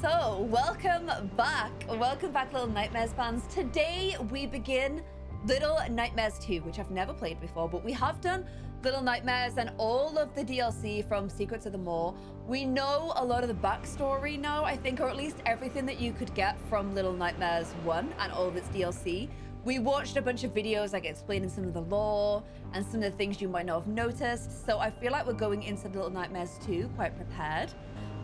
So, welcome back. Welcome back, Little Nightmares fans. Today, we begin Little Nightmares 2, which I've never played before, but we have done Little Nightmares and all of the DLC from Secrets of the Maw. We know a lot of the backstory now, I think, or at least everything that you could get from Little Nightmares 1 and all of its DLC. We watched a bunch of videos like explaining some of the lore and some of the things you might not have noticed. So I feel like we're going into Little Nightmares 2 quite prepared.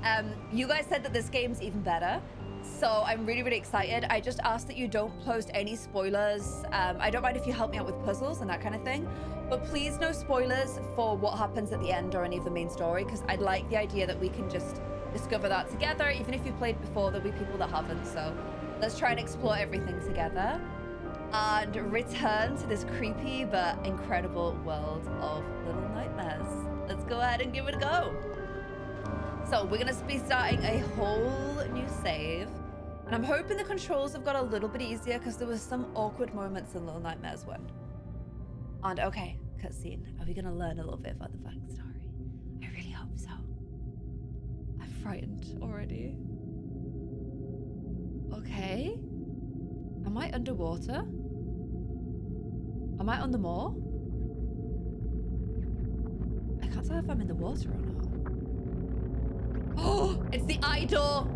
Um, you guys said that this game's even better. So I'm really, really excited. I just ask that you don't post any spoilers. Um, I don't mind if you help me out with puzzles and that kind of thing. But please no spoilers for what happens at the end or any of the main story because I'd like the idea that we can just discover that together. Even if you've played before, there'll be people that haven't. So let's try and explore everything together and return to this creepy but incredible world of Little Nightmares. Let's go ahead and give it a go. So we're going to be starting a whole new save. And I'm hoping the controls have got a little bit easier because there was some awkward moments in Little Nightmares 1. And okay, cutscene. Are we going to learn a little bit about the backstory? I really hope so. I'm frightened already. Okay. Am I underwater? Am I on the Maw? I can't tell if I'm in the water or not. Oh, it's the idol.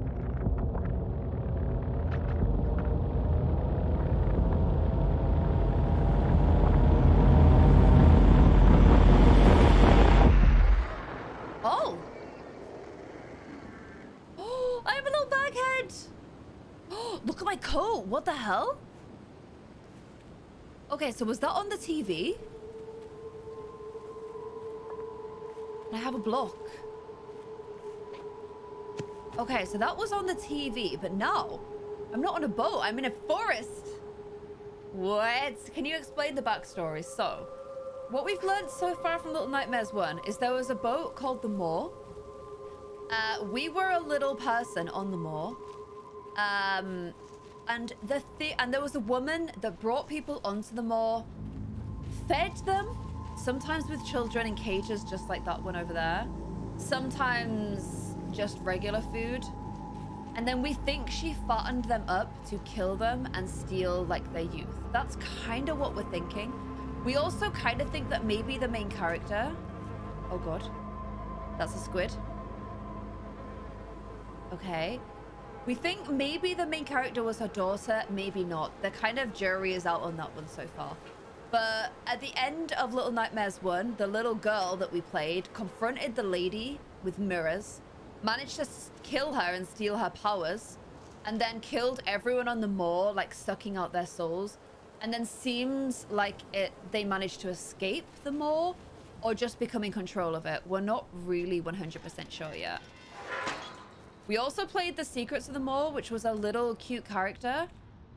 Oh. Oh, I have a little. Oh, look at my coat. What the hell? Okay, so was that on the TV? I have a block. Okay, so that was on the TV, but now I'm not on a boat. I'm in a forest. What? Can you explain the backstory? So, what we've learned so far from Little Nightmares 1 is there was a boat called the Maw. Uh, we were a little person on the Maw. Um, and the th and there was a woman that brought people onto the Maw, fed them, sometimes with children in cages just like that one over there. Sometimes just regular food. And then we think she fattened them up to kill them and steal like their youth. That's kind of what we're thinking. We also kind of think that maybe the main character... Oh god. That's a squid. Okay. We think maybe the main character was her daughter, maybe not. The kind of jury is out on that one so far. But at the end of Little Nightmares 1, the little girl that we played confronted the lady with mirrors managed to kill her and steal her powers, and then killed everyone on the Maw, like sucking out their souls. And then seems like it they managed to escape the Maw or just become in control of it. We're not really 100% sure yet. We also played The Secrets of the Maw, which was a little cute character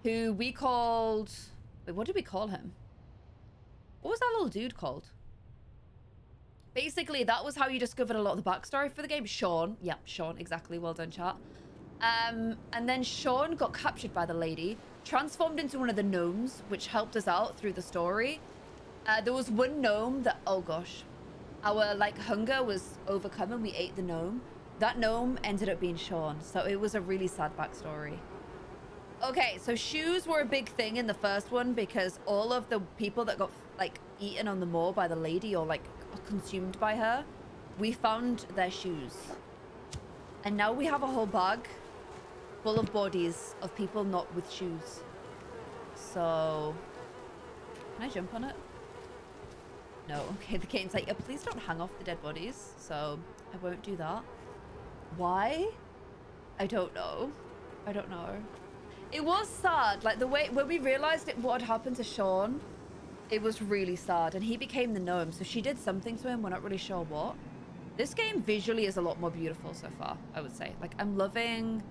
who we called... Wait, what did we call him? What was that little dude called? Basically, that was how you discovered a lot of the backstory for the game. Sean. Yep, Sean. Exactly. Well done, chat. Um, and then Sean got captured by the lady, transformed into one of the gnomes, which helped us out through the story. Uh, there was one gnome that, oh gosh, our like hunger was overcome and we ate the gnome. That gnome ended up being Sean, so it was a really sad backstory. Okay, so shoes were a big thing in the first one because all of the people that got like eaten on the Maw by the lady or like consumed by her, we found their shoes. And now we have a whole bag full of bodies of people not with shoes. So, can I jump on it? No. Okay, the game's like, oh, please don't hang off the dead bodies. So, I won't do that. Why? I don't know. I don't know. It was sad. Like, the way... When we realized it, what had happened to Sean, it was really sad. And he became the gnome. So she did something to him. We're not really sure what. This game visually is a lot more beautiful so far, I would say. Like, I'm loving...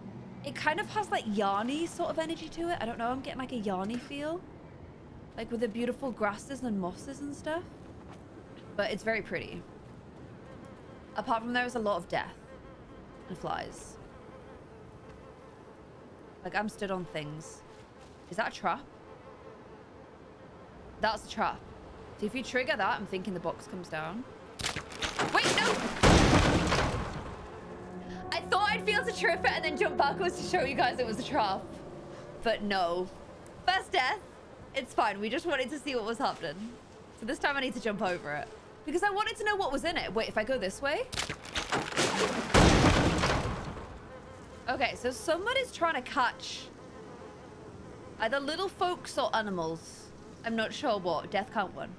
It kind of has, like, Yarny sort of energy to it. I don't know. I'm getting, like, a Yarny feel. Like, with the beautiful grasses and mosses and stuff. But it's very pretty. Apart from there is a lot of death. And flies. Like, I'm stood on things. Is that a trap? That's a trap. So if you trigger that, I'm thinking the box comes down. Wait, no! I thought I'd be able to trip it and then jump backwards to show you guys it was a trap. But no. First death. It's fine. We just wanted to see what was happening. So this time I need to jump over it. Because I wanted to know what was in it. Wait, if I go this way? Okay, so somebody's trying to catch either little folks or animals. I'm not sure what. Death count one.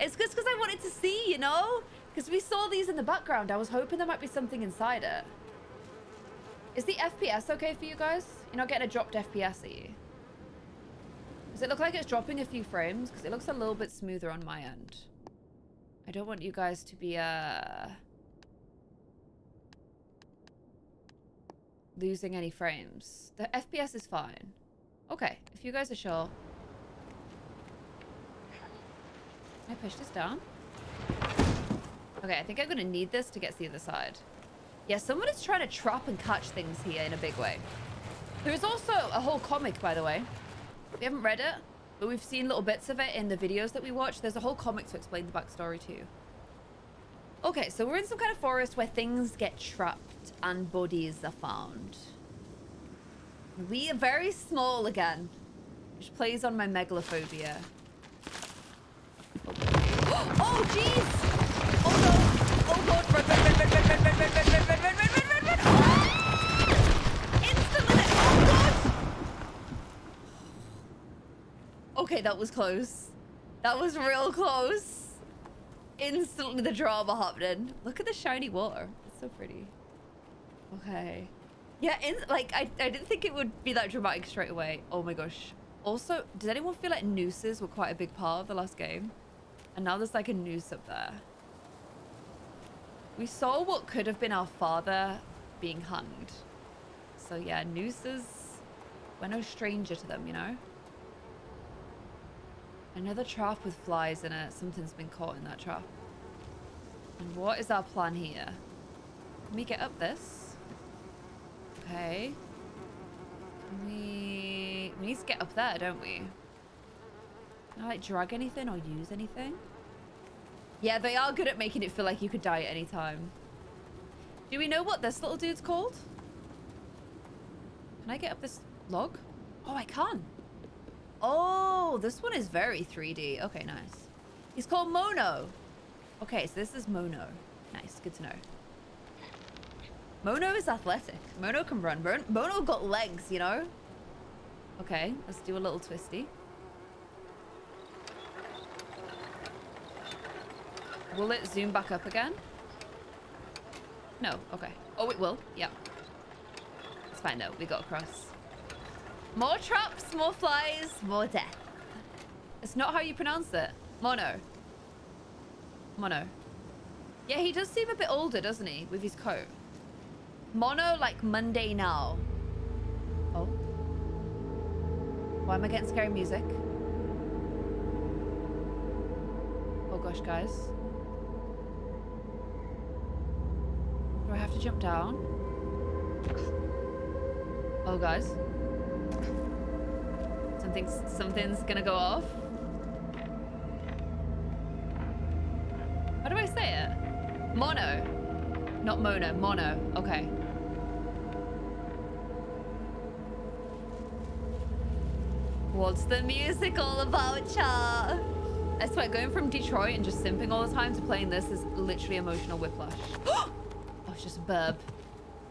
It's just because I wanted to see, you know? Because we saw these in the background. I was hoping there might be something inside it. Is the FPS okay for you guys? You're not getting a dropped FPS, are you? Does it look like it's dropping a few frames? Because it looks a little bit smoother on my end. I don't want you guys to be, uh... Losing any frames. The FPS is fine. Okay, if you guys are sure. Can I push this down? Okay, I think I'm to need this to get to the other side. Yeah, someone is trying to trap and catch things here in a big way. There's also a whole comic, by the way. We haven't read it, but we've seen little bits of it in the videos that we watch. There's a whole comic to explain the backstory too. Okay, so we're in some kind of forest where things get trapped and bodies are found. We are very small again, which plays on my megalophobia. Oh, jeez! Oh, no! Oh, God! Run, run, run, run, run, run, run, run, run, run, run, run, run, run, run! Instantly! Oh, God! Okay, that was close. That was real close. Instantly the drama happening. Look at the shiny water. It's so pretty. Okay. Yeah, in, like, I, I didn't think it would be that dramatic straight away. Oh my gosh. Also, does anyone feel like nooses were quite a big part of the last game? And now there's like a noose up there. We saw what could have been our father being hanged. So yeah, nooses, we're no stranger to them, you know? Another trap with flies in it. Something's been caught in that trap. And what is our plan here? Can we get up this? Okay. We... We need to get up there, don't we? I, like, drag anything or use anything? Yeah, they are good at making it feel like you could die at any time. Do we know what this little dude's called? Can I get up this log? Oh, I can. Oh, this one is very 3D. Okay, nice. He's called Mono. Okay, so this is Mono. Nice, good to know. Mono is athletic. Mono can run. Mono got legs, you know? Okay, let's do a little twisty. Will it zoom back up again? No, okay. Oh, it will. Yep. It's fine though. We got across. More traps, more flies, more death. It's not how you pronounce it. Mono. Mono. Yeah, he does seem a bit older, doesn't he? With his coat. Mono, like Monday now. Oh. Why am I getting scary music? Oh gosh, guys. I have to jump down? Oh, guys. Something's, something's gonna go off. How do I say it? Mono. Not mono, mono. Okay. What's the music all about, chat? I swear, going from Detroit and just simping all the time to playing this is literally emotional whiplash. it's just a burb.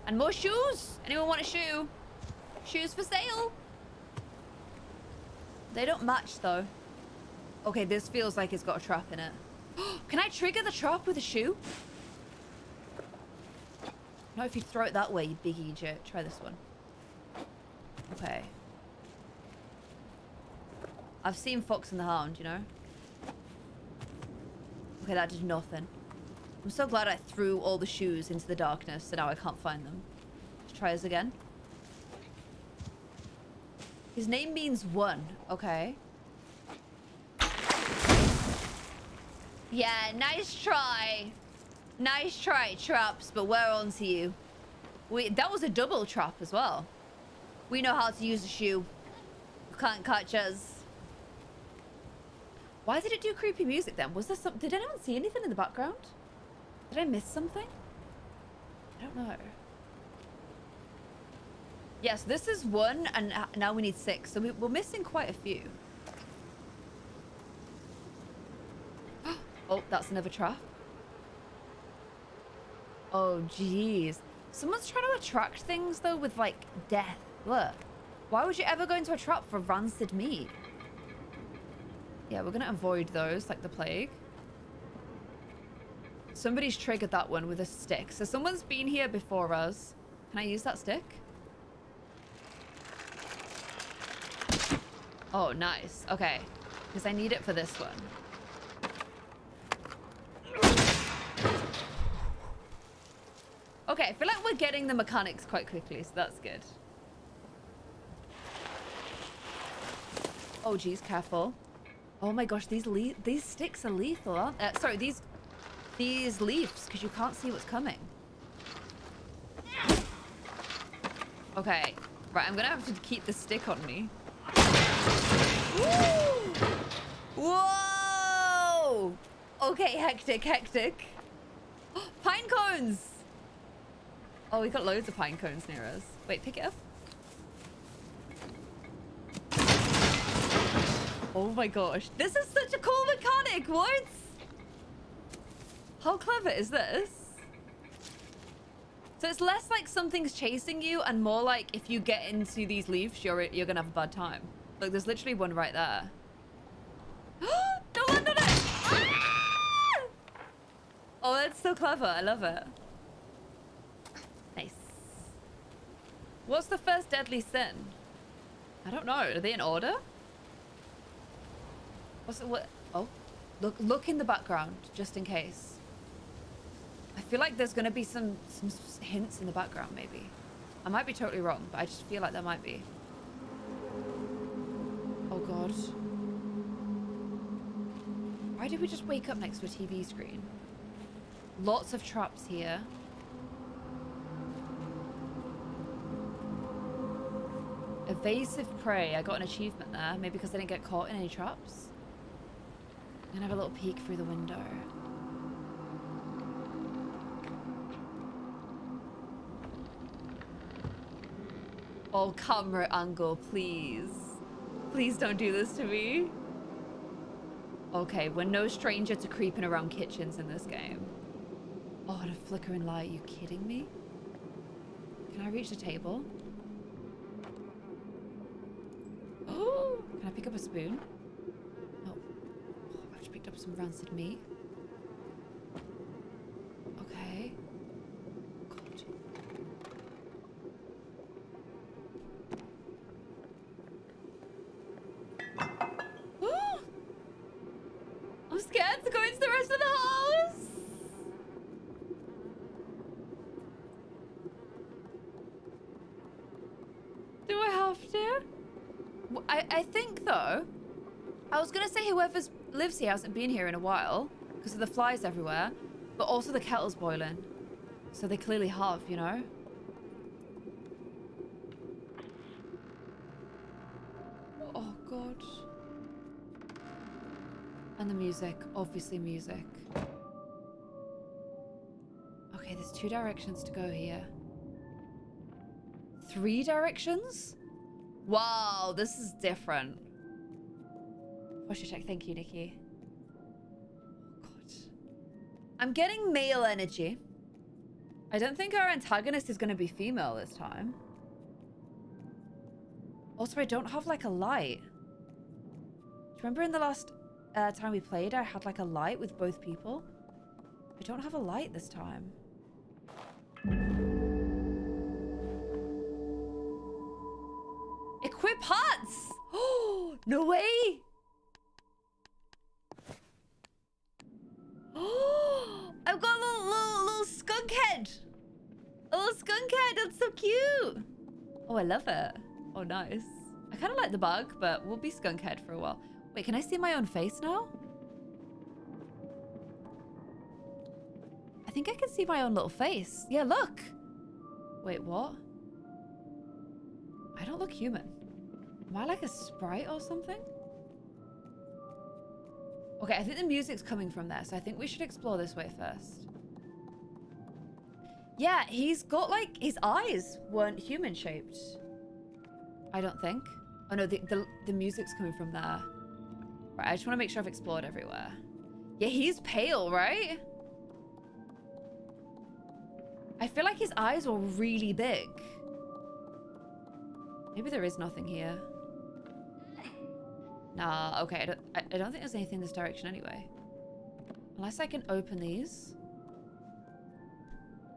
And more shoes. Anyone want a shoe? Shoes for sale. They don't match, though. Okay, this feels like it's got a trap in it. Can I trigger the trap with a shoe? No, if you throw it that way, you big idiot. Try this one. Okay. I've seen Fox and the Hound, you know? Okay, that did nothing. I'm so glad I threw all the shoes into the darkness, so now I can't find them. Let's try this again. His name means one. Okay. Yeah, nice try. Nice try, traps, but we're on to you. We That was a double trap as well. We know how to use a shoe. You can't catch us. Why did it do creepy music then? Was there some... Did anyone see anything in the background? Did I miss something? I don't know. Yes, this is one, and uh, now we need six. So we're missing quite a few. oh, that's another trap. Oh, jeez. Someone's trying to attract things, though, with, like, death. Look. Why would you ever go into a trap for rancid meat? Yeah, we're going to avoid those, like the plague. Somebody's triggered that one with a stick. So someone's been here before us. Can I use that stick? Oh, nice. Okay. Because I need it for this one. Okay, I feel like we're getting the mechanics quite quickly, so that's good. Oh, geez, careful. Oh my gosh, these these sticks are lethal, aren't uh, Sorry, these these leaves, because you can't see what's coming. Okay. Right, I'm gonna have to keep the stick on me. Whoa! Okay, hectic, hectic. pine cones! Oh, we've got loads of pine cones near us. Wait, pick it up. Oh my gosh. This is such a cool mechanic. What? How clever is this? So it's less like something's chasing you and more like if you get into these leaves, you're, you're to have a bad time. Look, there's literally one right there. Don't land on it! Ah! Oh, that's so clever. I love it. Nice. What's the first deadly sin? I don't know. Are they in order? What's it? What? Oh, look! Look in the background, just in case. I feel like there's gonna be some some hints in the background, maybe. I might be totally wrong, but I just feel like there might be. Oh god. Why did we just wake up next to a TV screen? Lots of traps here. Evasive prey. I got an achievement there. Maybe because I didn't get caught in any traps. I'm gonna have a little peek through the window. Oh, camera angle, please. Please don't do this to me. Okay, we're no stranger to creeping around kitchens in this game. Oh, and a flickering light. Are you kidding me? Can I reach the table? Oh, can I pick up a spoon? Oh, oh, I've just picked up some rancid meat. Okay. God. I'm scared to go into the rest of the house. Do I have to? I, I think, though, I was going to say whoever lives here hasn't been here in a while because of the flies everywhere, but also the kettle's boiling. So they clearly have, you know? Oh, God. And the music. Obviously music. Okay, there's two directions to go here. Three directions? Wow, this is different. Posture check. Thank you, Nikki. Oh, God. I'm getting male energy. I don't think our antagonist is going to be female this time. Also, I don't have, like, a light. Do you remember in the last uh, time we played, I had, like, a light with both people? I don't have a light this time. Equip huts! Oh, no way! Oh, I've got a little, little, little skunk head. A little skunk head. That's so cute. Oh, I love it. Oh, nice. I kind of like the bug, but we'll be skunk head for a while. Wait, can I see my own face now? I think I can see my own little face. Yeah, look. Wait, what? I don't look human. Am I like a sprite or something? Okay, I think the music's coming from there, so I think we should explore this way first. Yeah, he's got like, his eyes weren't human shaped. I don't think. Oh no, the, the, the music's coming from there. Right, I just want to make sure I've explored everywhere. Yeah, he's pale, right? I feel like his eyes were really big. Maybe there is nothing here. Nah, okay. I don't, I, I don't think there's anything in this direction anyway. Unless I can open these.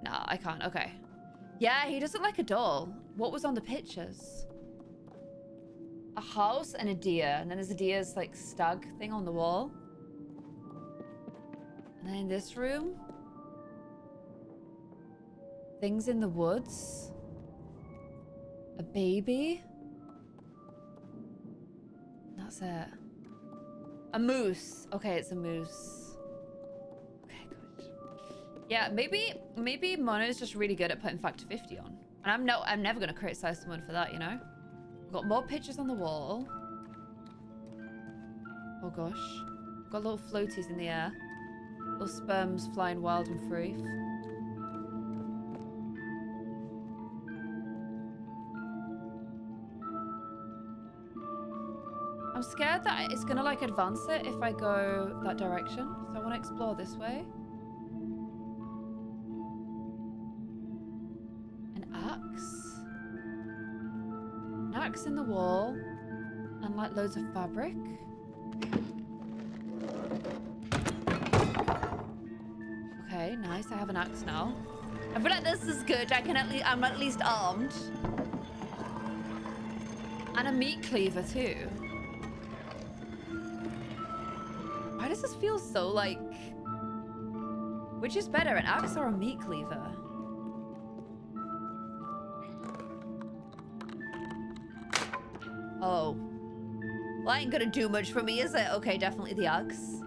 Nah, I can't. Okay. Yeah, he doesn't like a doll. What was on the pictures? A house and a deer. And then there's a deer's like stag thing on the wall. And then in this room. Things in the woods. A baby. That's it. A moose. Okay, it's a moose. Yeah, maybe maybe Mono's just really good at putting factor 50 on. And I'm no I'm never gonna criticize someone for that, you know? We've got more pictures on the wall. Oh gosh. We've got little floaties in the air. Little sperms flying wild and free. I'm scared that it's gonna like advance it if I go that direction. So I want to explore this way. Axe in the wall. And like loads of fabric. Okay, nice. I have an axe now. I feel like this is good. I can at least I'm at least armed. And a meat cleaver too. Why does this feel so like... Which is better, an axe or a meat cleaver? Oh. Well, ain't gonna do much for me, is it? Okay, definitely the axe.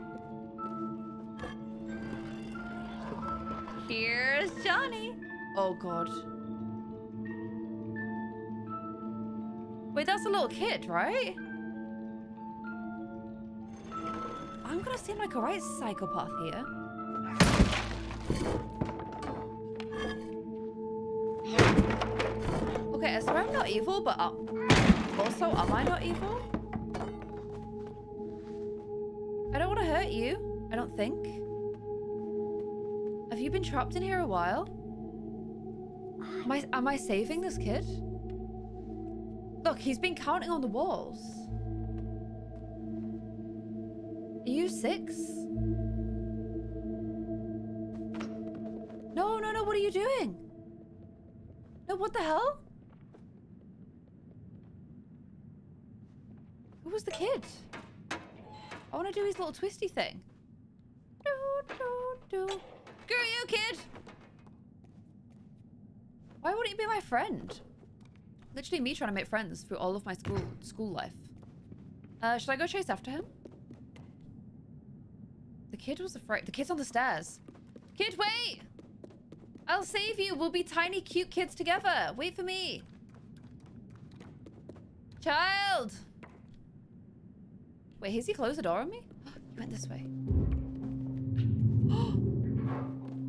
Here's Johnny. Oh, God. Wait, that's a little kid, right? I'm gonna seem like a right psychopath here. Okay, I swear I'm not evil, but uh, also, am I not evil? I don't want to hurt you. I don't think. Have you been trapped in here a while? Am I, am I saving this kid? Look, he's been counting on the walls. Are you six? No, no, no, what are you doing? No, what the hell? Who was the kid? I want to do his little twisty thing. Do, do, do. Screw you, kid! Why wouldn't you be my friend? Literally me trying to make friends through all of my school school life. Uh, should I go chase after him? The kid was afraid. The kid's on the stairs. Kid, wait! I'll save you. We'll be tiny, cute kids together. Wait for me. Child! Wait, has he closed the door on me? he went this way.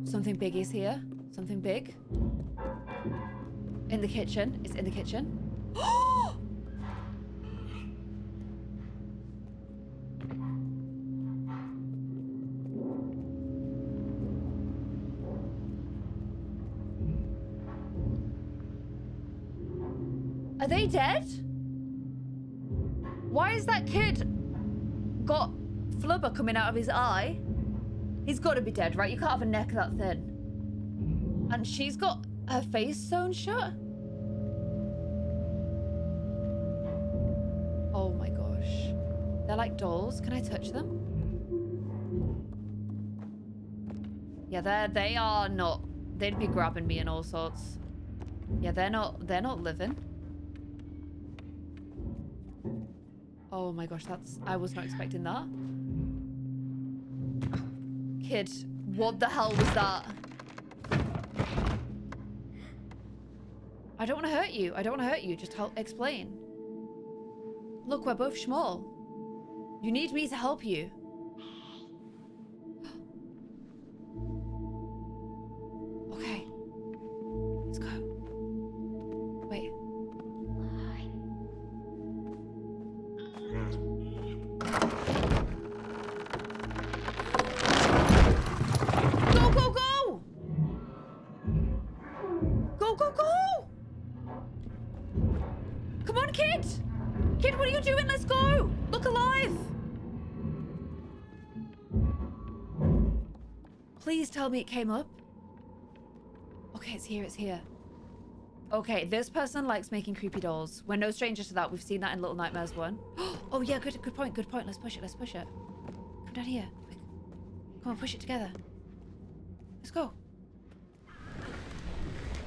Something big is here. Something big. In the kitchen. It's in the kitchen. Are they dead? Why is that kid got flubber coming out of his eye? He's got to be dead, right? You can't have a neck that thin. And she's got her face sewn shut? Oh my gosh. They're like dolls. Can I touch them? Yeah, they're, they are not... They'd be grabbing me and all sorts. Yeah, they're not... They're not living. Oh my gosh, that's... I was not expecting that. Kid, what the hell was that? I don't want to hurt you. I don't want to hurt you. Just help explain. Look, we're both small. You need me to help you. Me it came up. Okay, it's here, it's here. Okay, this person likes making creepy dolls. We're no strangers to that. We've seen that in Little Nightmares 1. Oh, yeah, good good point, good point. Let's push it, let's push it. Come down here. Come on, push it together. Let's go.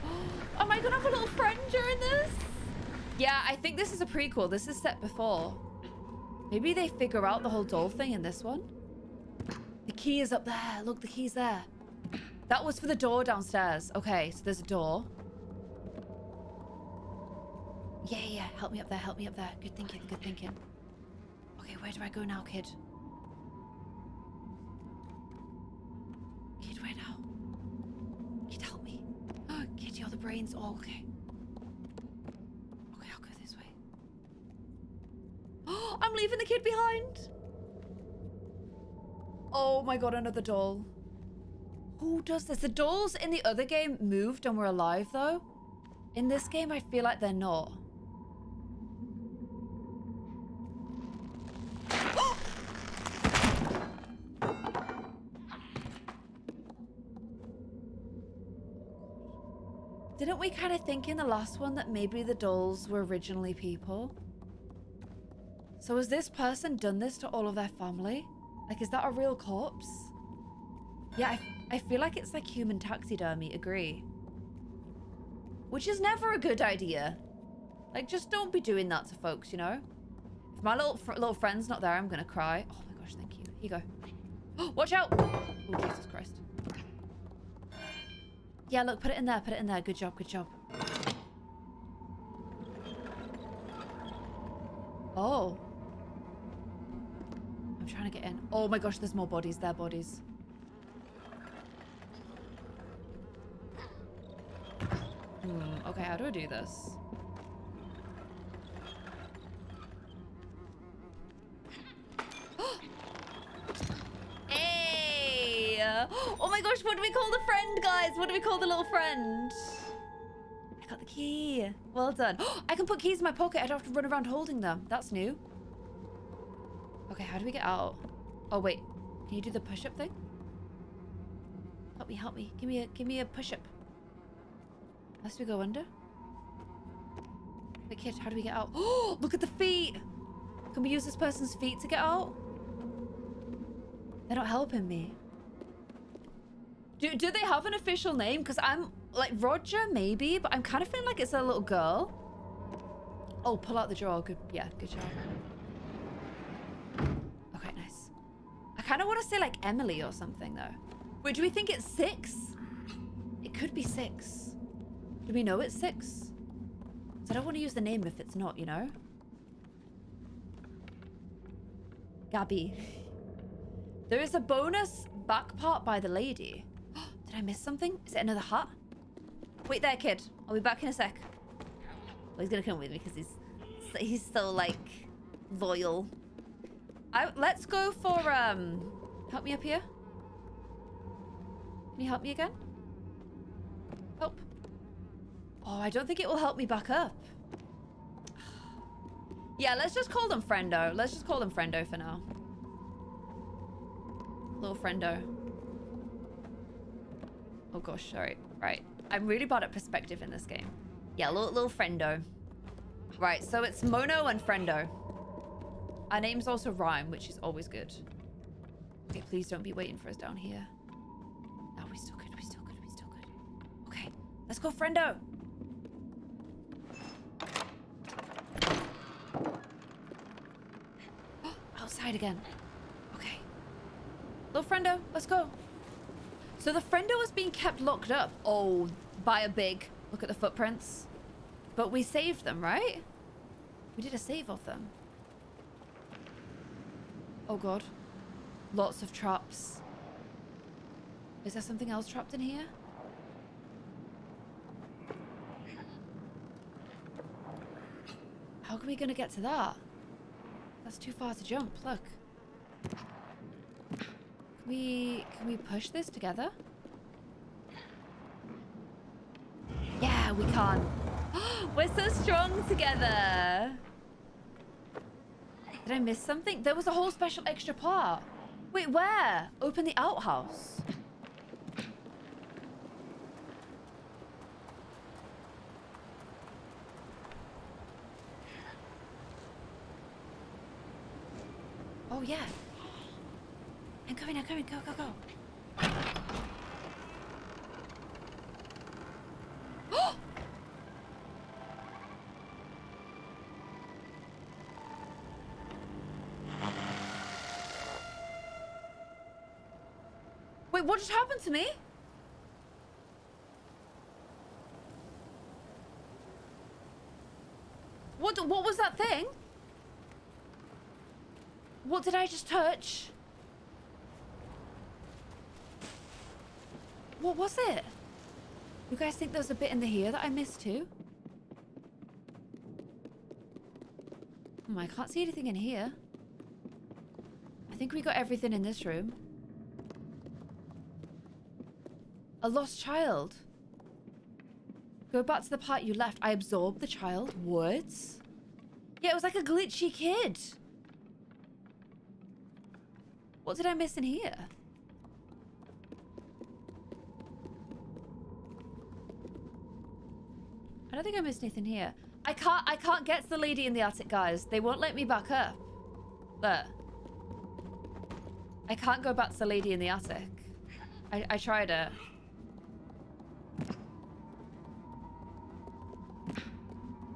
Am I gonna have a little friend during this? Yeah, I think this is a prequel. This is set before. Maybe they figure out the whole doll thing in this one. The key is up there. Look, the key's there. That was for the door downstairs. Okay, so there's a door. Yeah, yeah. Help me up there. Help me up there. Good thinking. Good thinking. Okay, where do I go now, kid? Kid, where now? Kid, help me. Oh, kid, you're the brains. Oh, okay. Okay, I'll go this way. Oh, I'm leaving the kid behind. Oh my god, another doll. Who does this? The dolls in the other game moved and were alive, though. In this game, I feel like they're not. Didn't we kind of think in the last one that maybe the dolls were originally people? So has this person done this to all of their family? Like, is that a real corpse? Yeah, I, I feel like it's like human taxidermy, agree. Which is never a good idea. Like, just don't be doing that to folks, you know? If my little fr little friend's not there, I'm gonna cry. Oh my gosh, thank you. Here you go. Watch out! Oh, Jesus Christ. Yeah, look, put it in there, put it in there. Good job, good job. Oh. I'm trying to get in. Oh my gosh, there's more bodies. There bodies. Hmm, okay, how do I do this? hey! Oh my gosh, what do we call the friend, guys? What do we call the little friend? I got the key. Well done. I can put keys in my pocket. I don't have to run around holding them. That's new. Okay, how do we get out? Oh, wait. Can you do the push-up thing? Help me, help me. Give me a give me a push-up. Unless we go under? Wait, kid, how do we get out? Oh, look at the feet! Can we use this person's feet to get out? They're not helping me. Do, do they have an official name? Because I'm, like, Roger, maybe, but I'm kind of feeling like it's a little girl. Oh, pull out the drawer. Good, yeah, good job. Okay, nice. I kind of want to say like Emily or something though. Wait, do we think it's six? It could be six. Do we know it's six? So I don't want to use the name if it's not, you know? Gabby. There is a bonus back part by the lady. Did I miss something? Is it another hat? Wait there, kid. I'll be back in a sec. Well, he's gonna come with me because he's he's so like loyal. I, let's go for, um... Help me up here. Can you help me again? Help. Oh, I don't think it will help me back up. yeah, let's just call them Friendo. Let's just call them Friendo for now. Little Friendo. Oh gosh, sorry. Right. I'm really bad at perspective in this game. Yeah, little, little Friendo. Right, so it's Mono and Friendo. Our names also rhyme, which is always good. Okay, please don't be waiting for us down here. No, we still good, we still good, we still good. Okay, let's go, friendo! Outside again. Okay. Little friendo, let's go. So the friendo was being kept locked up. Oh, by a big. Look at the footprints. But we saved them, right? We did a save of them. Oh god. Lots of traps. Is there something else trapped in here? How are we gonna get to that? That's too far to jump, look. Can we can we push this together? Yeah, we can. We're so strong together. Did I miss something? There was a whole special extra part. Wait, where? Open the outhouse. Yeah. I'm coming, I'm coming. Go, go, go. Wait, what just happened to me? What, what was that thing? What did I just touch? What was it? You guys think there's a bit in the here that I missed too? Oh, I can't see anything in here. I think we got everything in this room. A lost child. Go back to the part you left. I absorbed the child. Words? Yeah, it was like a glitchy kid. What did I miss in here? I don't think I missed anything here. I can't I can't get to the lady in the attic, guys. They won't let me back up. But I can't go back to the lady in the attic. I, I tried it.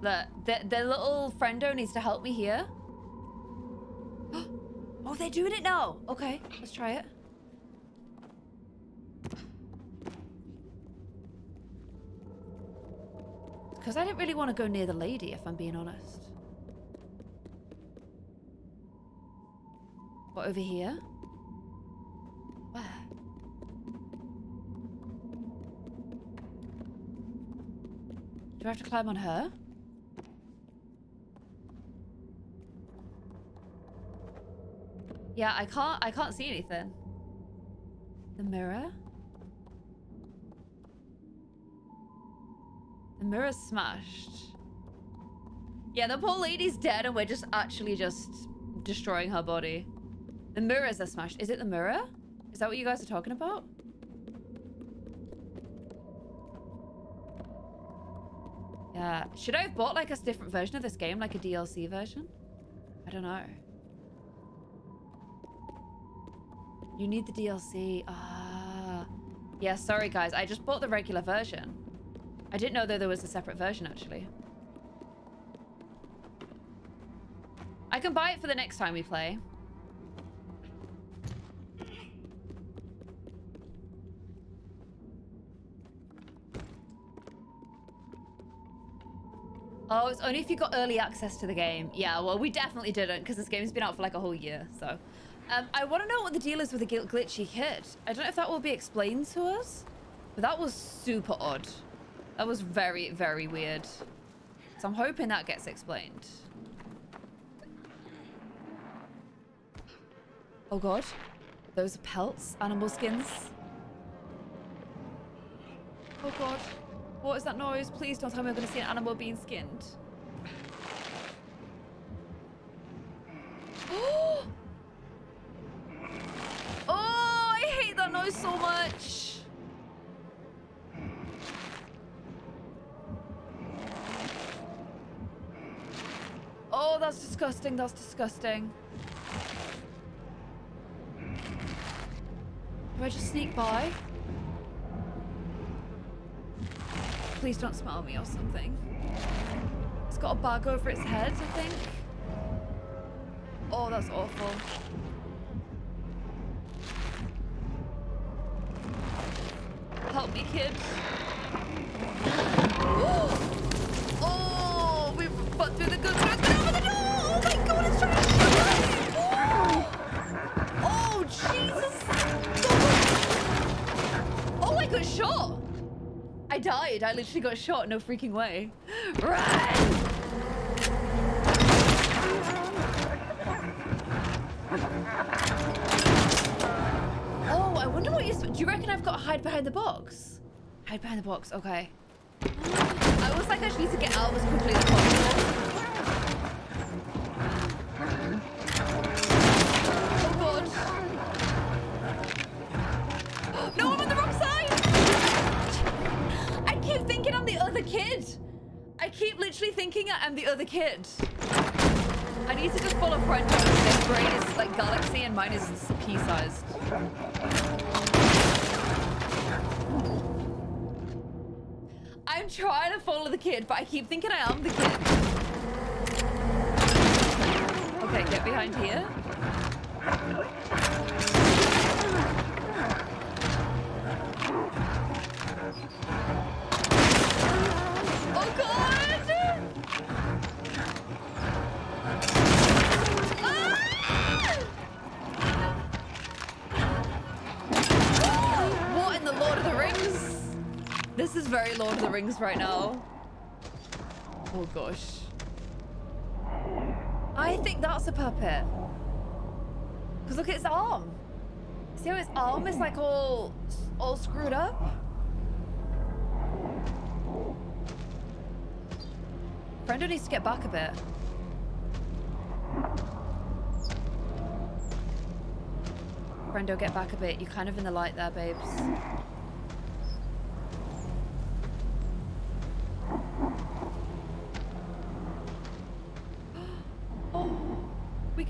Look, the, the little friendo needs to help me here. Oh, they're doing it now. Okay, let's try it. Because I didn't really want to go near the lady, if I'm being honest. What, over here? Where? Do I have to climb on her? Yeah, I can't I can't see anything. The mirror? The mirror's smashed. Yeah, the poor lady's dead and we're just actually just destroying her body. The mirrors are smashed. Is it the mirror? Is that what you guys are talking about? Yeah. Should I have bought like a different version of this game? Like a DLC version? I don't know. You need the DLC. Ah. Yeah, sorry guys. I just bought the regular version. I didn't know that there was a separate version actually. I can buy it for the next time we play. Oh, it's only if you got early access to the game. Yeah, well, we definitely didn't because this game's been out for like a whole year, so... Um, I want to know what the deal is with the glitchy kid. I don't know if that will be explained to us, but that was super odd. That was very, very weird. So I'm hoping that gets explained. Oh god. Those are pelts, animal skins. Oh god. What is that noise? Please don't tell me we're going to see an animal being skinned. Oh! Oh, I hate that noise so much. Oh, that's disgusting. That's disgusting. Do I just sneak by? Please don't smell me or something. It's got a bag over its head, I think. Oh, that's awful. Help me, kid. I. I literally got shot. No freaking way. Run! Oh, I wonder what you... Do you reckon I've got to hide behind the box? Hide behind the box. Okay. I was like, I need to get out as quickly as possible. Kid. I need to just follow friend Their brain is like galaxy and mine is pea-sized. I'm trying to follow the kid, but I keep thinking I am the kid. Okay, get behind here. Lord of the Rings right now. Oh gosh. I think that's a puppet. Because look at its arm. See how its arm is like all, all screwed up? Brenda needs to get back a bit. Brendo, get back a bit. You're kind of in the light there, babes. oh, we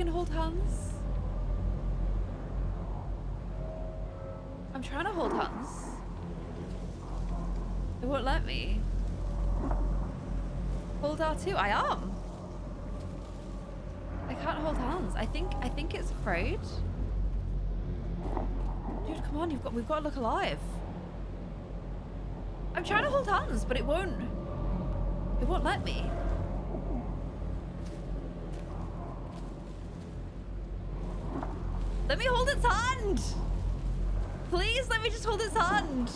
I'm trying to hold hands. It won't let me. Hold R2. I am. I can't hold hands. I think I think it's afraid. Dude, come on, you've got we've got to look alive. I'm trying to hold hands, but it won't. It won't let me. Let me hold its hand. Please let me just hold its hand.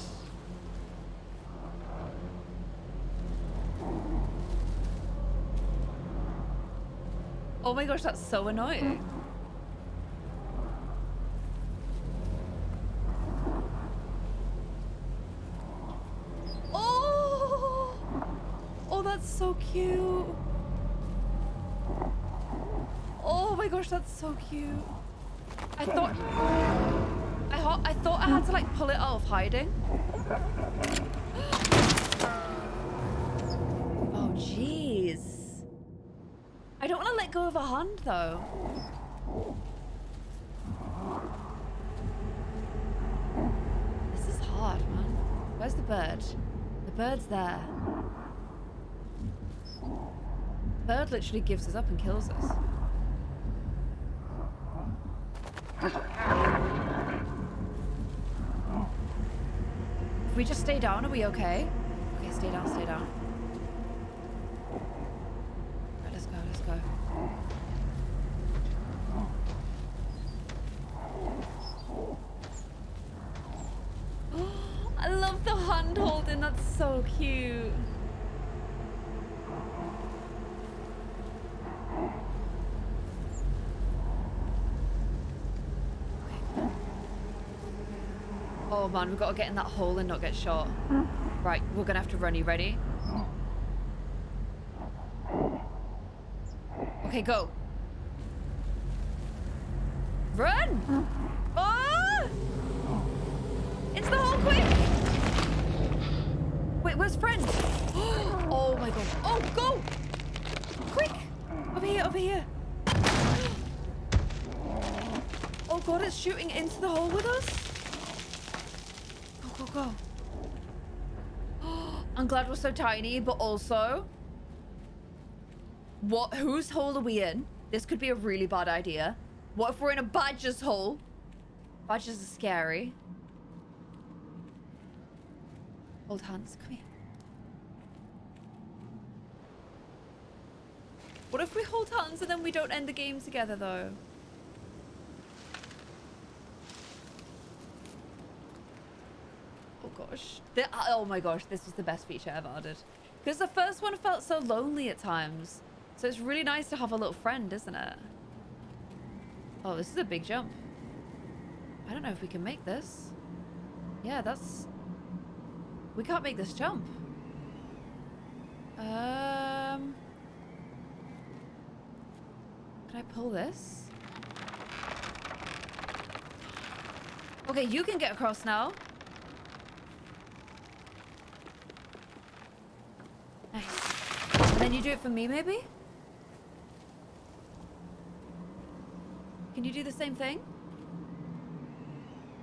Oh my gosh, that's so annoying. Oh! Oh, that's so cute. Oh my gosh, that's so cute. I thought... I, I thought I had to like pull it out of hiding. Oh, jeez. I don't want to let go of a hand, though. This is hard, man. Where's the bird? The bird's there. Bird literally gives us up and kills us. We just stay down, are we okay? Okay, stay down, stay down. Right, let's go, let's go. I love the hand holding, that's so cute. Oh man, we've got to get in that hole and not get shot. Mm. Right, we're gonna have to run. You ready? Oh. Okay, go. Run! Mm. Ah! Oh! Into the hole, quick! Wait, where's friend? Oh my god. Oh, go! Quick! Over here, over here. Oh god, it's shooting into the hole with us? Go, go. I'm glad we're so tiny, but also... What? Whose hole are we in? This could be a really bad idea. What if we're in a badger's hole? Badgers are scary. Hold hands. Come here. What if we hold hands and then we don't end the game together, though? Gosh. The, oh my gosh, this was the best feature I've added. Because the first one felt so lonely at times. So it's really nice to have a little friend, isn't it? Oh, this is a big jump. I don't know if we can make this. Yeah, that's... We can't make this jump. Um... Can I pull this? Okay, you can get across now. Nice. And then Can you do it for me, maybe? Can you do the same thing?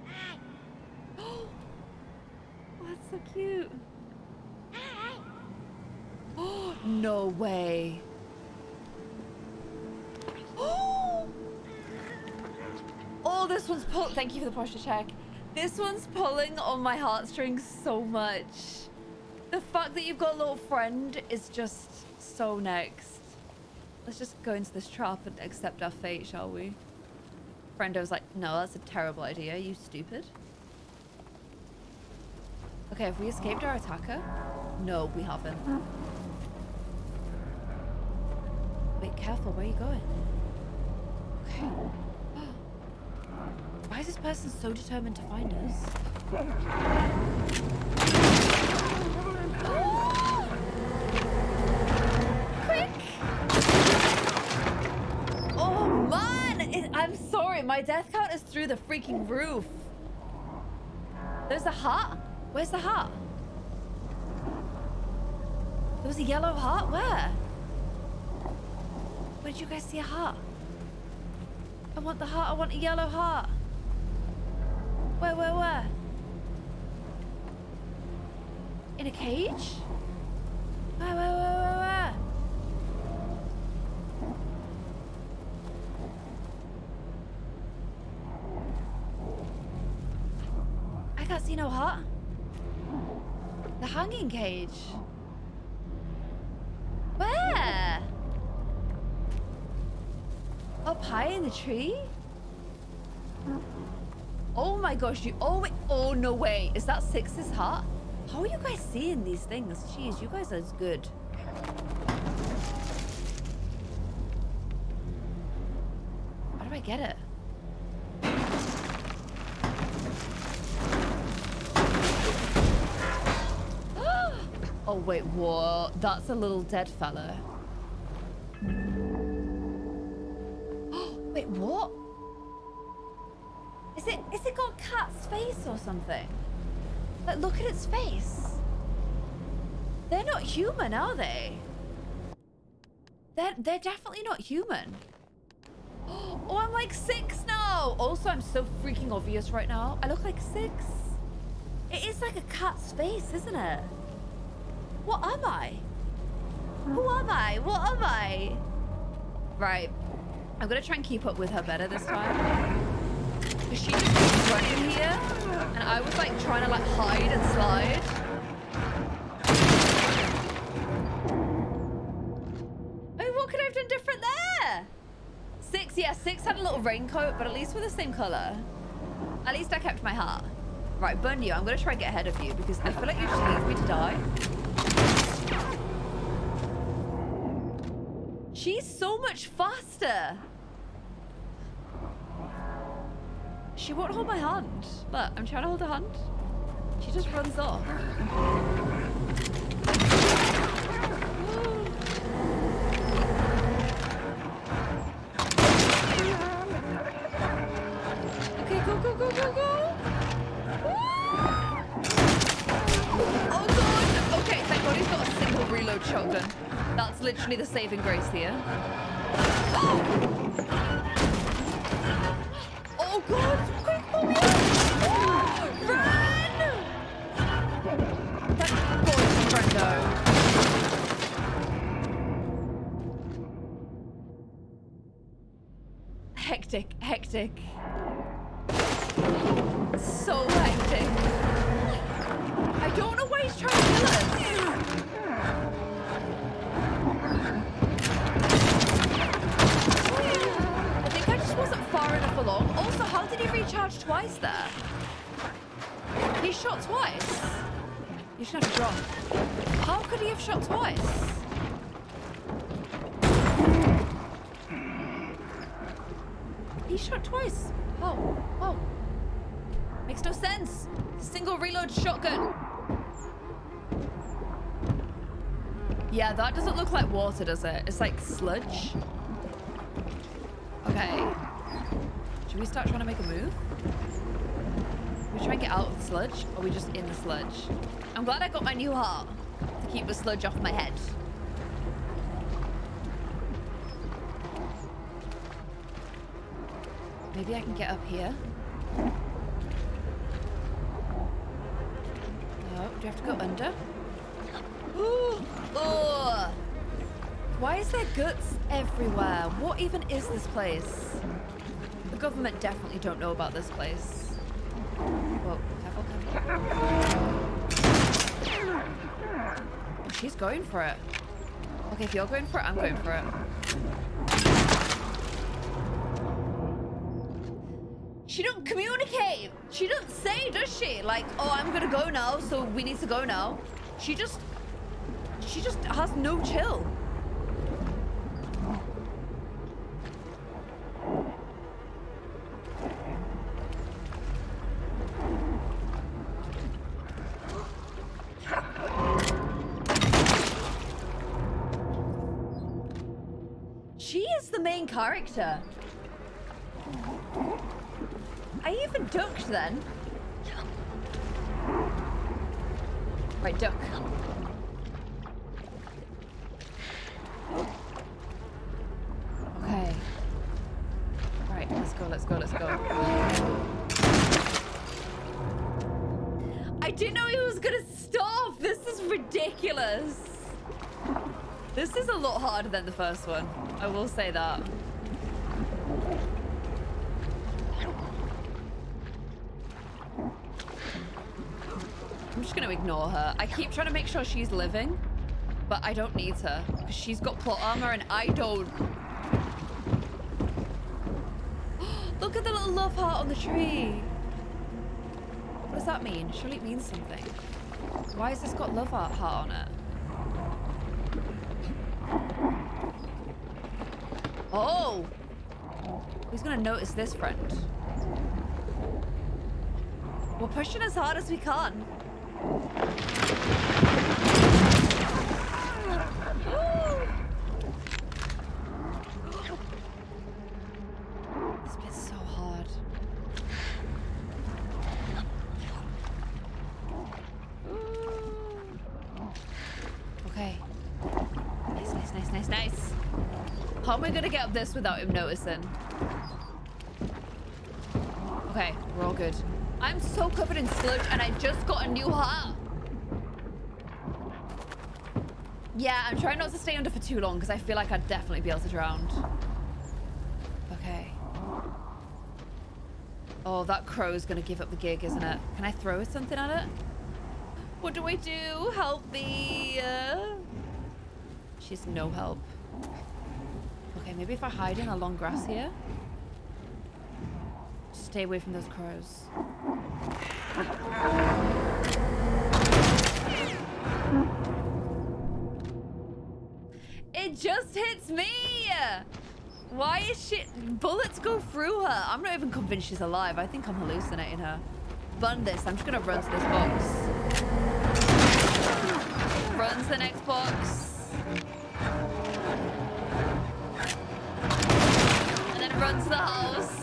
Oh, that's so cute. Oh, no way. Oh, oh this one's pull. Thank you for the posture check. This one's pulling on my heartstrings so much. The fact that you've got a little friend is just so next. Let's just go into this trap and accept our fate, shall we? Friendo's like, no, that's a terrible idea. You stupid. Okay, have we escaped our attacker? No, we haven't. Wait, careful. Where are you going? Okay. Why is this person so determined to find us? Sorry, my death count is through the freaking roof. There's a heart. Where's the heart? There was a yellow heart? Where? Where did you guys see a heart? I want the heart. I want a yellow heart. Where, where, where? In a cage? Where, where, where, where, Casino Hut? The hanging cage. Where? Up high in the tree? Oh my gosh, you- oh oh no way. Is that Six's hut? How are you guys seeing these things? Jeez, you guys are good. How do I get it? Oh, wait, what? That's a little dead fella. wait, what? Is it, is it got cat's face or something? Like, look at its face. They're not human, are they? They're, they're definitely not human. Oh, I'm like six now. Also, I'm so freaking obvious right now. I look like six. It is like a cat's face, isn't it? What am I? Who am I? What am I? Right. I'm gonna try and keep up with her better this time. Because she just keeps running here. And I was like trying to like hide and slide. Oh, what could I have done different there? Six, yeah, six had a little raincoat, but at least we're the same color. At least I kept my heart. Right, Bunyu, I'm gonna try and get ahead of you because I feel like you just leave me to die. She's so much faster. She won't hold my hand. But I'm trying to hold her hand. She just runs off. okay, go, go, go, go, go. Oh god! Okay, thank god he's got a single reload shotgun. That's literally the saving grace here. Oh god! Quick, pull me up! Run! Thank god, friendo. Hectic, hectic. So hectic. I don't know why he's trying to kill us. Far enough along. Also, how did he recharge twice there? He shot twice. You should have to drop. How could he have shot twice? He shot twice. Oh, oh. Makes no sense. Single reload shotgun. Yeah, that doesn't look like water, does it? It's like sludge. Okay. Should we start trying to make a move? We try and get out of the sludge? Or are we just in the sludge? I'm glad I got my new heart to keep the sludge off my head. Maybe I can get up here. No, do I have to go under? Ooh! Oh! Why is there guts everywhere? What even is this place? The government definitely don't know about this place. Whoa, careful, she's going for it. Okay, if you're going for it, I'm going for it. She don't communicate. She doesn't say, does she? Like, oh, I'm gonna go now, so we need to go now. She just, she just has no chill. She is the main character. I even ducked then. Right, duck. Okay. Right, let's go, let's go, let's go. I didn't know he was gonna stop! This is ridiculous! This is a lot harder than the first one. I will say that. I'm just going to ignore her. I keep trying to make sure she's living, but I don't need her because she's got plot armor and I don't. Look at the little love heart on the tree. What does that mean? Surely it means something. Why has this got love heart on it? Oh! Who's gonna notice this, friend? We're pushing as hard as we can. this bit's so hard. Okay. Nice, nice, nice, nice, nice. How am I gonna get up this without him noticing? Okay, we're all good. I'm so covered in sludge and I just got a new heart. Yeah, I'm trying not to stay under for too long because I feel like I'd definitely be able to drown. Okay. Oh, that crow is going to give up the gig, isn't it? Can I throw something at it? What do I do? Help me. Uh... She's no help. Maybe if I hide in the long grass here. Stay away from those crows. It just hits me! Why is she... Bullets go through her. I'm not even convinced she's alive. I think I'm hallucinating her. Bun this. I'm just going to run to this box. Run to the next box. And then run to the house.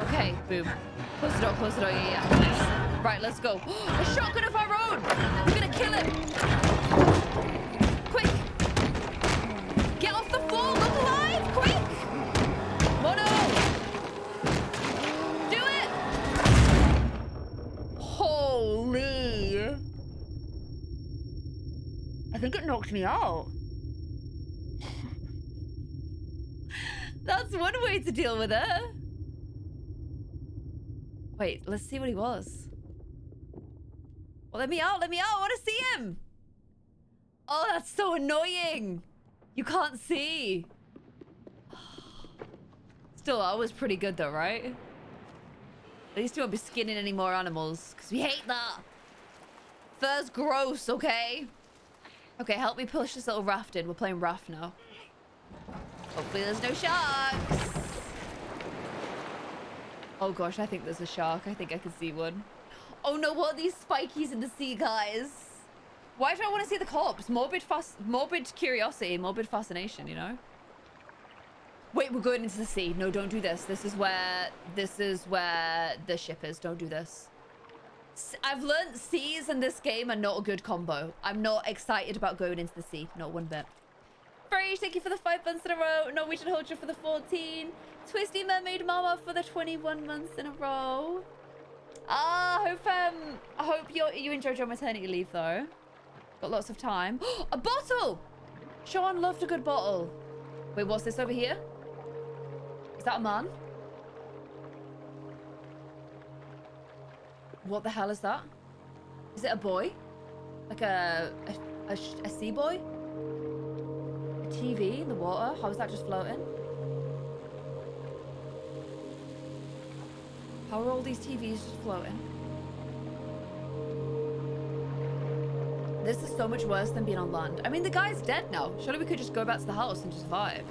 Okay, boom. Close the door, close the door. Yeah, yeah. Right, let's go. A shotgun of our own! We're gonna kill him! Quick! Get off the floor! Look alive! Quick! Mono! Do it! Holy! I think it knocked me out. That's one way to deal with her. Wait, let's see what he was. Well, let me out, let me out. I want to see him. Oh, that's so annoying. You can't see. Still, I was pretty good though, right? At least we won't be skinning any more animals, because we hate that. Fur's gross, okay? Okay, help me push this little raft in. We're playing raft now. Hopefully there's no sharks. Oh gosh, I think there's a shark. I think I can see one. Oh no, what are these spikies in the sea, guys? Why do I want to see the corpse? Morbid fas morbid curiosity, morbid fascination, you know? Wait, we're going into the sea. No, don't do this. This is where this is where the ship is. Don't do this. I've learned seas in this game are not a good combo. I'm not excited about going into the sea. Not one bit. Frey, thank you for the five months in a row. Norwegian Holger for the 14. Twisty Mermaid Mama for the 21 months in a row. Ah, hope um, I hope you you enjoyed your maternity leave though. Got lots of time. a bottle. Sean loved a good bottle. Wait, what's this over here? Is that a man? What the hell is that? Is it a boy? Like a a, a, a sea boy? TV in the water? How is that just floating? How are all these TVs just floating? This is so much worse than being on land. I mean, the guy's dead now. Surely we could just go back to the house and just vibe.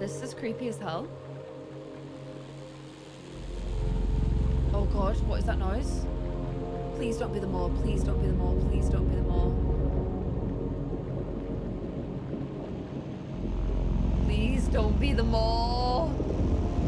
This is creepy as hell. Oh god, what is that noise? Please don't be the mole. Please don't be the mole. Please don't be the mole. Please don't be the mole.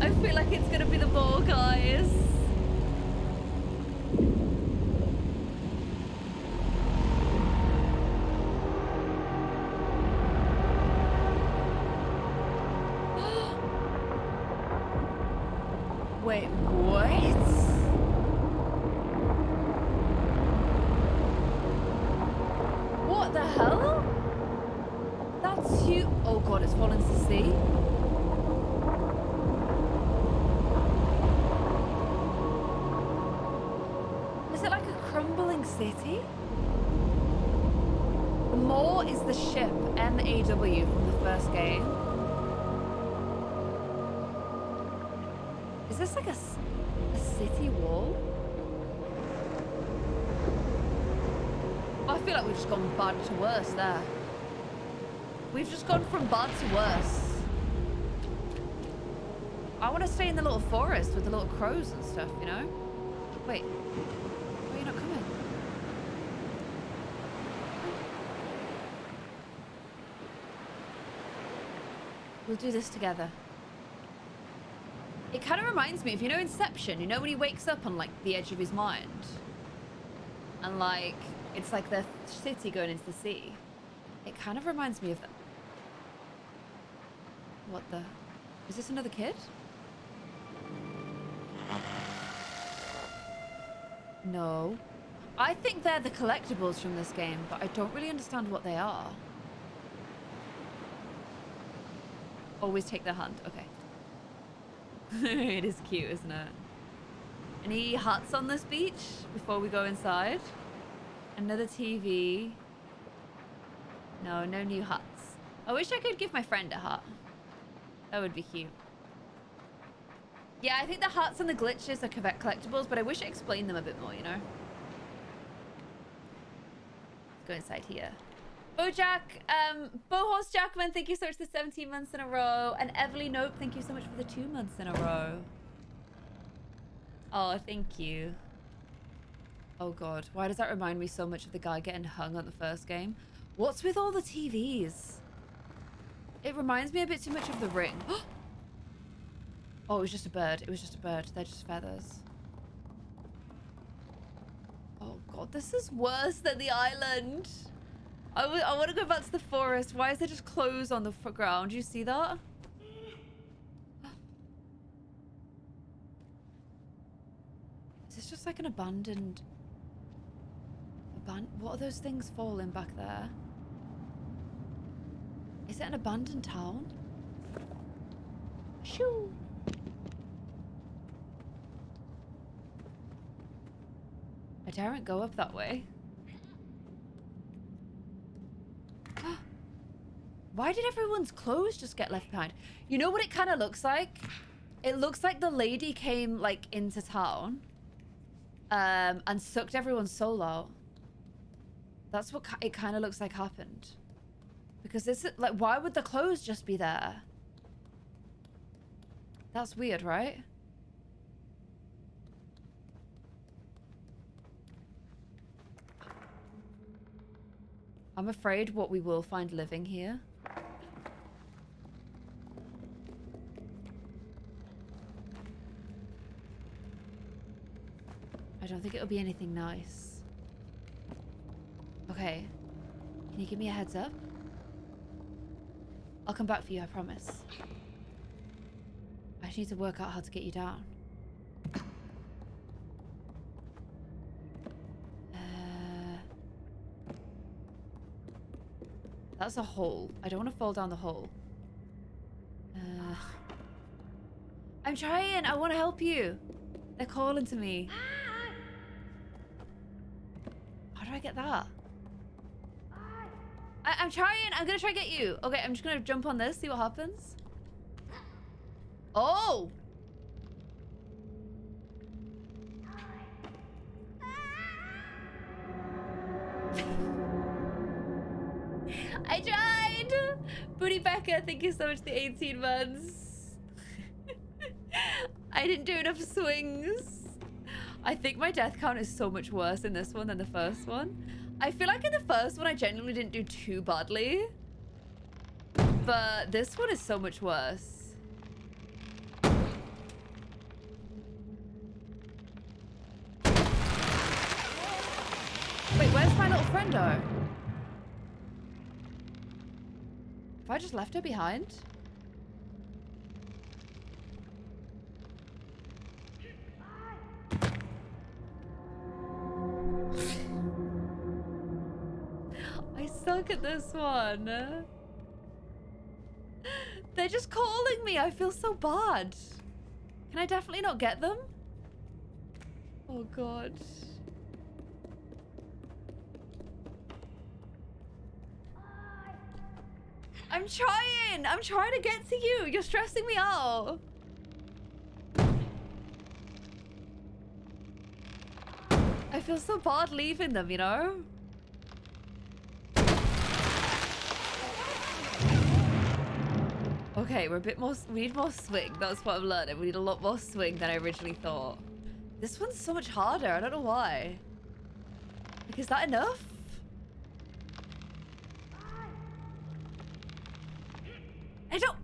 I feel like it's gonna be the mole, guys. Wait, what? God, it's fallen to sea. Is it like a crumbling city? The Maw is the ship, M-A-W, from the first game. Is this like a city wall? I feel like we've just gone bad to worse there. We've just gone from bad to worse. I want to stay in the little forest with the little crows and stuff, you know? Wait. Why are you not coming? We'll do this together. It kind of reminds me of, you know, Inception? You know when he wakes up on, like, the edge of his mind? And, like, it's like the city going into the sea. It kind of reminds me of that. What the? Is this another kid? No. I think they're the collectibles from this game, but I don't really understand what they are. Always take the hand. Okay. it is cute, isn't it? Any huts on this beach before we go inside? Another TV. No, no new huts. I wish I could give my friend a hut. That would be cute. Yeah, I think the hearts and the glitches are collectibles, but I wish I explained them a bit more, you know? Let's go inside here. Bojack, um, Bohorse Jackman, thank you so much for the 17 months in a row. And Everly Nope, thank you so much for the two months in a row. Oh, thank you. Oh god, why does that remind me so much of the guy getting hung on the first game? What's with all the TVs? It reminds me a bit too much of the ring. oh, it was just a bird. It was just a bird. They're just feathers. Oh god, this is worse than the island. I, I want to go back to the forest. Why is there just clothes on the f- ground? Do you see that? Is this just like an abandoned... Aban what are those things falling back there? Is it an abandoned town? Shoo! I daren't go up that way. Why did everyone's clothes just get left behind? You know what it kind of looks like? It looks like the lady came like into town um, and sucked everyone's soul out. That's what it kind of looks like happened. Because this is like, why would the clothes just be there? That's weird, right? I'm afraid what we will find living here. I don't think it'll be anything nice. Okay. Can you give me a heads up? I'll come back for you, I promise. I just need to work out how to get you down. Uh, that's a hole. I don't want to fall down the hole. Uh, I'm trying. I want to help you. They're calling to me. How do I get that? I I'm trying. I'm to try to get you. Okay, I'm just to jump on this, see what happens. Oh! I tried! Booty Becca, thank you so much for the 18 months. I didn't do enough swings. I think my death count is so much worse in this one than the first one. I feel like in the first one, I genuinely didn't do too badly. But this one is so much worse. Wait, where's my little friendo? Have I just left her behind? At this one. They're just calling me. I feel so bad. Can I definitely not get them? Oh, God. I'm trying. I'm trying to get to you. You're stressing me out. I feel so bad leaving them, you know? Okay, we're a bit more... We need more swing. That's what I'm learning. We need a lot more swing than I originally thought. This one's so much harder. I don't know why. Like, is that enough? I don't...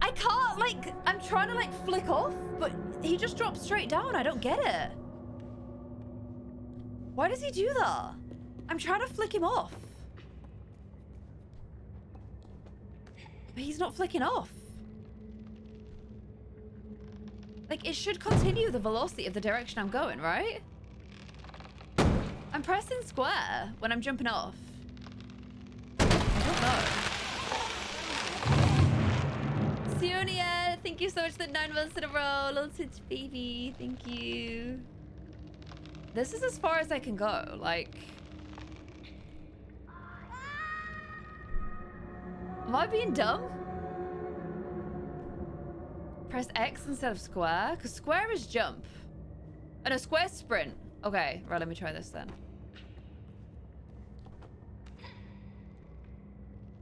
I can't, like... I'm trying to, like, flick off, but he just drops straight down. I don't get it. Why does he do that? I'm trying to flick him off. But he's not flicking off. Like, it should continue the velocity of the direction I'm going, right? I'm pressing square when I'm jumping off. I don't know. Sionia, thank you so much for the nine months in a row. Little tits baby, thank you. This is as far as I can go, like... Am I being dumb? Press X instead of square? Because square is jump. Oh, and a square sprint. Okay, right, let me try this then.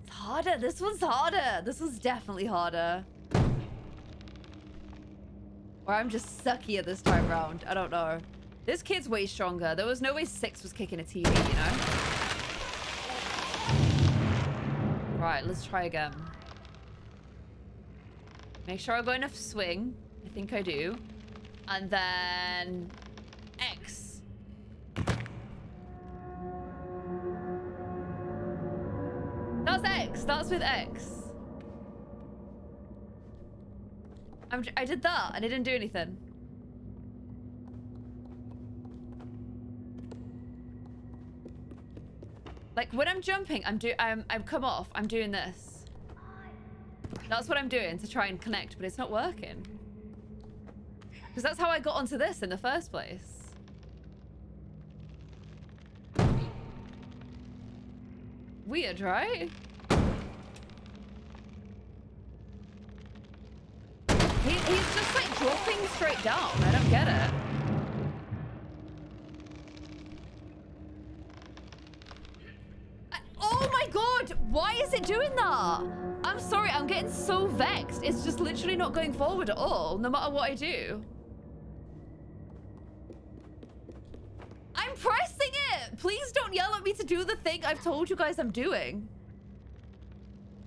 It's harder. This one's harder. This one's definitely harder. Or I'm just suckier this time round. I don't know. This kid's way stronger. There was no way Six was kicking a TV, you know? Right, let's try again. Make sure I got enough swing. I think I do. And then... X. That's X. That's with X. I'm, I did that and it didn't do anything. Like when I'm jumping, I'm do I'm I've come off. I'm doing this. That's what I'm doing to try and connect, but it's not working. Because that's how I got onto this in the first place. Weird, right? He, he's just like dropping straight down. I don't get it. Oh my god! Why is it doing that? I'm sorry, I'm getting so vexed. It's just literally not going forward at all, no matter what I do. I'm pressing it! Please don't yell at me to do the thing I've told you guys I'm doing.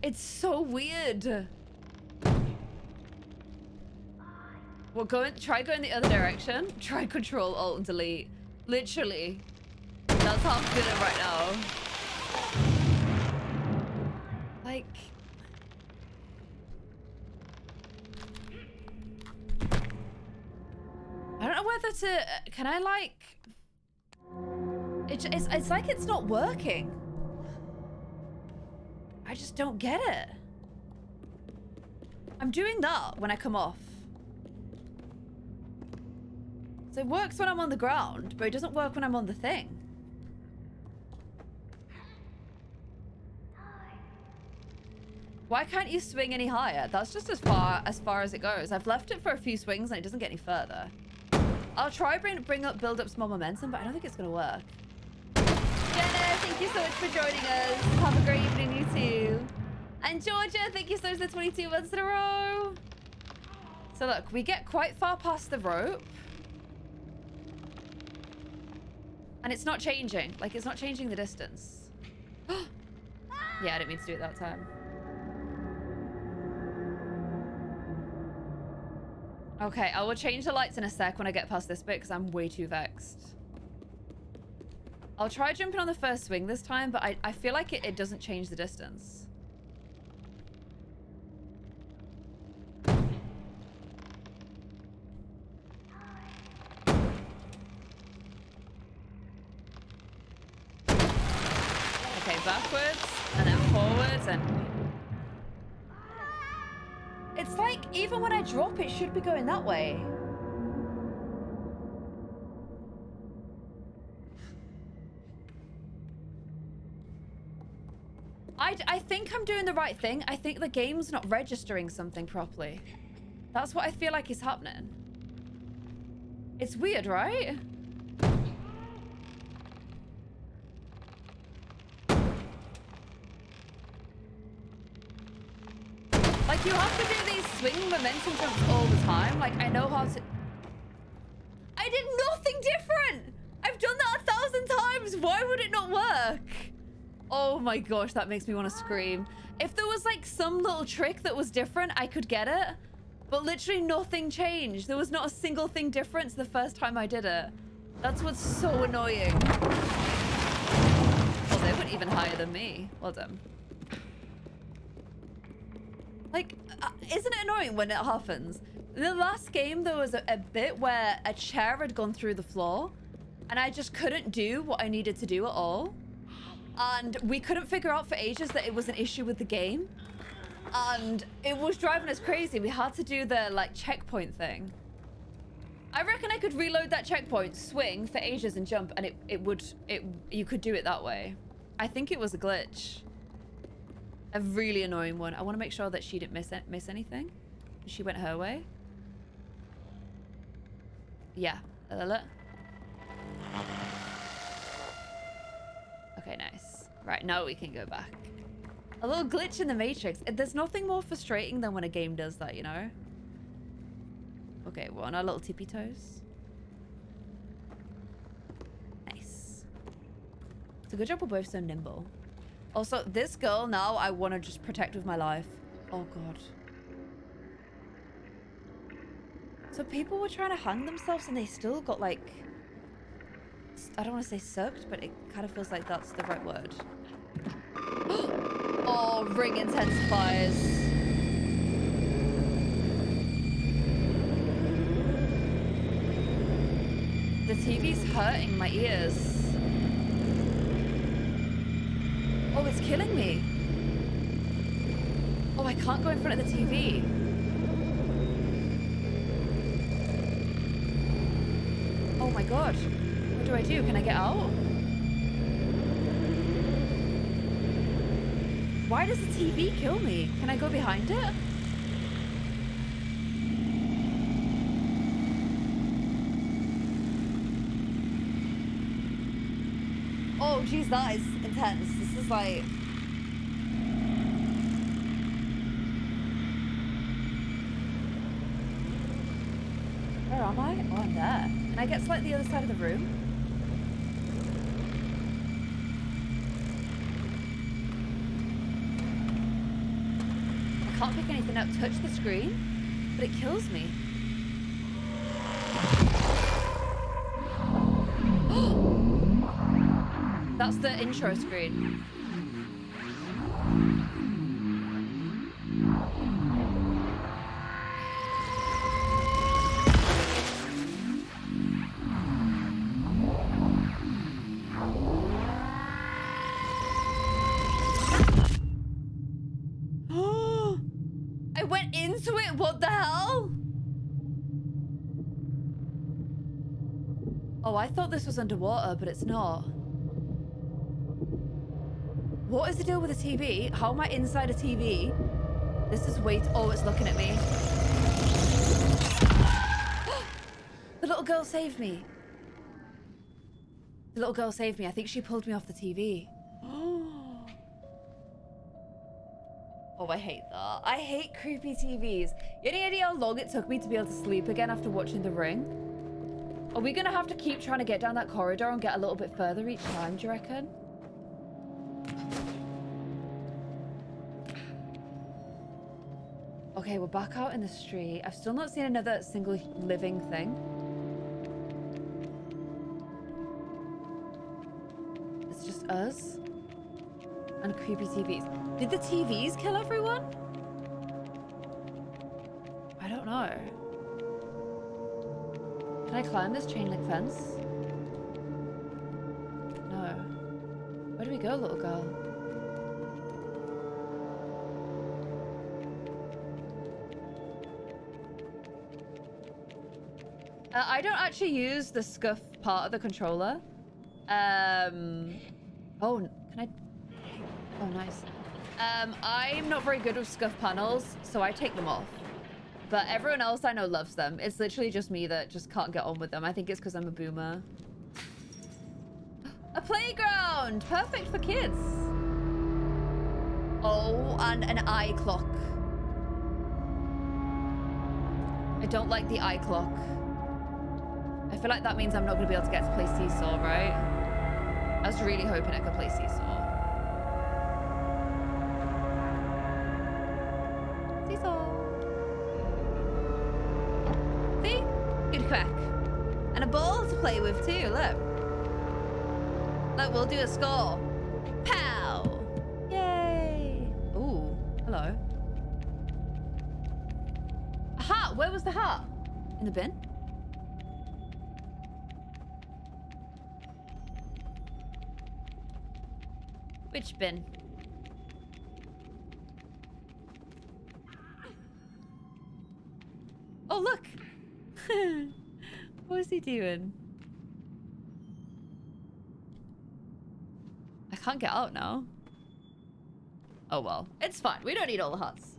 It's so weird. Well, go in, try going the other direction. Try control, alt, and delete. Literally. That's how I'm feeling right now. Like... I don't know whether to... Uh, can I, like... It, it's, it's like it's not working. I just don't get it. I'm doing that when I come off. So it works when I'm on the ground, but it doesn't work when I'm on the thing. Why can't you swing any higher? That's just as far as far as it goes. I've left it for a few swings and it doesn't get any further. I'll try bring bring up build up small momentum, but I don't think it's gonna work. Jenna, thank you so much for joining us. Have a great evening, you too. And Georgia, thank you so much for 22 months in a row. So look, we get quite far past the rope. And it's not changing. Like, it's not changing the distance. yeah, I didn't mean to do it that time. Okay, I will change the lights in a sec when I get past this bit because I'm way too vexed. I'll try jumping on the first swing this time, but I, I feel like it, it doesn't change the distance. Okay, backwards, and then forwards, and... It's like, even when I drop, it should be going that way. I, I think I'm doing the right thing. I think the game's not registering something properly. That's what I feel like is happening. It's weird, right? Like, you have to do these swing momentum jumps all the time. Like, I know how to... I did nothing different! I've done that a thousand times! Why would it not work? Oh my gosh, that makes me want to scream. If there was like some little trick that was different, I could get it. But literally nothing changed. There was not a single thing different the first time I did it. That's what's so annoying. Well, they went even higher than me. Well done. Like, uh, isn't it annoying when it happens? In the last game, there was a, a bit where a chair had gone through the floor and I just couldn't do what I needed to do at all. And we couldn't figure out for ages that it was an issue with the game. And it was driving us crazy. We had to do the, like, checkpoint thing. I reckon I could reload that checkpoint, swing for ages and jump, and it, it would... it You could do it that way. I think it was a glitch. A really annoying one. I want to make sure that she didn't miss, miss anything. She went her way. Yeah. Okay, nice. Right, now we can go back. A little glitch in the matrix. There's nothing more frustrating than when a game does that, you know? Okay, we're on our little tippy toes. Nice. A good job we're both so nimble. Also, this girl now I want to just protect with my life. Oh, God. So people were trying to hang themselves and they still got, like... I don't want to say sucked, but it kind of feels like that's the right word. oh, ring intensifiers. The TV's hurting my ears. Oh, it's killing me. Oh, I can't go in front of the TV. Oh my god. What do I do? Can I get out? Why does the TV kill me? Can I go behind it? Oh, geez, that is intense. This is like... Where am I? Oh, I'm there. Can I get to like the other side of the room? I can't pick anything up. Touch the screen, but it kills me. That's the intro screen. I went into it. What the hell? Oh, I thought this was underwater, but it's not. What is the deal with the TV? How am I inside a TV? This is wait. Oh, it's looking at me. the little girl saved me. The little girl saved me. I think she pulled me off the TV. Oh, I hate that. I hate creepy TVs. You any idea how long it took me to be able to sleep again after watching The Ring? Are we gonna have to keep trying to get down that corridor and get a little bit further each time, do you reckon? Okay, we're back out in the street. I've still not seen another single living thing. It's just us and creepy TVs. Did the TVs kill everyone? I don't know. Can I climb this chain link fence? We go, little girl? Uh, I don't actually use the SCUF part of the controller. Um. Oh, can I? Oh, nice. Um, I'm not very good with SCUF panels, so I take them off. But everyone else I know loves them. It's literally just me that just can't get on with them. I think it's because I'm a boomer. A playground! Perfect for kids. Oh, and an eye clock. I don't like the eye clock. I feel like that means I'm not going to be able to get to play Seesaw, right? I was really hoping I could play Seesaw. Look, we'll do a score. Pow! Yay! Ooh, hello. A hat! Where was the hat? In the bin? Which bin? Oh, look! what is he doing? Can't get out now. Oh well. It's fine. We don't need all the huts.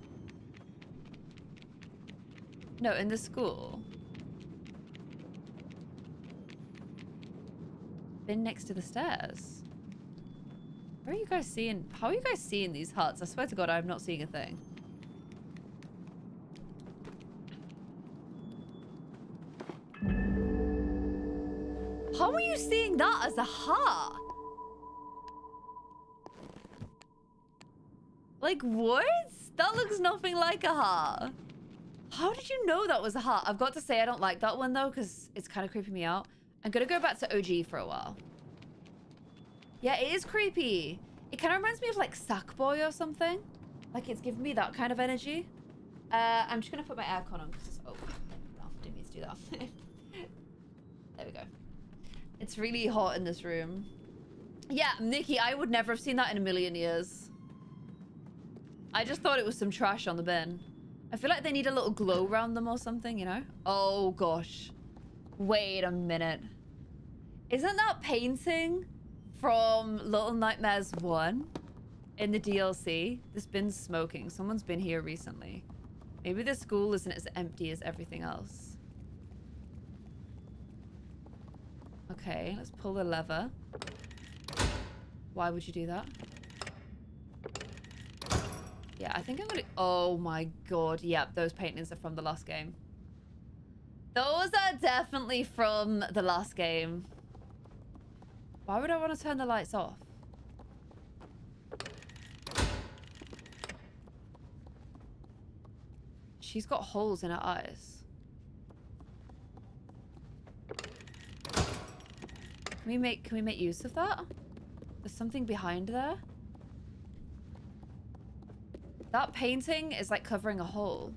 No, in the school. Bin next to the stairs. Where are you guys seeing? How are you guys seeing these huts? I swear to God, I'm not seeing a thing. How are you seeing that as a hut? Like, what? That looks nothing like a heart. How did you know that was a heart? I've got to say I don't like that one, though, because it's kind of creeping me out. I'm going to go back to OG for a while. Yeah, it is creepy. It kind of reminds me of, like, Sackboy or something. Like, it's giving me that kind of energy. Uh, I'm just going to put my aircon on because it's... Oh, no, didn't mean to do that. there we go. It's really hot in this room. Yeah, Nikki, I would never have seen that in a million years. I just thought it was some trash on the bin. I feel like they need a little glow around them or something, you know? Oh, gosh. Wait a minute. Isn't that painting from Little Nightmares 1 in the DLC? This bin's smoking. Someone's been here recently. Maybe the school isn't as empty as everything else. Okay, let's pull the lever. Why would you do that? Yeah, I think I'm gonna... Oh my god. Yep, those paintings are from the last game. Those are definitely from the last game. Why would I want to turn the lights off? She's got holes in her eyes. Can we make can we make use of that? There's something behind there. That painting is like covering a hole.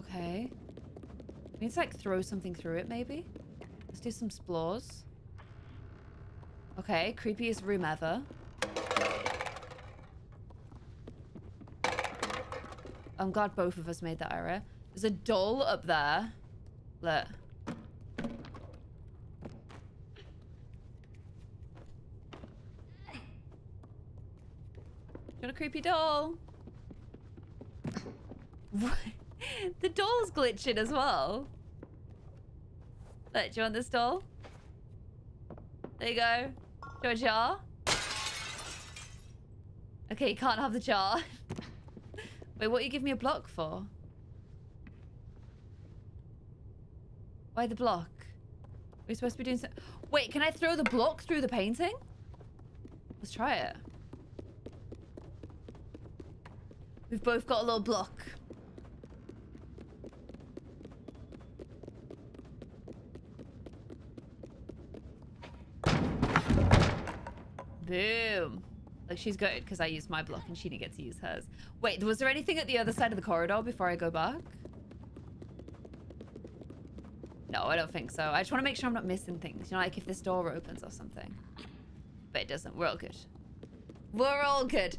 Okay. We need to like throw something through it maybe. Let's do some splores. Okay, creepiest room ever. I'm glad both of us made that error. There's a doll up there. Look. Creepy doll. the doll's glitching as well. Look, do you want this doll? There you go. Do you a jar? Okay, you can't have the jar. Wait, what you give me a block for? Why the block? We're supposed to be doing so Wait, can I throw the block through the painting? Let's try it. We've both got a little block. Boom. Like, she's good because I used my block and she didn't get to use hers. Wait, was there anything at the other side of the corridor before I go back? No, I don't think so. I just want to make sure I'm not missing things. You know, like if this door opens or something. But it doesn't. We're all good. We're all good.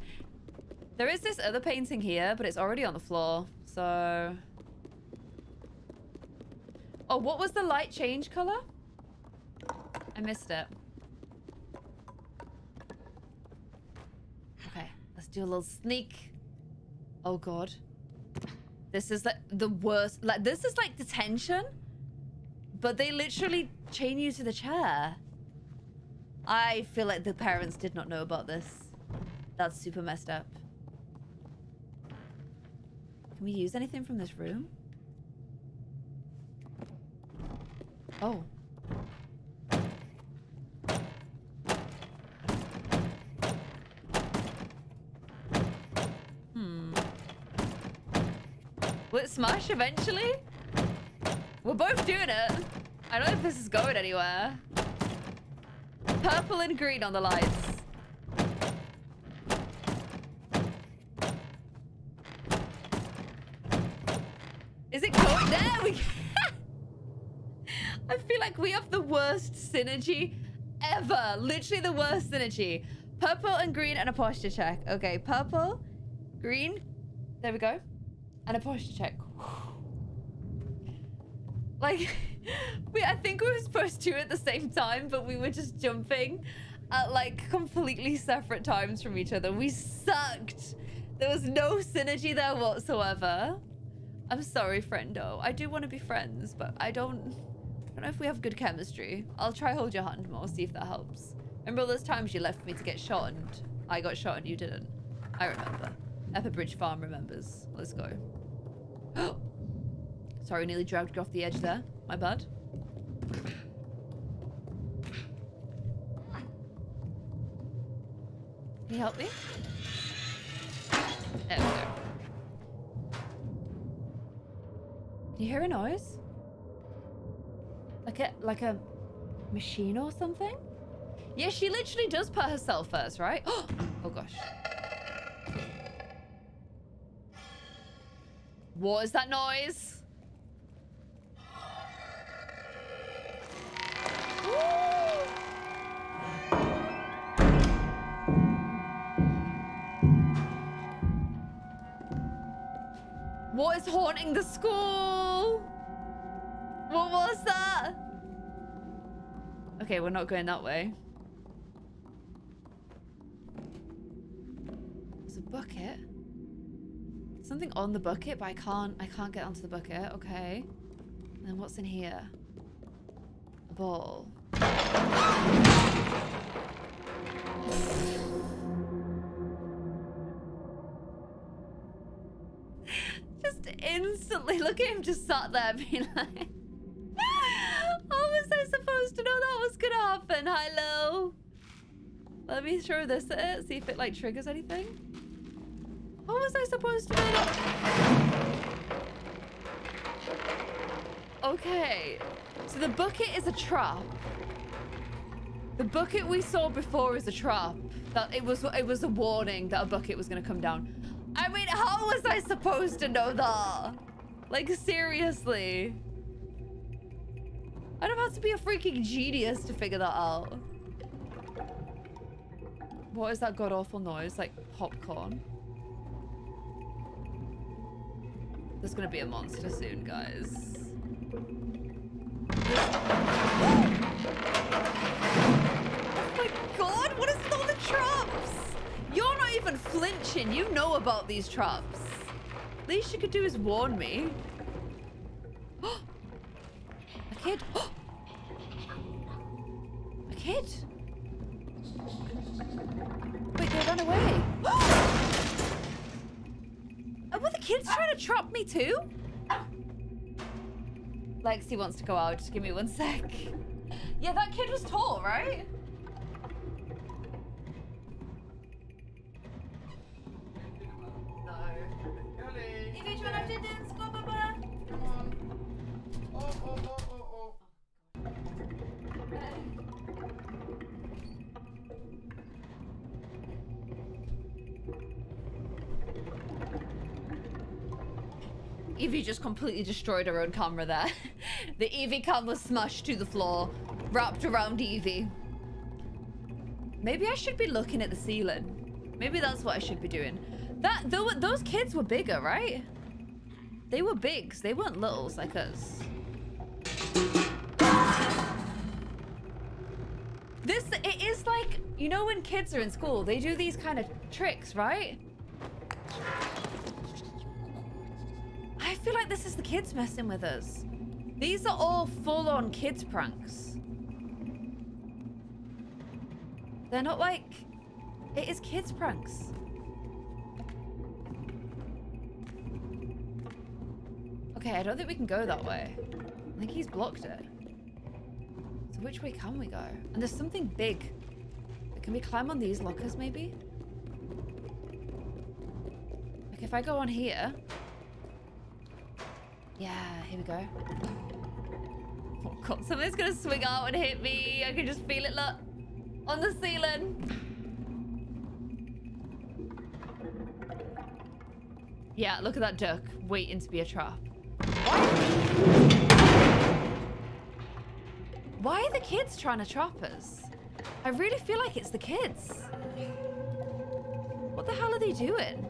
There is this other painting here, but it's already on the floor. So... Oh, what was the light change color? I missed it. Okay, let's do a little sneak. Oh god. This is like the worst. Like this is like detention, but they literally chain you to the chair. I feel like the parents did not know about this. That's super messed up. Can we use anything from this room? Oh. Hmm. Will it smash eventually? We're both doing it. I don't know if this is going anywhere. Purple and green on the lights. Like we have the worst synergy ever. Literally the worst synergy. Purple and green and a posture check. Okay, purple, green. There we go. And a posture check. Like, we, I think we were supposed to at the same time, but we were just jumping at like completely separate times from each other. We sucked. There was no synergy there whatsoever. I'm sorry, friendo. I do want to be friends, but I don't... I don't know if we have good chemistry. I'll try hold your hand more, see if that helps. Remember all those times you left me to get shot and I got shot and you didn't? I remember. Bridge Farm remembers. Let's go. Sorry, nearly dragged you off the edge there. My bad. Can you help me? There we go. Can you hear a noise? Like a like a machine or something? Yeah, she literally does put herself first, right? oh gosh. What is that noise? What is haunting the school? What was that? Okay, we're not going that way. There's a bucket. Something on the bucket, but I can't I can't get onto the bucket. Okay. And then what's in here? A ball. just instantly look at him just sat there being like How was I supposed to know that was gonna happen? Hello. Let me throw this at it, see if it like triggers anything. How was I supposed to know that? Okay. So the bucket is a trap. The bucket we saw before is a trap. That it was it was a warning that a bucket was gonna come down. I mean, how was I supposed to know that? Like seriously. I'd have to be a freaking genius to figure that out. What is that god awful noise? Like popcorn. There's gonna be a monster soon, guys. Oh my god, what is with all the traps? You're not even flinching. You know about these traps. Least you could do is warn me. A kid. a kid. Wait, they ran away. Oh, were the kids trying to trap me too? Lexi wants to go out. Just give me one sec. Yeah, that kid was tall, right? No. Evie, you want to have dance? Go, Baba. Come on. Oh, oh, oh, oh. Evie just completely destroyed her own camera there. the Evie cam was smashed to the floor, wrapped around Evie. Maybe I should be looking at the ceiling. Maybe that's what I should be doing. That tho- those kids were bigger, right? They were bigs. They weren't littles like us. This it is like you know when kids are in school, they do these kind of tricks, right? I feel like this is the kids messing with us. These are all full-on kids pranks. They're not like... It is kids pranks. Okay, I don't think we can go that way. I think he's blocked it. So which way can we go? And there's something big. Can we climb on these lockers, maybe? Like, if I go on here... Yeah, here we go. Oh god, something's gonna swing out and hit me. I can just feel it, look. On the ceiling. Yeah, look at that duck waiting to be a trap. Why are the kids trying to trap us? I really feel like it's the kids. What the hell are they doing?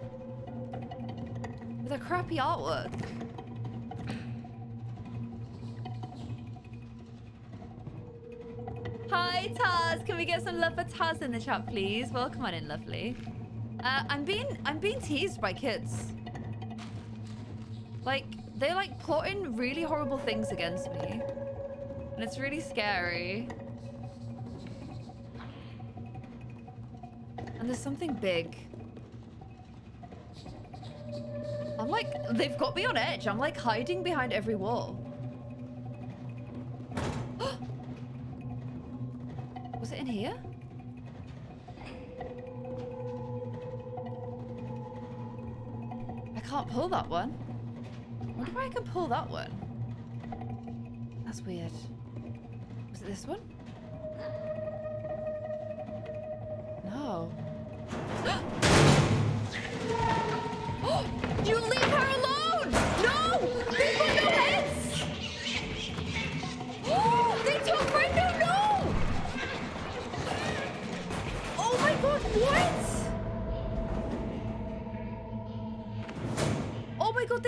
With their crappy artwork. Hi, Taz. Can we get some love for Taz in the chat, please? Welcome on in, lovely. Uh, I'm being I'm being teased by kids. Like they're like plotting really horrible things against me, and it's really scary. And there's something big. I'm like, they've got me on edge. I'm like hiding behind every wall. Was it in here? I can't pull that one. I wonder if I can pull that one. That's weird. Was it this one? No. you leave her alone!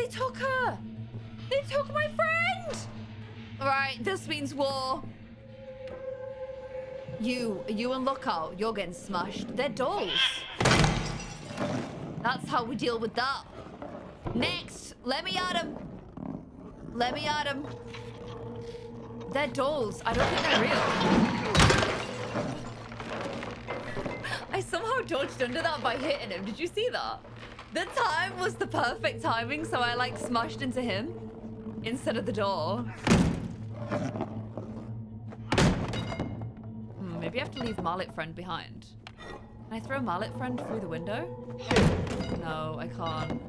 They took her! They took my friend! Alright, this means war. You, you and Lookout, you're getting smashed. They're dolls. That's how we deal with that. Next, let me at him. Let me at him. They're dolls. I don't think they're real. I somehow dodged under that by hitting him. Did you see that? The time was the perfect timing, so I like smashed into him instead of the door. Hmm, maybe I have to leave Mallet Friend behind. Can I throw Mallet Friend through the window? No, I can't.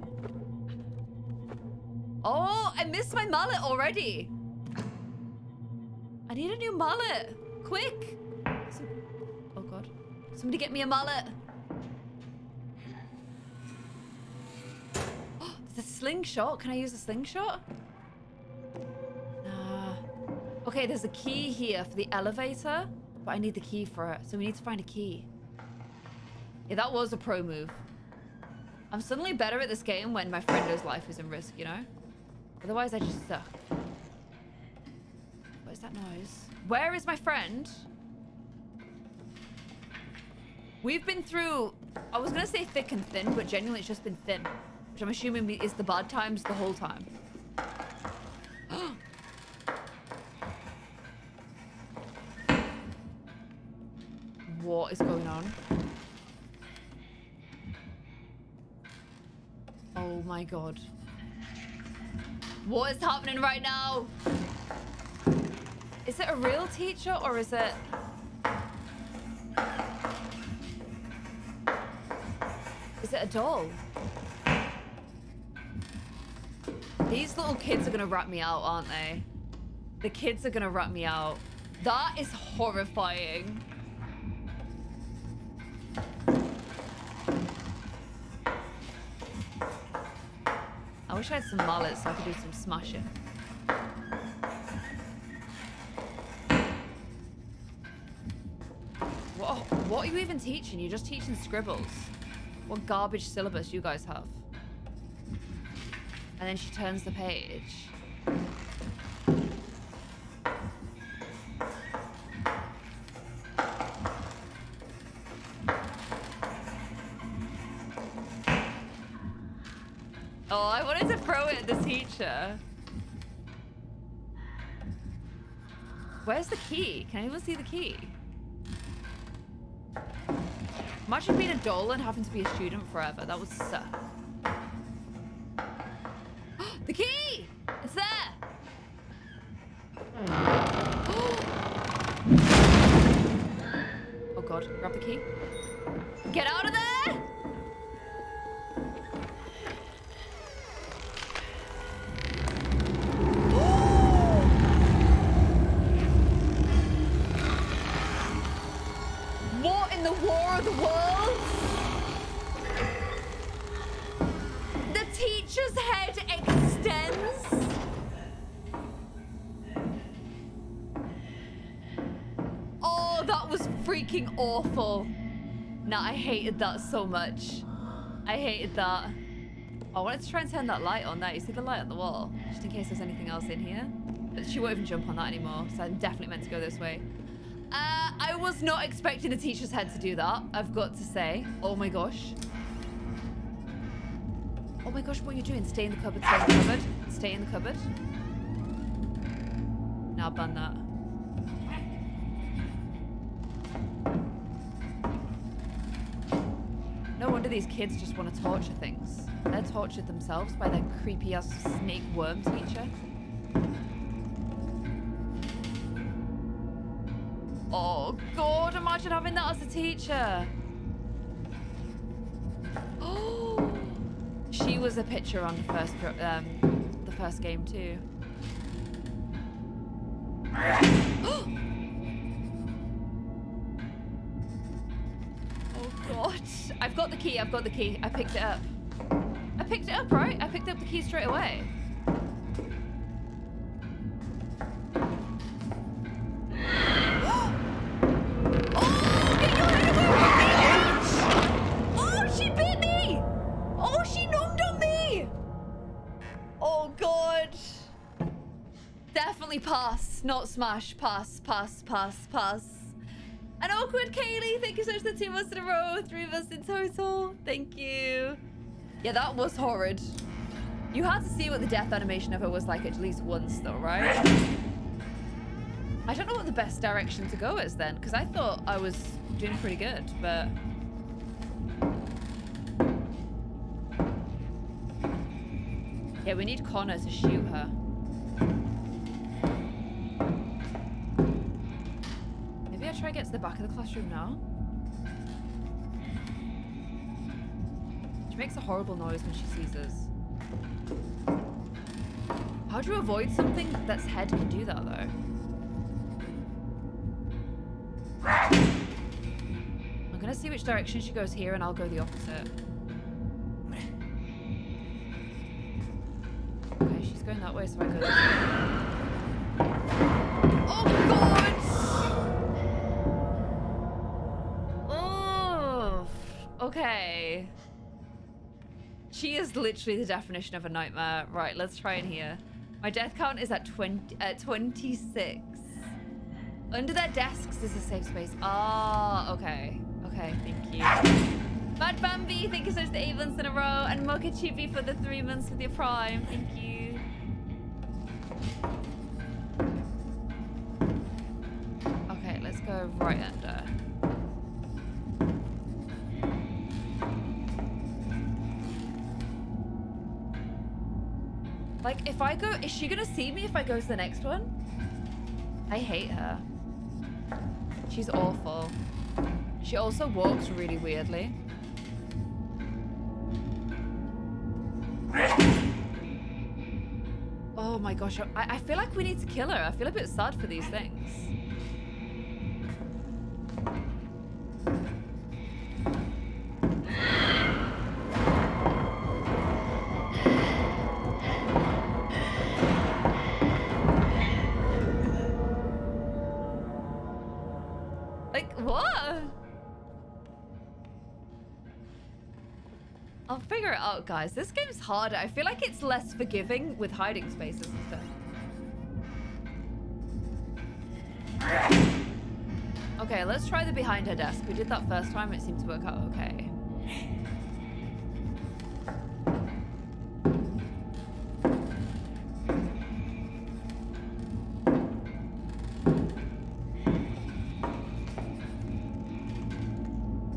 Oh, I missed my mallet already. I need a new mallet. Quick. Oh god. Somebody get me a mallet. A slingshot. Can I use a slingshot? Nah. Okay, there's a key here for the elevator, but I need the key for it. So we need to find a key. Yeah, that was a pro move. I'm suddenly better at this game when my friendo's life is in risk, you know? Otherwise, I just suck. What is that noise? Where is my friend? We've been through, I was going to say thick and thin, but genuinely it's just been thin. Which I'm assuming is the bad times the whole time. what is going on? Oh my god. What is happening right now? Is it a real teacher or is it... Is it a doll? These little kids are gonna rat me out, aren't they? The kids are gonna rat me out. That is horrifying. I wish I had some mallets so I could do some smashing. What, what are you even teaching? You're just teaching scribbles. What garbage syllabus you guys have. And then she turns the page. Oh, I wanted to throw it at the teacher. Where's the key? Can anyone see the key? Imagine being a doll and having to be a student forever. That would suck. oh god, grab the key. Get out of there! Nah, I hated that so much. I hated that. I wanted to try and turn that light on there. You see the light on the wall? Just in case there's anything else in here. But she won't even jump on that anymore, so I'm definitely meant to go this way. Uh, I was not expecting the teacher's head to do that, I've got to say. Oh my gosh. Oh my gosh, what are you doing? Stay in the cupboard, stay in the cupboard. Stay in the cupboard. Now ban that. No wonder these kids just want to torture things. They're tortured themselves by their creepy ass snake worm teacher. Oh god, imagine having that as a teacher. Oh, she was a picture on the first pro- um, the first game too. oh god, I've got the key. I've got the key. I picked it up. I picked it up, right? I picked up the key straight away. Oh! Oh! Oh! Oh, pass, not smash. Pass, pass, pass, pass. An awkward Kaylee, thank you so much for two us in a row. Three of us in total. Thank you. Yeah, that was horrid. You had to see what the death animation of it was like at least once, though, right? I don't know what the best direction to go is then, because I thought I was doing pretty good, but... Yeah, we need Connor to shoot her. Maybe to the back of the classroom now? She makes a horrible noise when she sees us. How do you avoid something that's head can do that, though? I'm gonna see which direction she goes here and I'll go the opposite. Okay, she's going that way, so I go. Oh god! Okay. She is literally the definition of a nightmare. Right, let's try in here. My death count is at 20 at 26. Under their desks is a safe space. Ah, okay. Okay, thank you. Bad Bambi, thank you so much for eight months in a row. And Mocha Chibi for the three months with your prime. Thank you. Okay, let's go right under. If I go... Is she gonna see me if I go to the next one? I hate her. She's awful. She also walks really weirdly. Oh my gosh, I, I feel like we need to kill her. I feel a bit sad for these things. Guys. This game's harder. I feel like it's less forgiving with hiding spaces and stuff. Okay, let's try the behind her desk. We did that first time. It seemed to work out okay.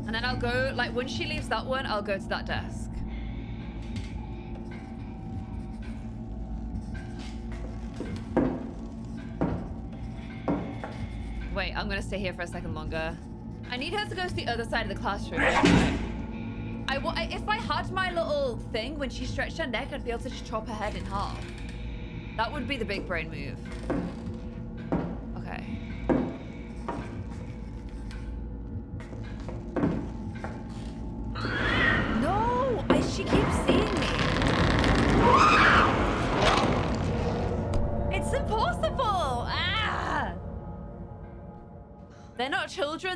And then I'll go, like, when she leaves that one, I'll go to that desk. Stay here for a second longer. I need her to go to the other side of the classroom. I, I, if I had my little thing, when she stretched her neck, I'd be able to just chop her head in half. That would be the big brain move.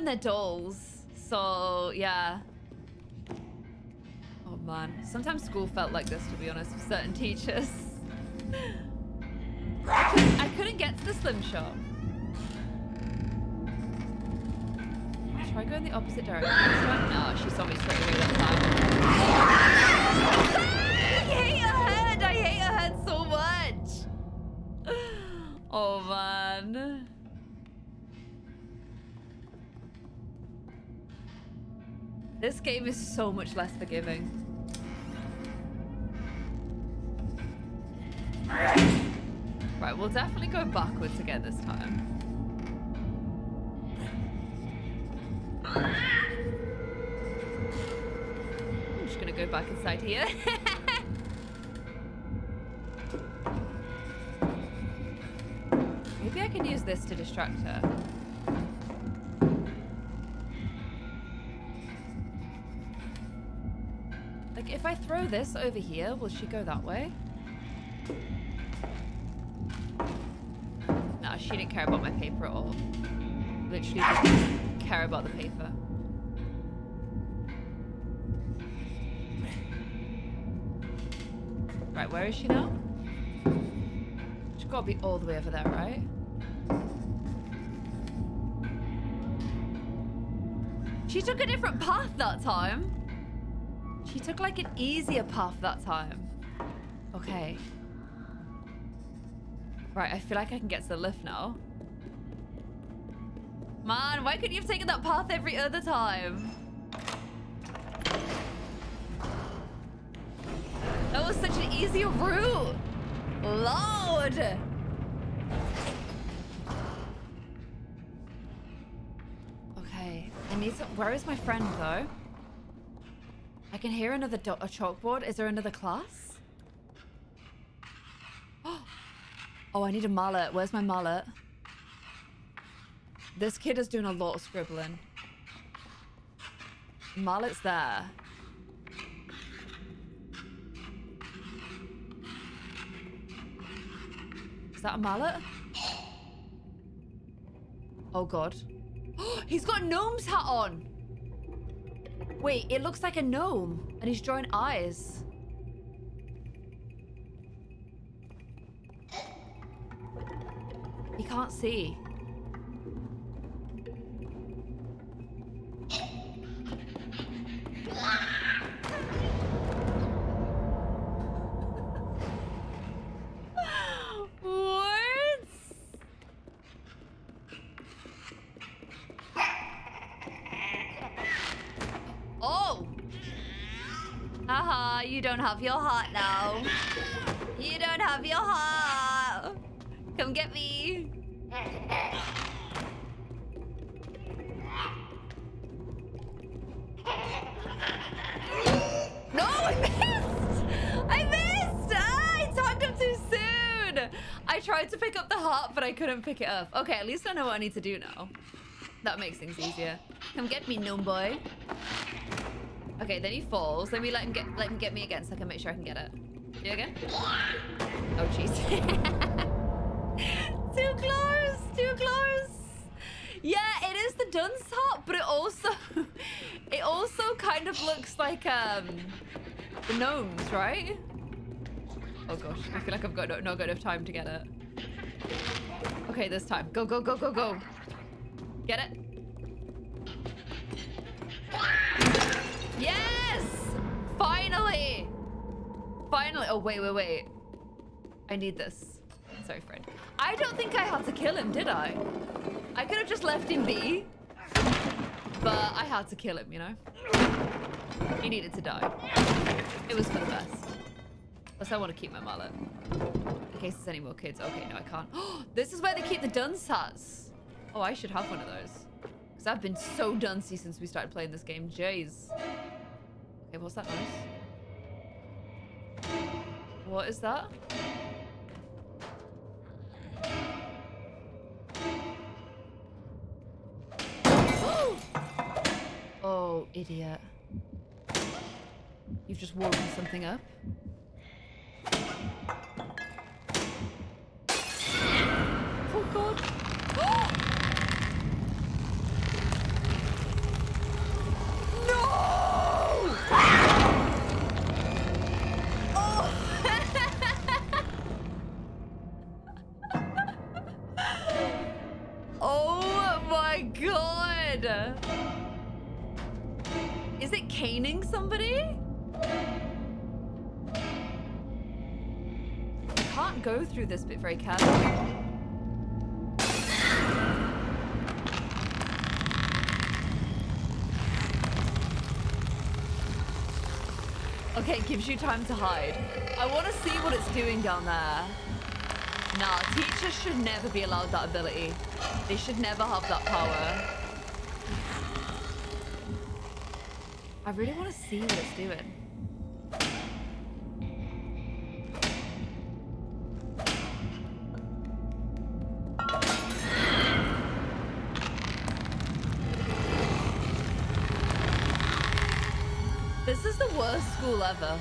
Children, they're dolls. So, yeah. Oh, man. Sometimes school felt like this, to be honest, with certain teachers. I couldn't, I couldn't get to the slim shop. Try going the opposite direction. No, she saw me straight away that time. This game is so much less forgiving. Right, we'll definitely go backwards again this time. I'm just gonna go back inside here. Maybe I can use this to distract her. Like, if I throw this over here, will she go that way? No, she didn't care about my paper at all. Literally didn't care about the paper. Right, where is she now? She's got to be all the way over there, right? She took a different path that time. She took like an easier path that time. Okay. Right, I feel like I can get to the lift now. Man, why couldn't you have taken that path every other time? That was such an easier route. Lord. Okay, I need to... Where is my friend, though? I can hear another a chalkboard. Is there another class? Oh, I need a mallet. Where's my mallet? This kid is doing a lot of scribbling. Mallet's there. Is that a mallet? Oh god. he's got gnome's hat on. Wait, it looks like a gnome. And he's drawing eyes. He can't see. Have your heart now. You don't have your heart. Come get me. No, I missed! I missed! Ah, I talked him too soon! I tried to pick up the heart, but I couldn't pick it up. Okay, at least I know what I need to do now. That makes things easier. Come get me, gnome boy. Okay, then he falls. Let me let him get let him get me again so I can make sure I can get it. You again? Oh jeez. too close! Too close! Yeah, it is the dunce hat, but it also it also kind of looks like um the gnomes, right? Oh gosh, I feel like I've got no, not got enough time to get it. Okay, this time. Go, go, go, go, go. Get it? Yes! Finally! Finally. Oh, wait, wait, wait. I need this. Sorry, friend. I don't think I had to kill him, did I? I could have just left him be. But I had to kill him, you know? He needed to die. It was for the best. Plus, I want to keep my mallet. In case there's any more kids. Okay, no, I can't. this is where they keep the dunce hats. Oh, I should have one of those. Because I've been so duncey since we started playing this game. Jeez. Okay, what's that noise? What is that? oh, idiot. You've just woken something up. Oh god. no! Oh. oh my god. Is it caning somebody? can't go through this bit very carefully. Okay, it gives you time to hide. I want to see what it's doing down there. Nah, teachers should never be allowed that ability. They should never have that power. I really want to see what it's doing. This is the worst school ever.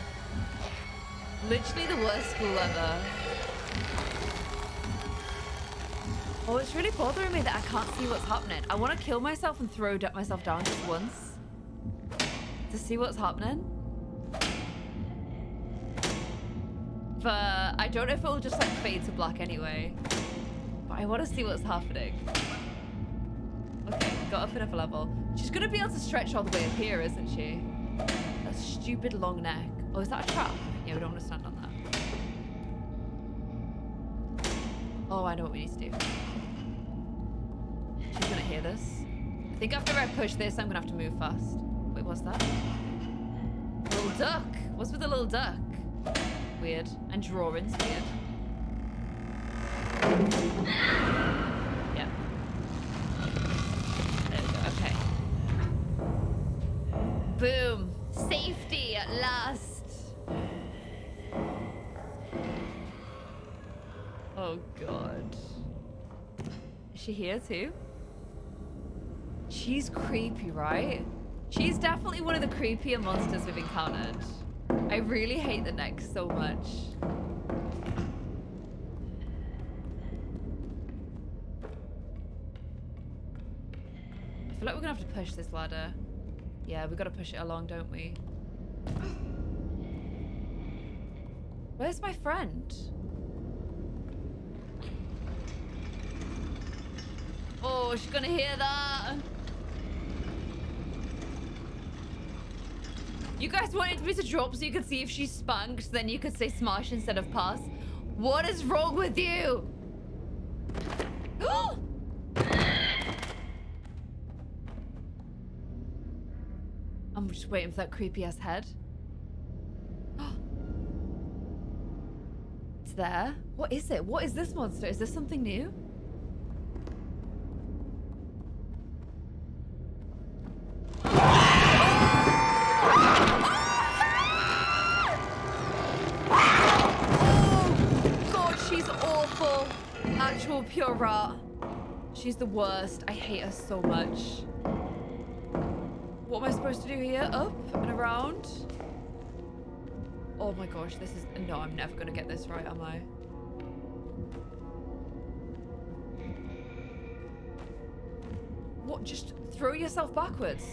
Literally the worst school ever. Oh, it's really bothering me that I can't see what's happening. I want to kill myself and throw myself down just once. To see what's happening. But I don't know if it'll just like fade to black anyway. But I want to see what's happening. Okay, got up another level. She's going to be able to stretch all the way up here, isn't she? Stupid long neck. Oh, is that a trap? Yeah, we don't want to stand on that. Oh, I know what we need to do. She's gonna hear this. I think after I push this, I'm gonna have to move fast. Wait, what's that? Little duck. What's with the little duck? Weird. And drawings, weird. She here too? She's creepy, right? She's definitely one of the creepier monsters we've encountered. I really hate the neck so much. I feel like we're gonna have to push this ladder. Yeah, we gotta push it along, don't we? Where's my friend? Oh, she's gonna hear that. You guys wanted me to drop so you could see if she's spunked, then you could say smash instead of pass. What is wrong with you? I'm just waiting for that creepy ass head. it's there. What is it? What is this monster? Is this something new? She's the worst. I hate her so much. What am I supposed to do here? Up and around? Oh my gosh, this is... No, I'm never going to get this right, am I? What? Just throw yourself backwards?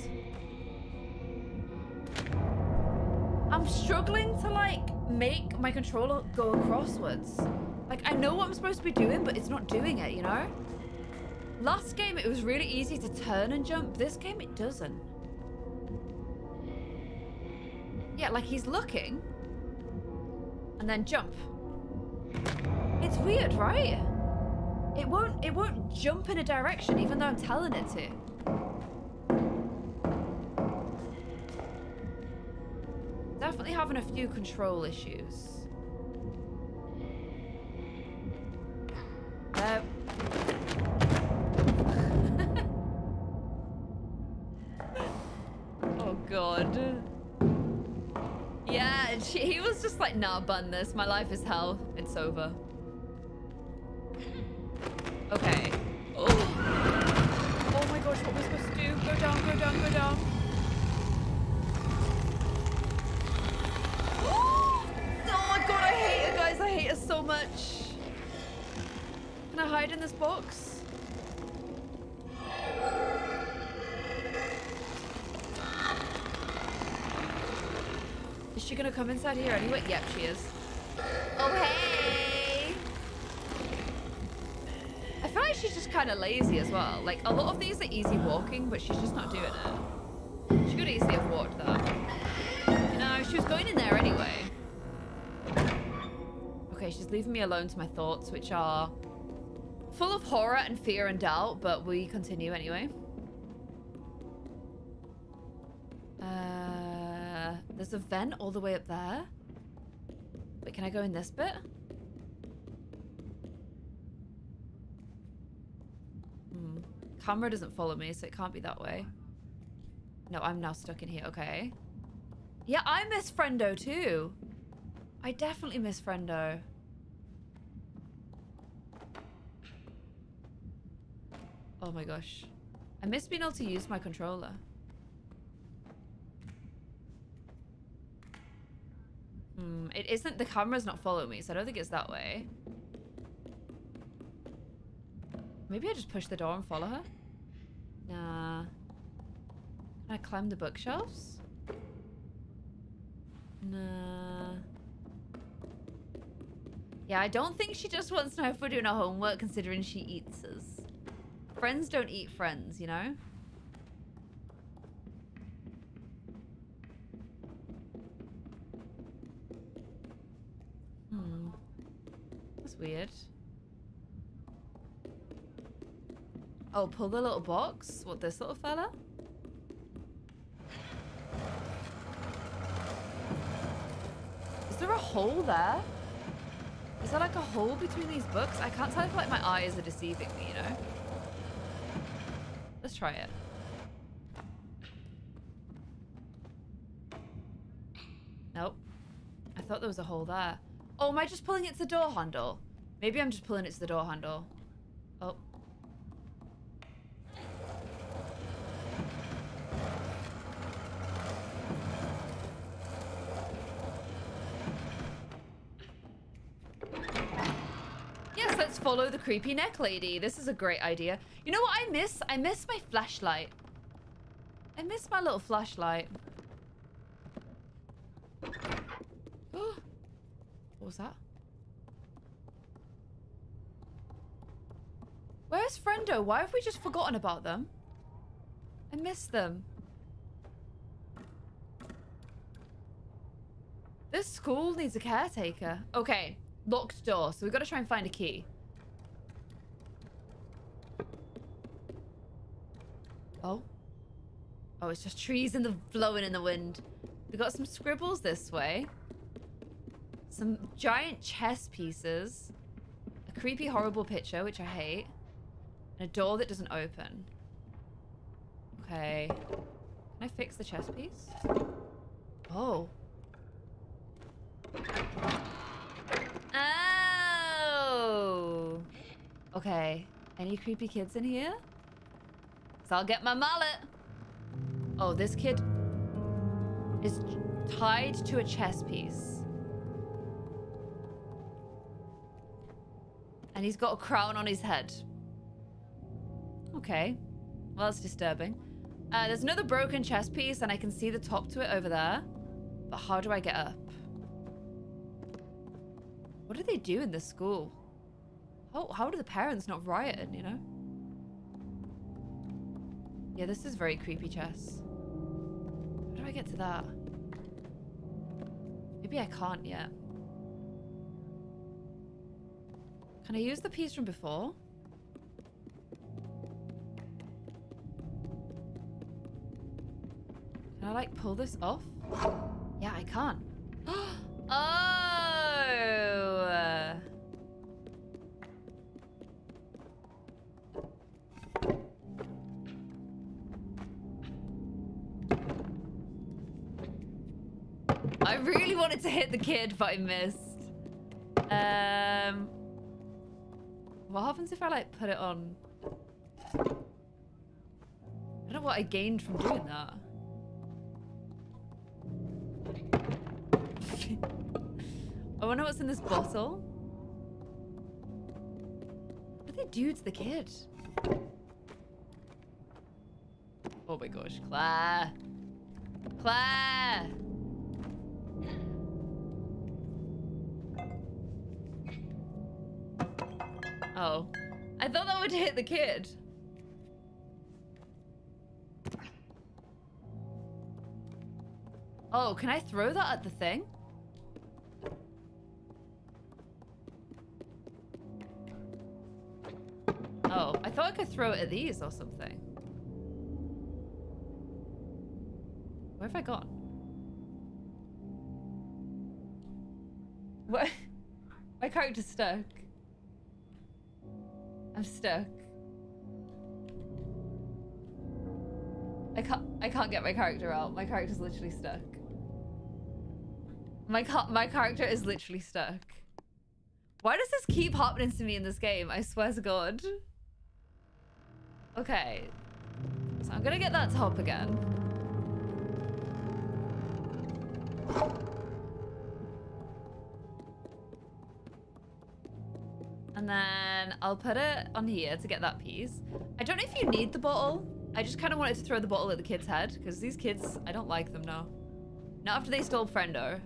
I'm struggling to, like, make my controller go acrosswards. Like, I know what I'm supposed to be doing, but it's not doing it, you know? Last game, it was really easy to turn and jump. This game, it doesn't. Yeah, like he's looking. And then jump. It's weird, right? It won't it won't jump in a direction even though I'm telling it to. Definitely having a few control issues. Just bun this. My life is hell. It's over. Okay. Oh. Oh my gosh, what am I supposed to do? Go down, go down, go down. oh my god, I hate her, guys. I hate her so much. Can I hide in this box? Is she gonna come inside here anyway? Yep, she is. Oh, hey! I feel like she's just kind of lazy as well. Like, a lot of these are easy walking, but she's just not doing it. She could easily have walked that. You know, she was going in there anyway. Okay, she's leaving me alone to my thoughts, which are full of horror and fear and doubt, but we continue anyway. Uh, there's a vent all the way up there. Wait, can I go in this bit? Hmm. Camera doesn't follow me, so it can't be that way. No, I'm now stuck in here. Okay. Yeah, I miss Friendo too. I definitely miss Friendo. Oh my gosh. I miss being able to use my controller. Hmm, it isn't, the camera's not following me, so I don't think it's that way. Maybe I just push the door and follow her? Nah. Can I climb the bookshelves? Nah. Yeah, I don't think she just wants to know if we're doing our homework considering she eats us. Friends don't eat friends, you know? Weird. Oh, pull the little box? What, this little fella? Is there a hole there? Is there like a hole between these books? I can't tell if like my eyes are deceiving me, you know? Let's try it. Nope. I thought there was a hole there. Oh, am I just pulling it to the door handle? Maybe I'm just pulling it to the door handle. Oh. Yes, let's follow the creepy neck lady. This is a great idea. You know what I miss? I miss my flashlight. I miss my little flashlight. what was that? Where's Frendo? Why have we just forgotten about them? I miss them. This school needs a caretaker. Okay, locked door. So we've got to try and find a key. Oh. Oh, it's just trees in the blowing in the wind. We got some scribbles this way. Some giant chess pieces. A creepy, horrible picture, which I hate. And a door that doesn't open. Okay. Can I fix the chess piece? Oh. Oh. Okay. Any creepy kids in here? So I'll get my mallet. Oh, this kid is tied to a chess piece. And he's got a crown on his head. Okay. Well, that's disturbing. Uh, there's another broken chess piece, and I can see the top to it over there. But how do I get up? What do they do in this school? How, how do the parents not riot, you know? Yeah, this is very creepy chess. How do I get to that? Maybe I can't yet. Can I use the piece from before? Can I like pull this off? Yeah, I can. oh! I really wanted to hit the kid, but I missed. Um, what happens if I like put it on? I don't know what I gained from doing that. I wonder what's in this bottle. What they do to the kid? Oh my gosh, Claire. Claire! Oh. I thought that would hit the kid. Oh, can I throw that at the thing? Oh, I thought I could throw it at these or something. Where have I gone? What? My character's stuck. I'm stuck. I can't I can't get my character out. My character's literally stuck. My my character is literally stuck. Why does this keep happening to me in this game? I swear to god. Okay. So I'm gonna get that top again. And then I'll put it on here to get that piece. I don't know if you need the bottle. I just kind of wanted to throw the bottle at the kid's head because these kids, I don't like them now. Not after they stole Frendo.